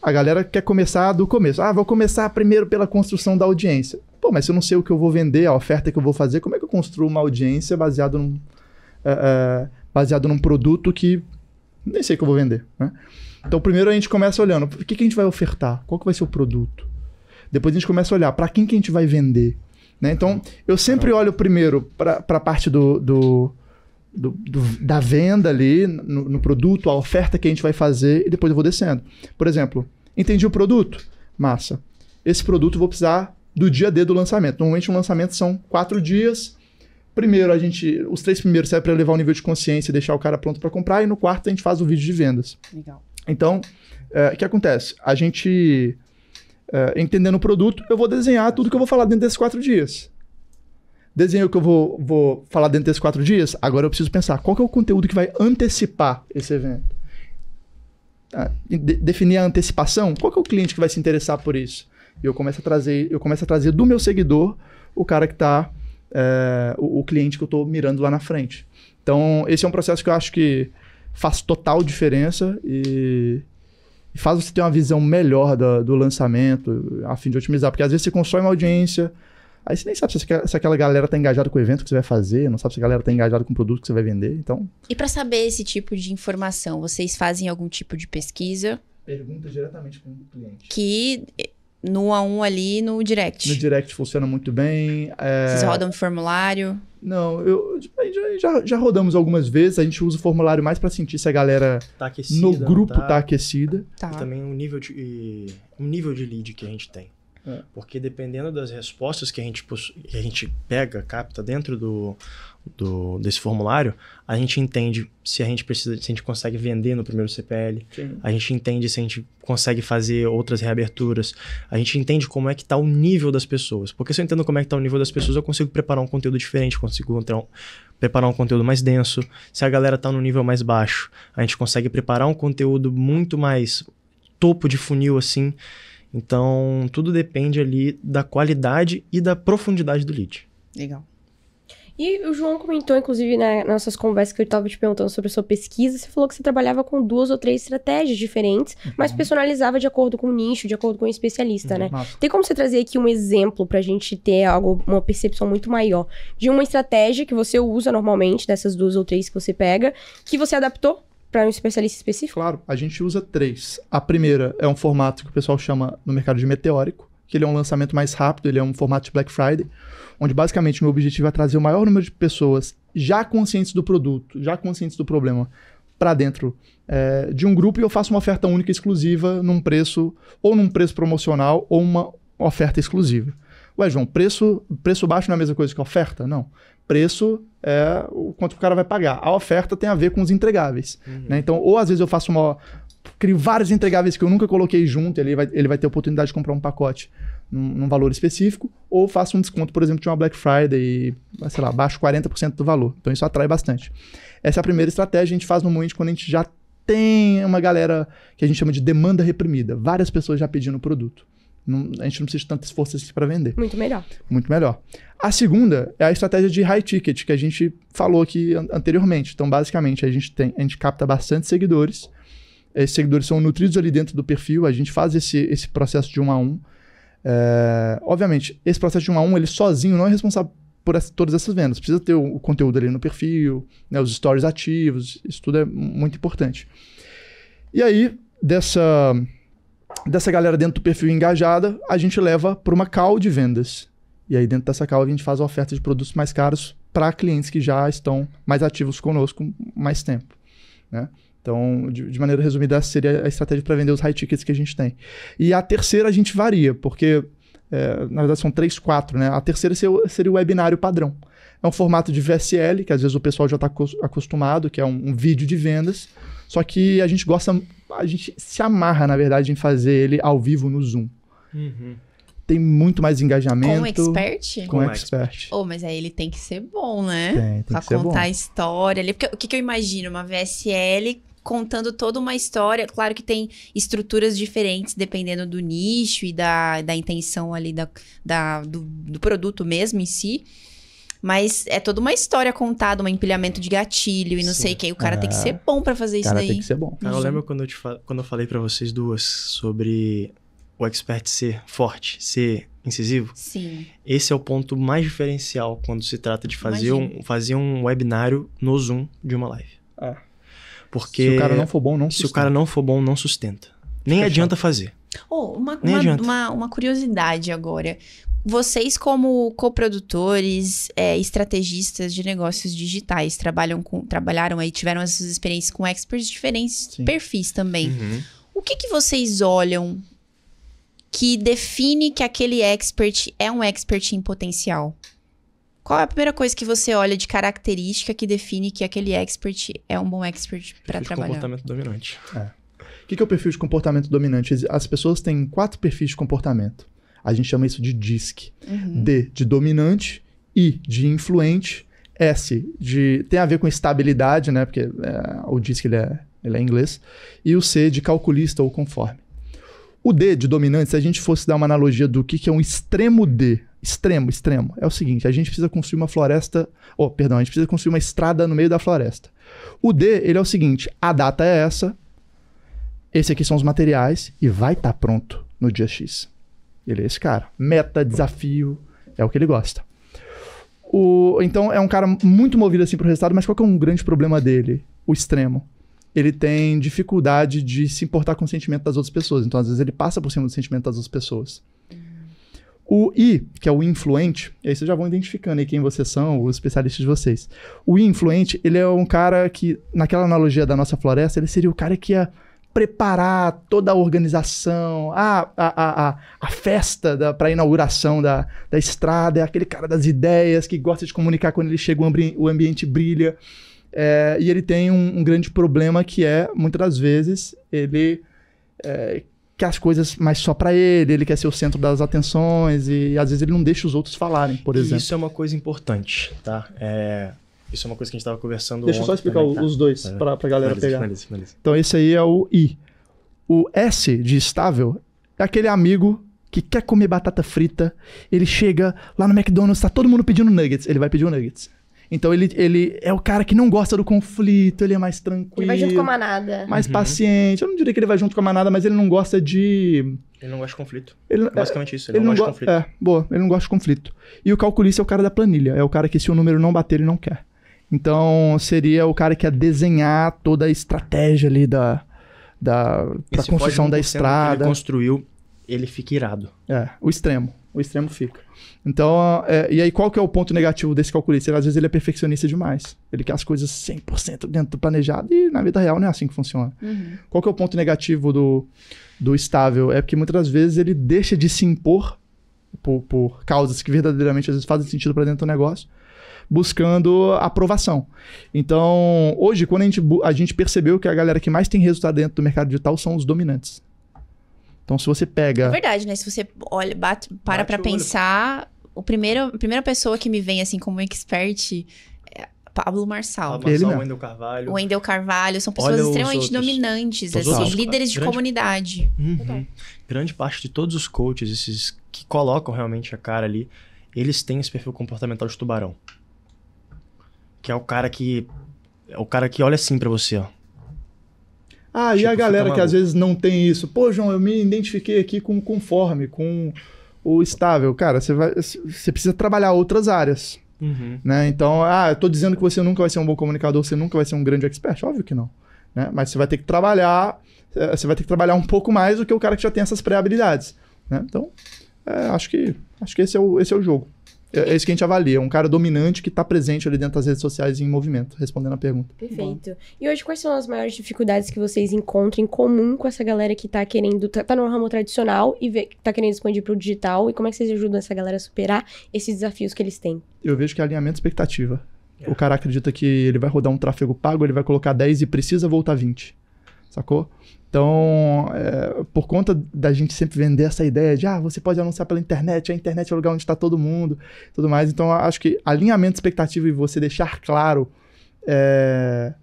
C: A galera quer começar do começo. Ah, vou começar primeiro pela construção da audiência. Pô, mas se eu não sei o que eu vou vender, a oferta que eu vou fazer, como é que eu construo uma audiência baseado num, é, é, baseado num produto que nem sei o que eu vou vender, né? Então, primeiro a gente começa olhando, o que, que a gente vai ofertar? Qual que vai ser o produto? Depois a gente começa a olhar, para quem que a gente vai vender? Né? Então, eu sempre olho primeiro para a parte do, do, do- do- da venda ali no, no produto, a oferta que a gente vai fazer e depois eu vou descendo. Por exemplo, entendi o produto? Massa. Esse produto eu vou precisar do dia D do lançamento. Normalmente um lançamento são quatro dias. Primeiro a gente, os três primeiros serve para elevar o nível de consciência e deixar o cara pronto para comprar e no quarto a gente faz o vídeo de vendas.
A: Legal.
C: Então, é, o que acontece? A gente, é, entendendo o produto, eu vou desenhar tudo que eu vou falar dentro desses quatro dias. Desenhei o que eu vou, vou falar dentro desses quatro dias, agora eu preciso pensar qual é o conteúdo que vai antecipar esse evento. Ah, de- definir a antecipação, qual é o cliente que vai se interessar por isso? E eu começo a trazer, eu começo a trazer do meu seguidor o cara que está, o, o cliente que eu estou mirando lá na frente. Então, esse é um processo que eu acho que faz total diferença e, e faz você ter uma visão melhor da- do lançamento, a fim de otimizar. Porque às vezes você constrói uma audiência, aí você nem sabe se, aquela- se aquela galera está engajada com o evento que você vai fazer, não sabe se a galera está engajada com o produto que você vai vender. Então,
A: E para saber esse tipo de informação, vocês fazem algum tipo de pesquisa
C: pergunta diretamente com o cliente.
A: que no a um ali no direct.
C: No direct funciona muito bem. é,
A: Vocês rodam formulário.
C: Não, eu, gente já, já, já rodamos algumas vezes, a gente usa o formulário mais para sentir se a galera
D: Tá aquecida.
C: no grupo
D: tá?
C: tá aquecida.
A: Tá.
D: E também o nível de, o nível de lead que a gente tem.
C: É.
D: Porque dependendo das respostas que a gente, que a gente pega, capta dentro do, do, desse formulário, a gente entende se a gente precisa, se a gente consegue vender no primeiro CPL, a gente entende se a gente consegue fazer outras reaberturas, a gente entende como é que tá o nível das pessoas. Porque se eu entendo como é que tá o nível das pessoas, eu consigo preparar um conteúdo diferente, consigo um- preparar um conteúdo mais denso. Se a galera tá no nível mais baixo, a gente consegue preparar um conteúdo muito mais topo de funil assim. Então, tudo depende ali da qualidade e da profundidade do lead.
A: Legal.
B: E o João comentou, inclusive, nas nossas conversas que eu tava te perguntando sobre a sua pesquisa, você falou que você trabalhava com duas ou três estratégias diferentes, mas personalizava de acordo com o nicho, de acordo com o especialista, né?
C: Massa.
B: Tem como você trazer aqui um exemplo pra gente ter algo, uma percepção muito maior de uma estratégia que você usa normalmente, dessas duas ou três que você pega, que você adaptou pra um especialista específico?
C: Claro, a gente usa três. A primeira é um formato que o pessoal chama no mercado de meteórico, que ele é um lançamento mais rápido, ele é um formato de Black Friday, onde basicamente o meu objetivo é trazer o maior número de pessoas já conscientes do produto, já conscientes do problema, para dentro é, de um grupo e eu faço uma oferta única exclusiva num preço, ou num preço promocional, ou uma oferta exclusiva. Ué, João, preço, preço baixo não é a mesma coisa que oferta? Não. Preço é o quanto o cara vai pagar. A oferta tem a ver com os entregáveis. né? Então, ou às vezes eu faço uma. Crio vários entregáveis que eu nunca coloquei junto, ele vai, ele vai ter a oportunidade de comprar um pacote num, num valor específico, ou faço um desconto, por exemplo, de uma Black Friday, e, sei lá, baixo 40% do valor. Então isso atrai bastante. Essa é a primeira estratégia, a gente faz normalmente quando a gente já tem uma galera que a gente chama de demanda reprimida. Várias pessoas já pedindo o produto. Não- a gente não precisa de tanto esforço assim para vender
B: Muito melhor.
C: muito melhor. A segunda é a estratégia de high ticket, que a gente falou aqui an- anteriormente. Então, basicamente, a gente tem, a gente capta bastante seguidores. Esses seguidores são nutridos ali dentro do perfil, a gente faz esse, esse processo de um a um. É, obviamente, esse processo de um a um, ele sozinho não é responsável por essa- todas essas vendas. Precisa ter o, o conteúdo ali no perfil, né, os stories ativos, isso tudo é muito importante. E aí, dessa, dessa galera dentro do perfil engajada, a gente leva para uma call de vendas. E aí, dentro dessa call, a gente faz a oferta de produtos mais caros para clientes que já estão mais ativos conosco mais tempo. Né? Então, de, de maneira resumida, essa seria a estratégia para vender os high tickets que a gente tem. E a terceira a gente varia, porque é, na verdade são três, quatro, né? A terceira seria, o- seria o webinário padrão. É um formato de VSL, que às vezes o pessoal já está acostumado, que é um, um vídeo de vendas. Só que a gente gosta, a gente se amarra, na verdade, em fazer ele ao vivo no Zoom. Tem muito mais engajamento.
A: Com um expert?
C: Com
D: Com
C: expert.
A: Oh, mas aí ele tem que ser bom, né?
C: Tem, tem
A: pra
C: que ser bom.
A: contar a história ali. Porque o que, que eu imagino? Uma VSL contando toda uma história. Claro que tem estruturas diferentes dependendo do nicho e da, da intenção ali da, da- do, do produto mesmo em si. Mas é toda uma história contada, um empilhamento de gatilho e não
D: Sim.
A: sei o que. O cara tem que
C: É.
A: ser bom pra fazer isso
C: Cara,
A: daí.
C: tem que ser bom.
D: Cara, eu lembro quando eu, te quando eu falei pra vocês duas sobre o expert ser forte, ser incisivo.
A: Sim.
D: Esse é o ponto mais diferencial quando se trata de fazer, um, fazer um webinário no Zoom de uma live.
C: É.
D: Porque
C: Se o cara não for bom, não
D: se o cara não for bom, não sustenta. Nem
C: Fica
D: adianta fazer.
A: Oh, uma,
D: Nem
A: uma,
D: adianta.
A: uma, uma curiosidade agora. Vocês, como coprodutores, é, estrategistas de negócios digitais, trabalham com, trabalharam aí, tiveram essas experiências com experts de diferentes
C: Sim.
A: perfis também.
D: Uhum.
A: O que, que vocês olham que define que aquele expert é um expert em potencial? Qual é a primeira coisa que você olha de característica que define que aquele expert é um bom expert para
D: Perfil de
A: trabalhar?
D: comportamento dominante.
C: O que é o perfil de comportamento dominante? As pessoas têm quatro perfis de comportamento. A gente chama isso de DISC.
A: Uhum.
C: D de dominante, I de influente, S de tem a ver com estabilidade, né? Porque é, o DISC ele é, ele é em inglês, e o C de calculista ou conforme. O D de dominante, se a gente fosse dar uma analogia do que, que é um extremo D, extremo, extremo, é o seguinte: a gente precisa construir uma floresta, oh, perdão, a gente precisa construir uma estrada no meio da floresta. O D, ele é o seguinte: a data é essa, esse aqui são os materiais e vai estar pronto no dia X. Ele é esse cara. Meta, desafio, é o que ele gosta. O, então é um cara muito movido assim pro resultado, mas qual que é um grande problema dele? O extremo. Ele tem dificuldade de se importar com o sentimento das outras pessoas. Então, às vezes, ele passa por cima do sentimento das outras pessoas. O I, que é o influente, aí vocês já vão identificando aí quem vocês são, os especialistas de vocês. O I influente, ele é um cara que, naquela analogia da nossa floresta, ele seria o cara que ia preparar toda a organização, a, a, a, a, festa para a inauguração da, da estrada, é aquele cara das ideias que gosta de comunicar quando ele chega, o, o ambiente brilha. É, e ele tem um, um, grande problema que é, muitas das vezes, ele é, quer as coisas mais só para ele, ele quer ser o centro das atenções e às vezes ele não deixa os outros falarem, por exemplo.
D: Isso é uma coisa importante, tá? É, Isso é uma coisa que a gente estava conversando
C: Deixa eu só explicar
D: também, tá?
C: os dois
D: vai.
C: para a galera
D: Finaliza,
C: pegar.
D: finaliza, finaliza.
C: Então esse aí é o I. O S de estável é aquele amigo que quer comer batata frita, ele chega lá no McDonald's, tá todo mundo pedindo nuggets, ele vai pedir o nuggets. Então ele, ele é o cara que não gosta do conflito, ele é mais tranquilo,
B: Ele vai junto com a manada.
C: mais
D: Uhum.
C: paciente. Eu não diria que ele vai junto com a manada, mas ele não gosta de...
D: Ele não gosta de conflito.
C: Ele,
D: É basicamente isso, ele,
C: ele
D: não
C: não
D: gosta de conflito.
C: É, boa, ele não gosta de conflito. E o calculista é o cara da planilha, é o cara que se o número não bater, ele não quer. Então seria o cara que ia desenhar toda a estratégia ali da, da construção da
D: 1% que
C: estrada.
D: ele construiu, ele fica irado.
C: É, o extremo. O extremo fica. Então, é, e aí qual que é o ponto negativo desse calculista? Ele, às vezes ele é perfeccionista demais. Ele quer as coisas 100% dentro do planejado e na vida real não é assim que funciona.
A: Uhum.
C: Qual que é o ponto negativo do, do estável? É porque muitas das vezes ele deixa de se impor por, por causas que verdadeiramente às vezes fazem sentido para dentro do negócio, buscando aprovação. Então, hoje, quando a gente, a gente percebeu que a galera que mais tem resultado dentro do mercado digital são os dominantes. Então, se você
A: É
C: pega.
A: verdade, né? Se você olha, bate, para
D: Bate
A: pra pensar, o primeiro, a primeira pessoa que me vem assim como expert é Pablo Marçal.
D: Marçal,
C: Ele mesmo.
D: Wendel Carvalho.
A: O Wendel Carvalho são pessoas extremamente dominantes,
D: Os
A: assim,
D: outros,
A: líderes de
D: grande-
A: comunidade.
D: Uhum. Grande parte de todos os coaches, esses que colocam realmente a cara ali, eles têm esse perfil comportamental de tubarão. Que é o cara que. É o cara que olha assim pra você, ó.
C: Ah, e
D: Tipo,
C: a
D: fica
C: galera que
D: maluco.
C: às vezes não tem isso. Pô, João, eu me identifiquei aqui com o conforme, com o estável. Cara, você vai, você precisa trabalhar outras áreas,
D: Uhum.
C: né? Então, ah, eu tô dizendo que você nunca vai ser um bom comunicador, você nunca vai ser um grande expert, óbvio que não, né? Mas você vai ter que trabalhar, eh, você vai ter que trabalhar um pouco mais do que o cara que já tem essas pré-habilidades, né? Então, é, acho que acho que esse é o esse é o jogo. É, é isso que a gente avalia, um cara dominante que tá presente ali dentro das redes sociais em movimento, respondendo a pergunta.
B: Perfeito. E hoje, quais são as maiores dificuldades que vocês encontram em comum com essa galera que tá querendo, tá, tá no ramo tradicional e vê, tá querendo expandir pro digital? E como é que vocês ajudam essa galera a superar esses desafios que eles têm?
C: Eu vejo que é alinhamento expectativa.
D: É.
C: O cara acredita que ele vai rodar um tráfego pago, ele vai colocar 10 e precisa voltar 20. Sacou? Então, é, por conta da gente sempre vender essa ideia de, ah, você pode anunciar pela internet, a internet é o lugar onde está todo mundo, tudo mais. Então, acho que alinhamento de expectativa e você deixar claro é,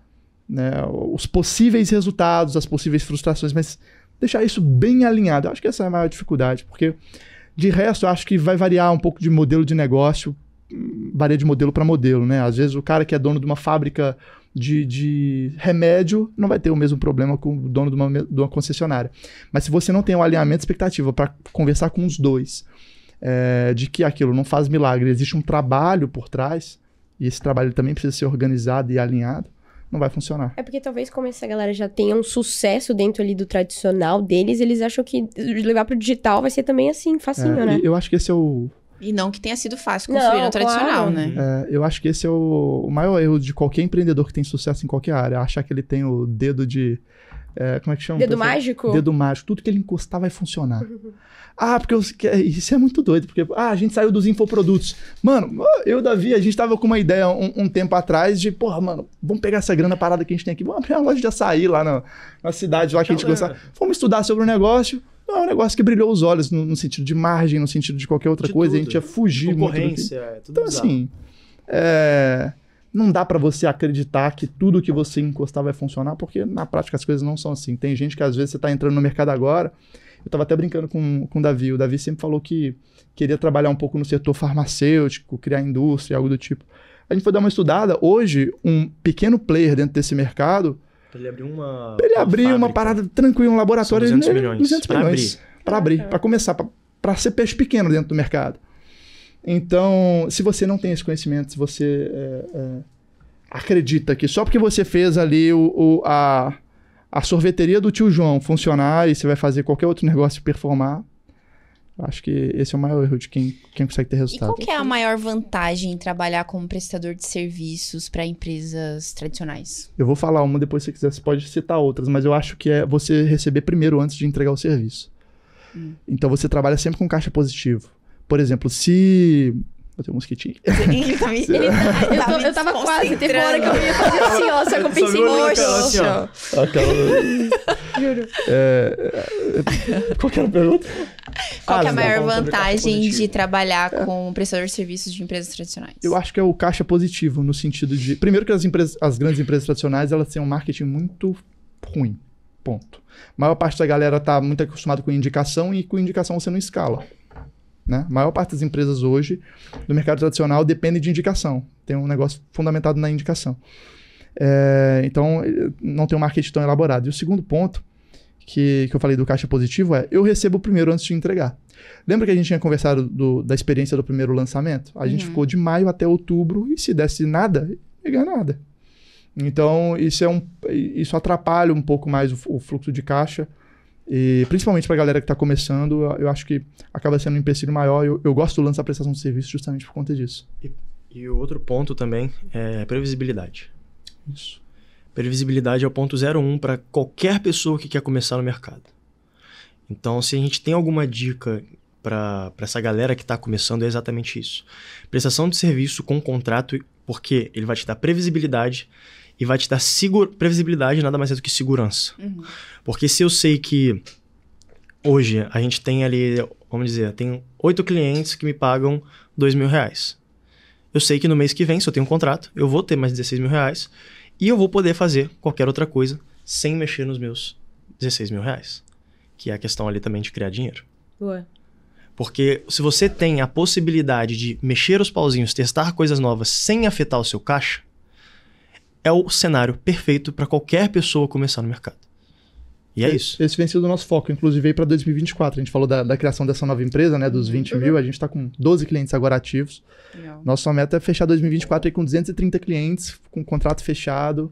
C: né, os possíveis resultados, as possíveis frustrações, mas deixar isso bem alinhado. Eu acho que essa é a maior dificuldade, porque de resto, eu acho que vai variar um pouco de modelo de negócio, varia de modelo para modelo, né? Às vezes o cara que é dono de uma fábrica de, de remédio não vai ter o mesmo problema com o dono de uma, de uma concessionária. Mas se você não tem um alinhamento de expectativa para conversar com os dois, é, de que aquilo não faz milagre, existe um trabalho por trás, e esse trabalho também precisa ser organizado e alinhado, não vai funcionar.
B: É porque talvez como essa galera já tenha um sucesso dentro ali do tradicional deles, eles acham que levar pro digital vai ser também assim, facinho,
C: É,
B: né?
C: Eu acho que esse é o,
A: E não que tenha sido fácil construir
B: Não,
A: no tradicional,
B: claro.
A: né?
C: É, eu acho que esse é o, o maior erro de qualquer empreendedor que tem sucesso em qualquer área. Achar que ele tem o dedo de. é, como é que chama?
B: Dedo
C: pessoal?
B: mágico?
C: Dedo mágico. Tudo que ele encostar vai funcionar. Ah, porque eu, que- isso é muito doido. Porque ah, a gente saiu dos infoprodutos. Mano, eu e o Davi, a gente tava com uma ideia um, um tempo atrás de, porra, mano, vamos pegar essa grana parada que a gente tem aqui, vamos abrir uma loja de açaí lá na, na cidade lá que a gente gostava.
D: é.
C: Fomos estudar sobre o negócio. Não, é um negócio que brilhou os olhos no, no sentido de margem, no sentido de qualquer outra
D: De
C: coisa. A
D: tudo.
C: gente ia fugir muito do que...
D: Concorrência, é tudo
C: Então,
D: bizarro.
C: assim, é, não dá pra você acreditar que tudo que você encostar vai funcionar, porque na prática as coisas não são assim. Tem gente que às vezes você tá entrando no mercado agora. Eu tava até brincando com, com o Davi. O Davi sempre falou que queria trabalhar um pouco no setor farmacêutico, criar indústria, algo do tipo. A gente foi dar uma estudada. Hoje, um pequeno player dentro desse mercado,
D: Pra ele abrir uma.
C: pra ele abrir uma
D: fábrica.
C: parada tranquila, um laboratório.
D: São 200
C: ele-
D: milhões.
C: 200
D: Pra
C: milhões. Pra abrir, pra começar, pra, pra ser peixe pequeno dentro do mercado. Então, se você não tem esse conhecimento, se você é, é, acredita que só porque você fez ali o, o- a, a sorveteria do tio João funcionar e você vai fazer qualquer outro negócio performar, acho que esse é o maior erro de quem, quem consegue ter
A: E
C: resultado.
A: qual que é a maior vantagem em trabalhar como prestador de serviços para empresas tradicionais?
C: Eu vou falar uma, depois se você quiser, você pode citar outras, mas eu acho que é você receber primeiro antes de entregar o serviço. Então você trabalha sempre com caixa positivo. Por exemplo, se. Vou ter um mosquitinho.
A: Ele tá me...
B: Ele tá- eu, tô-
A: me
B: eu tava quase, teve uma hora que eu ia fazer assim, ó, só que eu pensei, poxa,
D: aquela assim,
B: juro.
C: É, é, qual que era a pergunta?
A: Qual que é
C: Ah,
A: a maior vantagem de trabalhar com prestador de serviços de empresas tradicionais?
C: Eu acho que é o caixa positivo, no sentido de. Primeiro que as, empresas, as grandes empresas tradicionais elas têm um marketing muito ruim. Ponto. A maior parte da galera tá muito acostumada com indicação e com indicação você não escala. Né? A maior parte das empresas hoje do mercado tradicional depende de indicação. Tem um negócio fundamentado na indicação. É, então, não tem um marketing tão elaborado. E o segundo ponto que, que eu falei do caixa positivo é eu recebo primeiro antes de entregar. Lembra que a gente tinha conversado do- da experiência do primeiro lançamento? A gente
A: Uhum.
C: ficou de maio até outubro e se desse nada, ia ganhar nada. Então, isso, é um, isso atrapalha um pouco mais o, o fluxo de caixa. E principalmente para a galera que está começando, eu acho que acaba sendo um empecilho maior. Eu, eu gosto do lance da prestação de serviço justamente por conta disso.
D: E o outro ponto também é previsibilidade.
C: Isso.
D: Previsibilidade é o ponto 01 para qualquer pessoa que quer começar no mercado. Então, se a gente tem alguma dica para essa galera que está começando, é exatamente isso. Prestação de serviço com contrato, porque ele vai te dar previsibilidade e vai te dar segura... previsibilidade nada mais é do que segurança.
A: Uhum.
D: Porque se eu sei que hoje a gente tem ali, vamos dizer, tem oito clientes que me pagam dois mil reais. Eu sei que no mês que vem, se eu tenho um contrato, eu vou ter mais 16 mil reais e eu vou poder fazer qualquer outra coisa sem mexer nos meus 16 mil reais. Que é a questão ali também de criar dinheiro.
B: Ué.
D: Porque se você tem a possibilidade de mexer os pauzinhos, testar coisas novas sem afetar o seu caixa, é o cenário perfeito para qualquer pessoa começar no mercado. E é isso.
C: Esse vem sido o nosso foco, inclusive aí para 2024. A gente falou da, da criação dessa nova empresa, né, dos 20 mil. A gente está com 12 clientes agora ativos.
A: Legal.
C: Nossa meta é fechar 2024 aí com 230 clientes, com contrato fechado.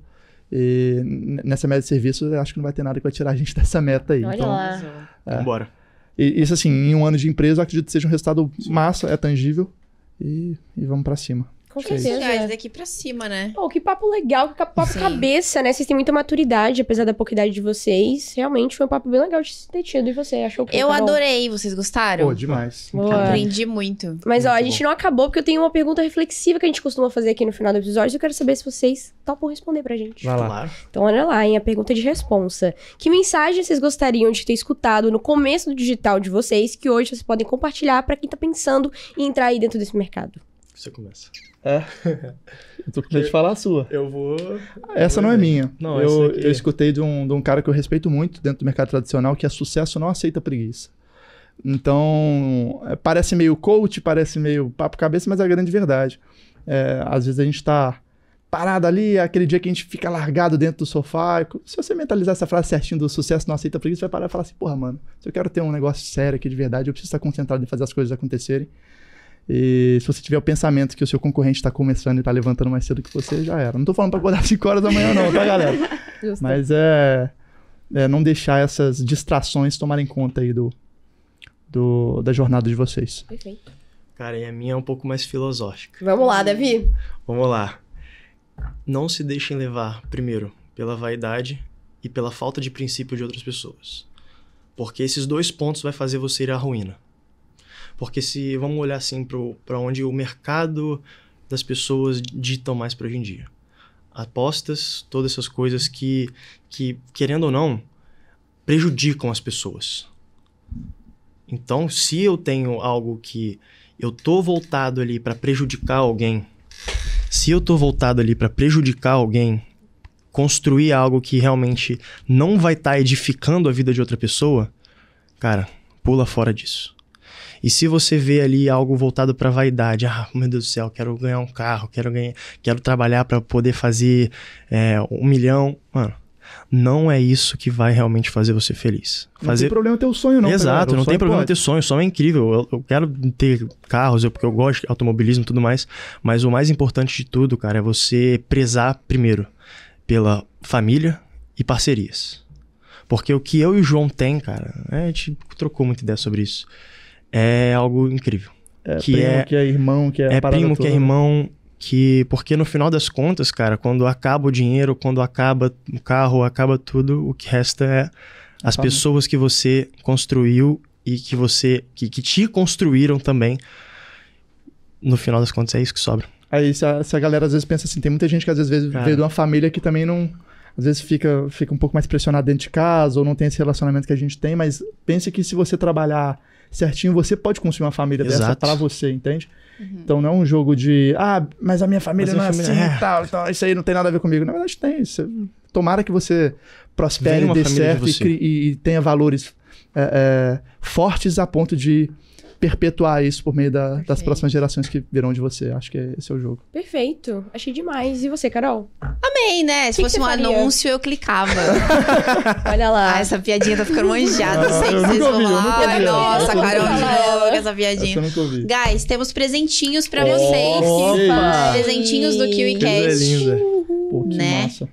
C: E nessa média de serviço, eu acho que não vai ter nada que vai tirar a gente dessa meta aí.
B: Olha
C: Então,
B: lá.
C: É.
D: Vambora.
C: e- isso assim, em um ano de empresa, eu acredito que seja um resultado massa, é tangível. E, e vamos para cima.
B: Com certeza.
A: Daqui pra cima, né?
B: Pô, que papo legal, que papo
A: Sim.
B: cabeça, né? Vocês têm muita maturidade, apesar da pouca idade de vocês. Realmente foi um papo bem legal de se ter tido. E você, achou que
A: Eu
B: Carol?
A: adorei, vocês gostaram?
C: Pô, demais.
B: Boa.
A: Aprendi muito.
B: Mas ó,
C: Muito
B: a gente não acabou, porque eu tenho uma pergunta reflexiva que a gente costuma fazer aqui no final do episódio. Eu quero saber se vocês topam responder pra gente.
C: Vai lá.
B: Então olha lá, hein? A pergunta de responsa. Que mensagem vocês gostariam de ter escutado no começo do digital de vocês, que hoje vocês podem compartilhar pra quem tá pensando em entrar aí dentro desse mercado?
D: Você começa.
C: Eu tô com medo de falar a sua.
D: Eu vou.
C: Essa não é minha.
D: Não,
C: eu,
D: essa aqui-
C: eu escutei de um, de um cara que eu respeito muito dentro do mercado tradicional, que é sucesso não aceita preguiça. Então, é, parece meio coach, parece meio papo cabeça, mas é a grande verdade. É, às vezes a gente tá parado ali, é aquele dia que a gente fica largado dentro do sofá. Se você mentalizar essa frase certinho do sucesso não aceita preguiça, você vai parar e falar assim, porra, mano, se eu quero ter um negócio sério aqui de verdade, eu preciso estar concentrado em fazer as coisas acontecerem. E se você tiver o pensamento que o seu concorrente está começando e está levantando mais cedo que você, já era. Não tô falando para acordar 5 horas da manhã, não, tá, galera?
B: Justo.
C: Mas é, é não deixar essas distrações tomarem conta aí do, do, da jornada de vocês.
B: Perfeito.
D: Cara, e a minha é um pouco mais filosófica.
B: Vamos lá, Davi.
D: Vamos lá. Não se deixem levar, primeiro, pela vaidade e pela falta de princípio de outras pessoas. Porque esses dois pontos vai fazer você ir à ruína. Porque se vamos olhar assim para onde o mercado das pessoas ditam mais para hoje em dia. Apostas, todas essas coisas que, que, querendo ou não, prejudicam as pessoas. Então, se eu tenho algo que eu tô voltado ali para prejudicar alguém, se eu tô voltado ali para prejudicar alguém, construir algo que realmente não vai estar tá edificando a vida de outra pessoa, cara, pula fora disso. E se você vê ali algo voltado para vaidade, ah, meu Deus do céu, quero ganhar um carro, quero ganhar, quero trabalhar para poder fazer é, um milhão, mano, não é isso que vai realmente fazer você feliz. Fazer...
C: Não tem problema ter o sonho, não.
D: Exato, não tem problema pode. ter sonho, sonho é incrível. Eu, eu, quero ter carros, eu, porque eu gosto de automobilismo e tudo mais. Mas o mais importante de tudo, cara, é você prezar primeiro pela família e parcerias. Porque o que eu e o João tem, cara, a gente trocou muita ideia sobre isso. É algo incrível.
C: É que primo, é, que é irmão, que é
D: É primo, toda. que é irmão, que porque no final das contas, cara, quando acaba o dinheiro, quando acaba o carro, acaba tudo, o que resta é as Fala. pessoas que você construiu e que você que, que te construíram também. No final das contas é isso que sobra.
C: Aí se a, se a galera às vezes pensa assim, tem muita gente que às vezes cara. veio de uma família que também não às vezes fica, fica um pouco mais pressionado dentro de casa ou não tem esse relacionamento que a gente tem, mas pense que se você trabalhar certinho, você pode construir uma família Exato. dessa para você, entende? Uhum. Então não é um jogo de, ah, mas a minha família mas não é assim e é. tal, então isso aí não tem nada a ver comigo. Na verdade tem. Isso. Tomara que você prospere, dê certo e, e, tenha valores é, é, fortes a ponto de perpetuar isso por meio da, das próximas gerações que virão de você. Acho que esse é o jogo.
B: Perfeito. Achei demais. E você, Carol?
A: Amei, né? Se que fosse que um faria? anúncio, eu clicava.
B: Olha lá.
A: Ah, essa piadinha tá ficando manjada. Não sei se vocês vão lá. Ai, nossa, Carol de novo com essa piadinha. Guys, temos presentinhos pra oh, vocês. Presentinhos do KiwiCast.
C: linda. Pô, que né? massa.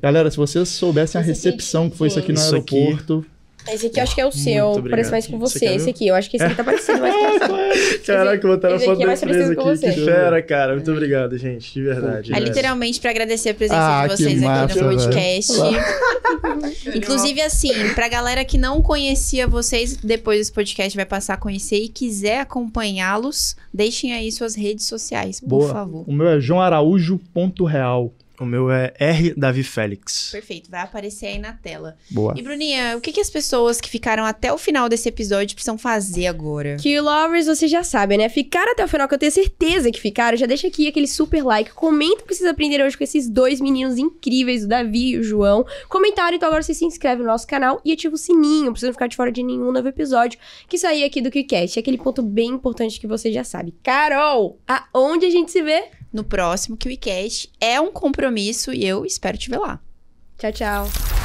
C: Galera, se vocês soubessem a recepção que foi isso aqui no isso aeroporto... Aqui
B: esse aqui eu acho que é o seu. Parece mais com você. Esse, esse aqui. Eu acho que esse aqui tá parecendo mais com você.
D: Caraca, botaram a foto da empresa aqui. Que fera, cara. Muito obrigado, gente. De verdade.
A: É literalmente pra agradecer a presença ah, de vocês massa, aqui no podcast. Inclusive, assim, pra galera que não conhecia vocês, depois desse podcast vai passar a conhecer e quiser acompanhá-los, deixem aí suas redes sociais, por Boa. favor.
C: O meu é joãoaraújo.real.
D: O meu é R Davi Félix.
A: Perfeito, vai aparecer aí na tela.
C: Boa.
A: E Bruninha, o que, que as pessoas que ficaram até o final desse episódio precisam fazer agora?
B: Que lovers, você já sabe, né? Ficaram até o final, que eu tenho certeza que ficaram. Já deixa aqui aquele super like. Comenta o que vocês aprenderam hoje com esses dois meninos incríveis, o Davi e o João. Comentário, então agora você se inscreve no nosso canal e ativa o sininho. Não precisa ficar de fora de nenhum novo episódio que sair aqui do KiCast. É aquele ponto bem importante que você já sabe. Carol, aonde a gente se vê?
A: No próximo KiwiCast. É um compromisso e eu espero te ver lá.
B: Tchau, tchau.